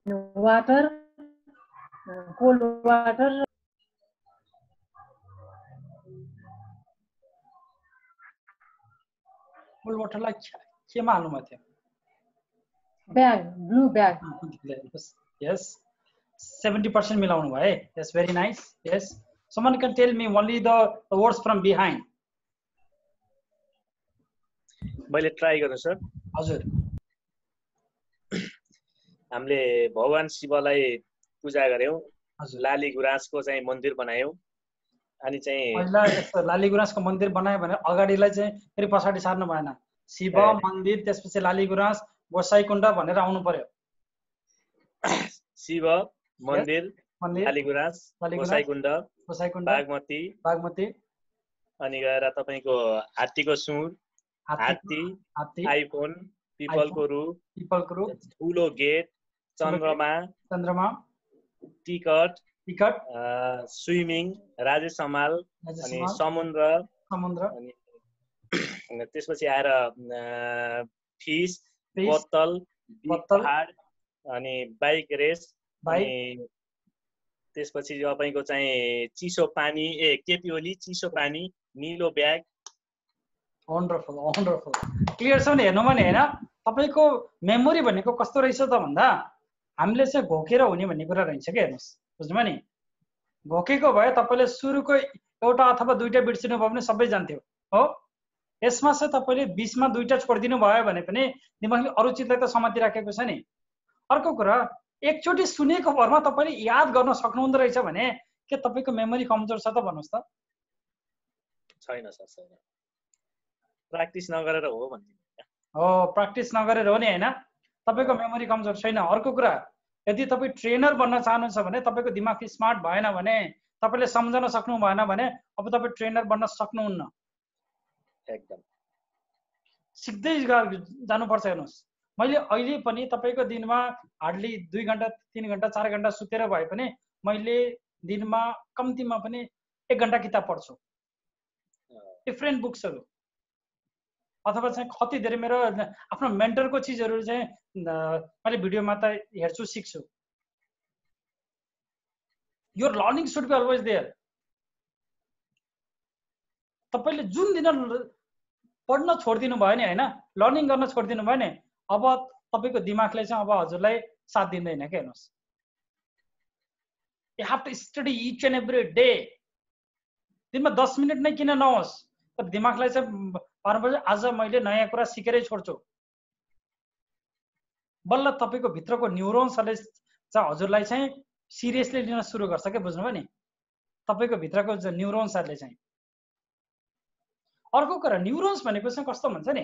uh, water cold water cold वाटरलाई के- केमा हाल्नु थियो bag blue bag yes seventy percent मिलाउनु भयो है yes very nice yes someone can tell me only the words from behind मैले ट्राई गरेँ सर हजुर। हामीले भगवान् शिवलाई पूजा गऱ्यौँ। लाली गुराँसको चाहिँ मन्दिर बनायौँ। अनि चाहिँ लाली गुराँसको मन्दिर बनायो भने अगाडिलाई चाहिँ फेरि पछाडि सार्नु भएन। शिव। मन्दिर त्यसपछि लाली गुराँस गोसाइकुण्ड भनेर आउनु पर्यो। शिव मन्दिर लाली गुराँस गोसाइकुण्ड बागमती बागमती। अनि गएर तपाईँको हात्तीको हात्ती हात्ती आइफोन पिपलको रुख पिपलको रुख ठुलो गेट चन्द्रमा चन्द्रमा। Ticket ticket. Swimming Rajesh Hamal Rajesh अनि समुद्र समुद्र अनि त्यसपछि आएर फिस बोतल बोतल, पहाड अनि बाइक रेस। बाइक। अनि त्यसपछि तपाईँको चाहिँ चिसो पानी ए केपी ओली चिसो पानी निलो ब्याग। वन्डरफुल वन्डरफुल क्लियर छ नि हेर्नु भने होइन? तपाईँको मेमोरी भनेको कस्तो रहेछ त भन्दा? हामीले चाहिँ घोकेर हुने भन्ने कुरा रहेछ क्या हेर्नुहोस्। बुझ्नुभयो नि? घोकेको भए तपाईँले सुरुको एउटा अथवा दुइटा बिर्सिनु भयो भने सबै जान्थ्यो। हो? यसमा चाहिँ तपाईँले बिचमा दुइटा छोडिदिनु भयो भने पनि दिमागले अरू चिजलाई त समातिराखेको छ नि। अर्को कुरा एकचोटि सुनेको भरमा तपाईँले याद गर्न सक्नुहुँदो रहेछ भने के तपाईँको मेमोरी कमजोर छ त भन्नुहोस् त। छैन सर छैन। प्र्याक्टिस नगरेर हो भन्ने। हो प्र्याक्टिस नगरेर हो नि होइन? तपाईँको मेमोरी कमजोर छैन। अर्को कुरा यदि तपाईँ ट्रेनर बन्न चाहनुहुन्छ भने तपाईँको दिमाग स्मार्ट भएन भने तपाईँले सम्झन सक्नु भएन भने अब तपाईँ ट्रेनर बन्न सक्नुहुन्न। एकदम। सिक्दै जानुपर्छ हेर्नुहोस्। मैले अहिले पनि तपाईँको दिनमा हार्डली दुई घन्टा तिन घन्टा चार घन्टा सुतेर भए पनि मैले दिनमा कम्तीमा पनि एक घन्टा किताब पढ्छु। डिफ्रेन्ट बुक्सहरू अथवा चाहिँ कति धेरै मेरो आफ्नो मेन्टरको चिजहरू चाहिँ मैले भिडियोमा त हेर्छु सिक्छु। यो learning should be always there तपाईँले जुन दिन पढ्न छोडिदिनु भयो नि होइन? लर्निङ गर्न छोडिदिनु भयो नि अब तपाईँको दिमागले चाहिँ अब हजुरलाई साथ दिँदैन क्या हेर्नुहोस्। You have to study each and every day दिनमा दस मिनट नै किन नहोस्? तर दिमागलाई चाहिँ पार्नुपर्छ आज मैले नयाँ कुरा सिकेरै छोड्छु। बल्ल तपाईँको भित्रको न्युरोन्सहरूले चाहिँ हजुरलाई चाहिँ सिरियसली लिन सुरु गर्छ क्या बुझ्नुभयो नि? तपाईँको भित्रको न्युरोन्सहरूले चाहिँ। अर्को कुरा न्युरोन्स भनेको चाहिँ कस्तो भन्छ नि?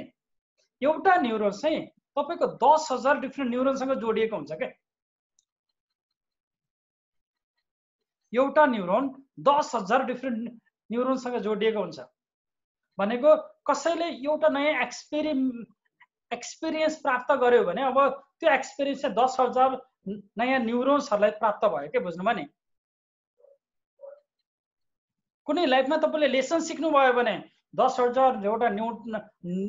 एउटा न्युरोन्स चाहिँ तपाईँको दस हजार डिफ्रेन्ट न्युरोनसँग जोडिएको हुन्छ क्या। एउटा न्युरोन दस हजार डिफ्रेन्ट न्युरोनसँग जोडिएको हुन्छ। भनेको कसैले एउटा नयाँ एक्सपेरि एक्सपिरियन्स प्राप्त गर्यो भने अब त्यो एक्सपिरियन्स चाहिँ दस हजार नयाँ न्युरोन्सहरूलाई प्राप्त भयो के बुझ्नुभयो नि? कुनै लाइफमा तपाईँले लेसन सिक्नुभयो भने दस हजार एउटा न्यु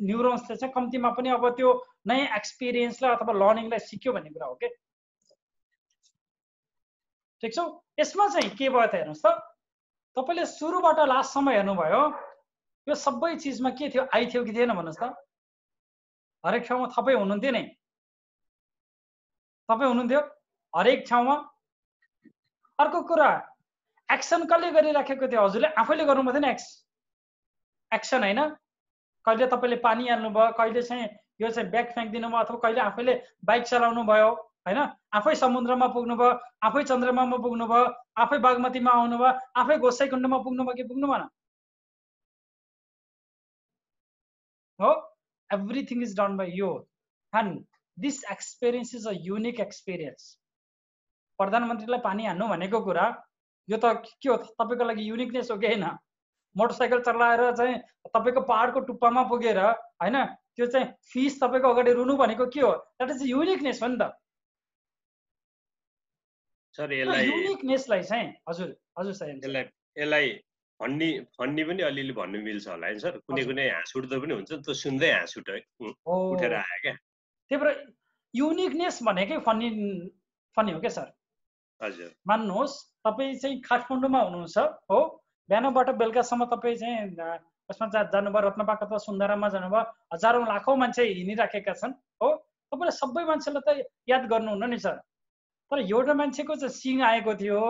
न्युरोन्सले चाहिँ कम्तीमा पनि अब त्यो नयाँ एक्सपिरियन्सलाई अथवा लर्निङलाई सिक्यो भन्ने कुरा हो कि? ठिक छ? यसमा चाहिँ के भयो त हेर्नुहोस् त। तपाईँले सुरुबाट लास्टसम्म हेर्नुभयो। यो सबै चिजमा के थियो? आई थियो कि थिएन भन्नुहोस् त। हरेक ठाउँमा तपाईँ हुनुहुन्थ्यो नि। तपाईँ हुनुहुन्थ्यो? हरेक ठाउँमा? अर्को कुरा एक्सन कसले गरिराखेको थियो? हजुरले आफैले गर्नु थिएन एक्स एक्सन होइन। कहिले तपाईँले पानी हाल्नुभयो कहिले चाहिँ यो चाहिँ ब्याग फ्याँकिदिनु भयो अथवा कहिले आफैले बाइक चलाउनु भयो होइन? आफै समुद्रमा पुग्नुभयो आफै चन्द्रमामा पुग्नुभयो आफै बागमतीमा आउनुभयो आफै गोसाइकुण्डमा पुग्नुभयो कि पुग्नु भएन हो एभ्रिथिङ इज डन बाई यो and this experience is a unique experience प्रधानमन्त्रीलाई पानी हान्नु भनेको कुरा यो त के हो तपाईँको लागि युनिकनेस हो कि होइन मोटरसाइकल चलाएर चाहिँ तपाईँको पाहाडको टुप्पामा पुगेर होइन त्यो चाहिँ फिस तपाईँको अगाडि रुनु भनेको के हो द्याट इज युनिकनेस हो नि त सर यसलाई युनिकनेसलाई चाहिँ हजुर हजुर सर यसलाई यसलाई फन्नी फन्नी पनि अलिअलि भन्नु मिल्छ होला होइन सर। कुनै कुनै हाँस उठ्दो पनि हुन्छ त्यो सुन्दै हाँस उठ उठेर आयो क्या। त्यही भएर युनिकनेस भनेकै फन्नी फन्नी हो क्या सर? हजुर। मान्नुहोस् तपाईँ चाहिँ काठमाडौँमा हुनुहुन्छ हो? बिहानबाट बेलुकासम्म तपाईँ चाहिँ उसमा जा जानुभयो रत्नपाक अथवा सुन्दरामा जानुभयो हजारौँ लाखौँ मान्छे हिँडिराखेका छन् हो? तपाईँले सबै मान्छेलाई त याद गर्नुहुन्न नि सर। तर एउटा मान्छेको चाहिँ सिङ आएको थियो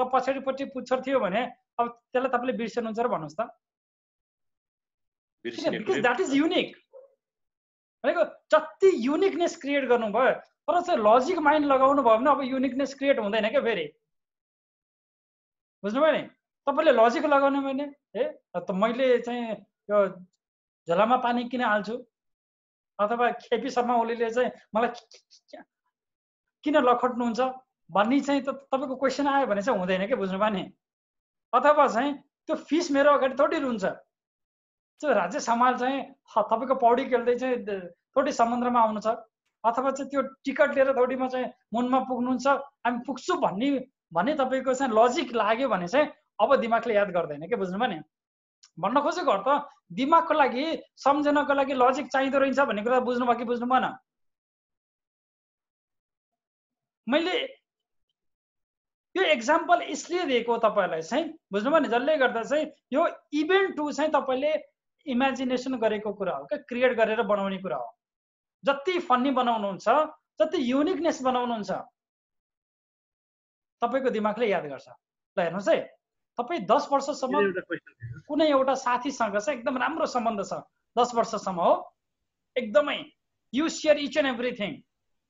र पछाडिपट्टि पुच्छर थियो भने अब त्यसलाई तपाईँले बिर्सनुहुन्छ र भन्नुहोस् त। बिकज द्याट इज युनिक भनेको जति युनिकनेस क्रिएट गर्नुभयो तर चाहिँ लजिक माइन्ड लगाउनु भयो भने अब युनिकनेस क्रिएट हुँदैन क्या फेरि। बुझ्नुभयो नि? तपाईँले लजिक लगाउनु भने ए त मैले चाहिँ यो झोलामा पानी किन हाल्छु? अथवा खेपी शर्मा ओलीले चाहिँ मलाई किन लखट्नुहुन्छ? भन्ने चाहिँ त तपाईँको क्वेसन आयो भने चाहिँ हुँदैन क्या बुझ्नुभयो नि? अथवा चाहिँ त्यो फिस मेरो अगाडि थोरै रुन्छ। त्यो राजेश हमाल चाहिँ तपाईँको पौडी खेल्दै चाहिँ थोरै समुद्रमा आउनु छ। अथवा चाहिँ त्यो टिकट लिएर थोडीमा चाहिँ मुनमा पुग्नुहुन्छ। हामी पुग्छु भन्ने भन्ने तपाईँको चाहिँ लजिक लाग्यो भने चाहिँ अब दिमागले याद गर्दैन के बुझ्नुभयो नि? भन्न खोजेको अर्थ दिमागको लागि सम्झनको लागि लजिक चाहिँदो रहेछ भन्ने कुरा बुझ्नुभयो कि बुझ्नु भएन मैले यो एक्जाम्पल यसले दिएको तपाईँहरूलाई चाहिँ बुझ्नुभयो नि? जसले गर्दा चाहिँ यो इभेन्ट टु चाहिँ तपाईँले इमेजिनेसन गरेको कुरा हो क्या? क्रिएट गरेर बनाउने कुरा हो। जति फन्नी बनाउनुहुन्छ जति युनिकनेस बनाउनुहुन्छ तपाईँको दिमागले याद गर्छ। ल हेर्नुहोस् है। तपाईँ दस वर्षसम्म कुनै एउटा साथीसँग चाहिँ एकदम राम्रो सम्बन्ध छ। दस वर्षसम्म हो। एकदमै you share each and everything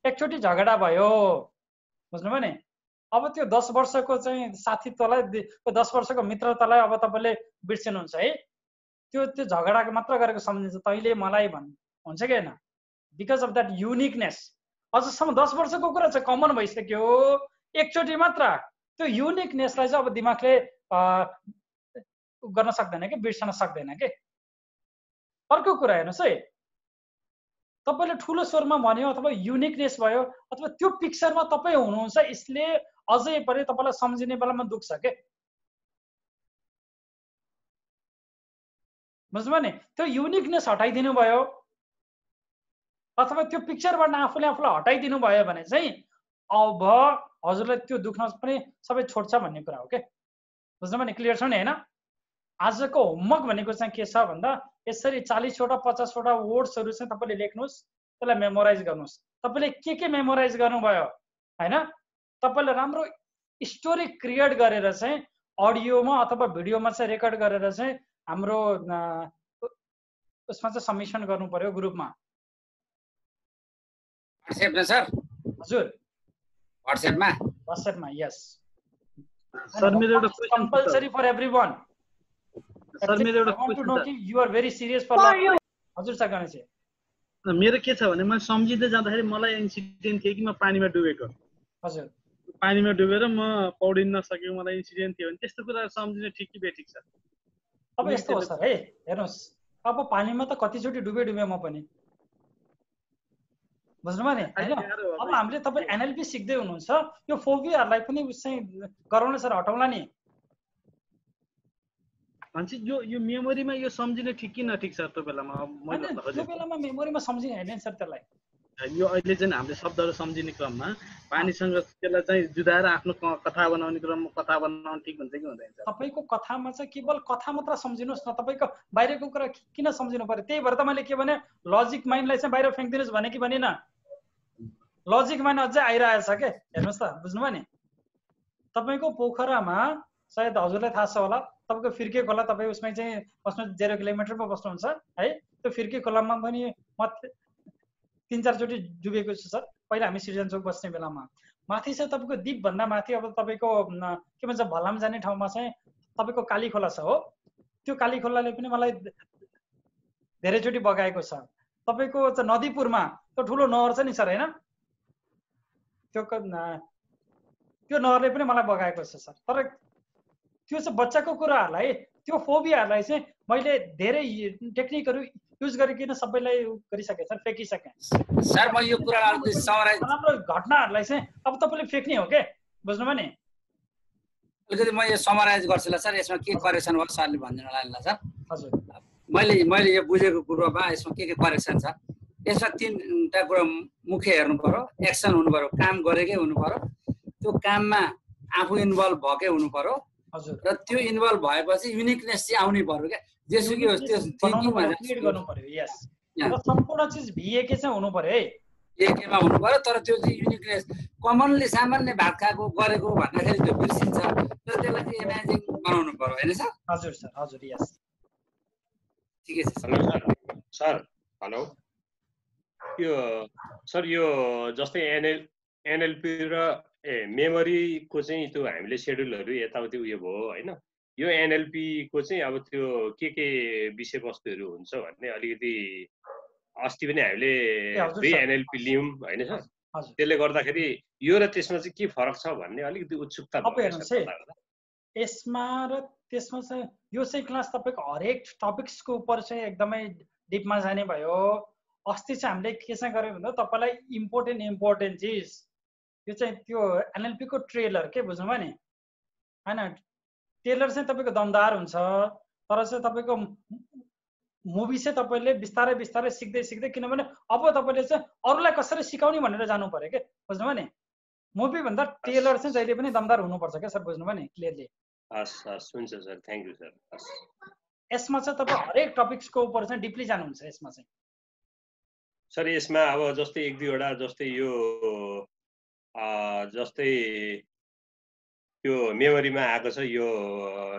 एकचोटि झगडा भयो। बुझ्नुभयो नि? अब त्यो दस वर्षको चाहिँ साथीत्वलाई दस वर्षको मित्रतालाई अब तपाईँले बिर्सिनुहुन्छ है? त्यो त्यो झगडाको मात्र गरेको सम्झिन्छ तैँले मलाई भन् हुन्छ कि होइन? बिकज अफ द्याट युनिकनेस अझसम्म दस वर्षको कुरा चाहिँ कमन भइसक्यो एकचोटि मात्र। त्यो युनिकनेसलाई चाहिँ अब दिमागले गर्न सक्दैन कि बिर्सन सक्दैन कि? अर्को कुरा हेर्नुहोस् है? तपाईँले ठुलो स्वरमा भन्यो अथवा युनिकनेस भयो अथवा त्यो पिक्चरमा तपाईँ हुनुहुन्छ यसले अझै परे तपाईँलाई सम्झिने बेलामा दुख्छ के? बुझ्नुभयो नि? त्यो युनिकनेस हटाइदिनु भयो। अथवा त्यो पिक्चरबाट आफूले आफूलाई हटाइदिनु भयो भने चाहिँ अब हजुरलाई त्यो दुख्न पनि सबै छोड्छ भन्ने कुरा हो क्या बुझ्नुभयो नि? क्लियर छ नि होइन? आजको होमवर्क भनेको चाहिँ के छ भन्दा यसरी चालिसवटा पचासवटा वर्ड्सहरू चाहिँ तपाईँले लेख्नुहोस् त्यसलाई मेमोराइज गर्नुहोस्। तपाईँले के के मेमोराइज गर्नुभयो? होइन? तपाईँले राम्रो स्टोरी क्रिएट गरेर चाहिँ अडियोमा अथवा भिडियोमा चाहिँ रेकर्ड गरेर चाहिँ हाम्रो उसमा चाहिँ सब्मिसन गर्नु पर्यो ग्रुपमा सर हजुर। वाट्सएपमा वाट्सएपमा यस सर मेरो एउटा कम्पलसरी फर एभ्रीवन सर मेरो एउटा कि very serious for life. हजुर सर गणेश मेरो के छ भने मैले सम्झिँदै जाँदाखेरि मलाई इन्सिडेन्ट थियो कि म पानीमा डुबेको। हजुर। पानीमा डुबेर म पौडिन नसकेको मलाई इन्सिडेन्ट थियो भने त्यस्तो कुरा सम्झिनु ठिक कि बेठिक छ? अब यस्तो हो सर है हेर्नुहोस्। अब पानीमा त कतिचोटि डुबे डुबे म पनि। बुझ्नुभयो नि? होइन? अब हामीले तपाईँ एनएलपी सिक्दै हुनुहुन्छ। यो फोबियाहरूलाई पनि चाहिँ गराउने सर हटाउला नि। भन्छ यो यो मेमोरीमा यो सम्झिने ठिक कि नठिक छ त्यो बेलामा? त्यो बेलामा मेमोरीमा सम्झिने होइन सर त्यसलाई। यो अहिले चाहिँ हामीले शब्दहरू सम्झिने क्रममा पानीसँग त्यसलाई चाहिँ जुदाएर आफ्नो कथा बनाउने क्रममा कथा बनाउनु ठिक हुन्छ कि हुँदैन? तपाईँको कथामा चाहिँ केवल कथा मात्र सम्झिनुहोस् न तपाईँको बाहिरको कुरा किन सम्झिनु पर्यो? त्यही भएर त मैले के भने लजिक माइन्डलाई चाहिँ बाहिर फ्याँकिदिनुहोस् भने कि भनेन लजिक माइन्ड अझै आइरहेछ के? हेर्नुहोस् त बुझ्नुभयो नि? तपाईँको पोखरामा सायद हजुरलाई थाहा छ होला तपाईँको फिर्के खोला तपाईँ उसमा चाहिँ बस्नु जेरो किलोमिटरमा बस्नुहुन्छ है? त्यो फिर्के खोलामा पनि तिन चारचोटि डुबेको छु सर। पहिला हामी सिटिजन चोक बस्ने बेलामा। माथि चाहिँ तपाईँको दिपभन्दा माथि अब तपाईँको के भन्छ भलाम जाने ठाउँमा चाहिँ तपाईँको काली खोला छ हो। त्यो काली खोलाले पनि मलाई धेरैचोटि बगाएको छ। तपाईँको नदीपुरमा त्यो ठुलो नहर छ नि सर होइन? त्यो त्यो नहरले पनि मलाई बगाएको छ सर। तर त्यो चाहिँ बच्चाको कुराहरूलाई त्यो फोबियाहरूलाई चाहिँ मैले धेरै टेक्निकहरू युज गरिकन सबैलाई गरिसकेँ सर फ्याँकिसकेँ। सर म यो कुरा राम्रो घटनाहरूलाई चाहिँ अब तपाईँले फ्याँक्ने हो के? बुझ्नुभयो नि? अलिकति म यो समराइज गर्छु ल सर यसमा के करेक्सन भयो सरले भनिदिनु होला ल सर। हजुर। मैले मैले यो बुझेको कुरोमा यसमा के के करेक्सन छ? यसमा तिनवटा कुरो मुख्य हेर्नु पर्यो एक्सन हुनु पर्यो काम गरेकै हुनु पर्यो त्यो काममा आफू इन्भल्भ भएकै हुनु पर्यो र त्यो इन्भल्भ भएपछि युनिकनेस चाहिँ आउनै पर्यो क्या। जेसुकै होस् त्यो गर्नु पर्यो यस सम्पूर्ण चिज भिएकै चाहिँ हुनु पर्यो है। एकेमा हुनु पर्यो तर त्यो चाहिँ युनिकनेस कमनली सामान्य भात खाएको गरेको भन्दाखेरि त्यो बिर्सिन्छ र त्यसलाई चाहिँ इमेजिङ बनाउनु पर्यो होइन सर? हजुर सर हजुर यस ठिकै छ सर। Sir hello. यो सर यो जस्तै एनएल एनएलपी र ए मेमोरीको चाहिँ त्यो हामीले सेड्युलहरू यताउति उयो भयो होइन? यो एनएलपीको चाहिँ अब त्यो के के विषयवस्तुहरू हुन्छ भन्ने अलिकति अस्ति पनि हामीले फ्री एनएलपी लियौँ होइन सर? त्यसले गर्दाखेरि यो र त्यसमा चाहिँ के फरक छ भन्ने अलिकति उत्सुकता यसमा र त्यसमा चाहिँ यो चाहिँ क्लास तपाईँको हरेक टपिक्सको उप चाहिँ एकदमै डिपमा जाने भयो। अस्ति चाहिँ हामीले के चाहिँ गर्यो भन्दा तपाईँलाई इम्पोर्टेन्ट इम्पोर्टेन्ट चिज यो चाहिँ त्यो एनएलपीको ट्रेलर के बुझ्नुभयो नि? होइन? ट्रेलर चाहिँ तपाईँको दमदार हुन्छ तर चाहिँ तपाईँको मुभी चाहिँ तपाईँले बिस्तारै बिस्तारै सिक्दै सिक्दै किनभने अब तपाईँले चाहिँ अरूलाई कसरी सिकाउने भनेर जानु पऱ्यो क्या बुझ्नुभयो नि? मुभीभन्दा ट्रेलर चाहिँ जहिले पनि दमदार हुनुपर्छ क्या सर बुझ्नुभयो नि क्लियरली हस् हस् हुन्छ सर थ्याङ्क यू सर हस्। यसमा चाहिँ तपाईँ हरेक टपिक्सको उप चाहिँ डिपली जानुहुन्छ यसमा चाहिँ। सर यसमा अब जस्तै एक दुईवटा जस्तै यो जस्तै त्यो मेमोरीमा आएको छ यो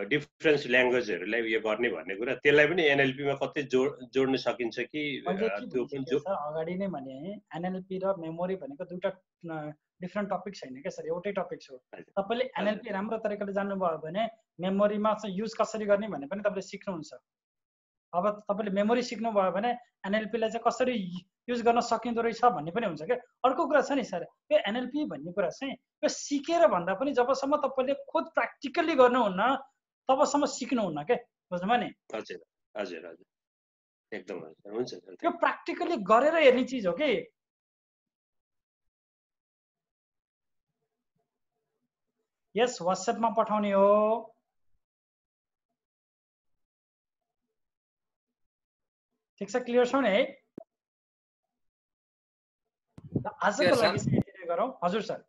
डिफ्रेन्स ल्याङ्ग्वेजहरूलाई उयो गर्ने भन्ने कुरा। त्यसलाई पनि एनएलपीमा कतै जोड जोड्न सकिन्छ कि त्यो पनि अगाडि नै भने एनएलपी र मेमोरी भनेको दुइटा डिफ्रेन्ट टपिक छैन क्या सर? एउटै टपिक हो। तपाईँले एनएलपी राम्रो तरिकाले जान्नुभयो भने मेमोरीमा चाहिँ युज कसरी गर्ने भन्ने पनि तपाईँले सिक्नुहुन्छ। अब तपाईँले मेमोरी सिक्नुभयो भने एनएलपीलाई चाहिँ कसरी युज गर्न सकिँदो रहेछ भन्ने पनि हुन्छ क्या। अर्को कुरा छ नि सर यो एनएलपी भन्ने कुरा चाहिँ यो सिकेर भन्दा पनि जबसम्म तपाईँले खुद प्र्याक्टिकल्ली गर्नुहुन्न तबसम्म सिक्नुहुन्न क्या। बुझ्नुभयो नि? हजुर हजुर हजुर। एकदम हुन्छ यो प्र्याक्टिकली गरेर हेर्ने चिज हो कि? यस वाट्सएपमा पठाउने हो। ठिक छ क्लियर छ नि है आजको लागि गरौँ हजुर सर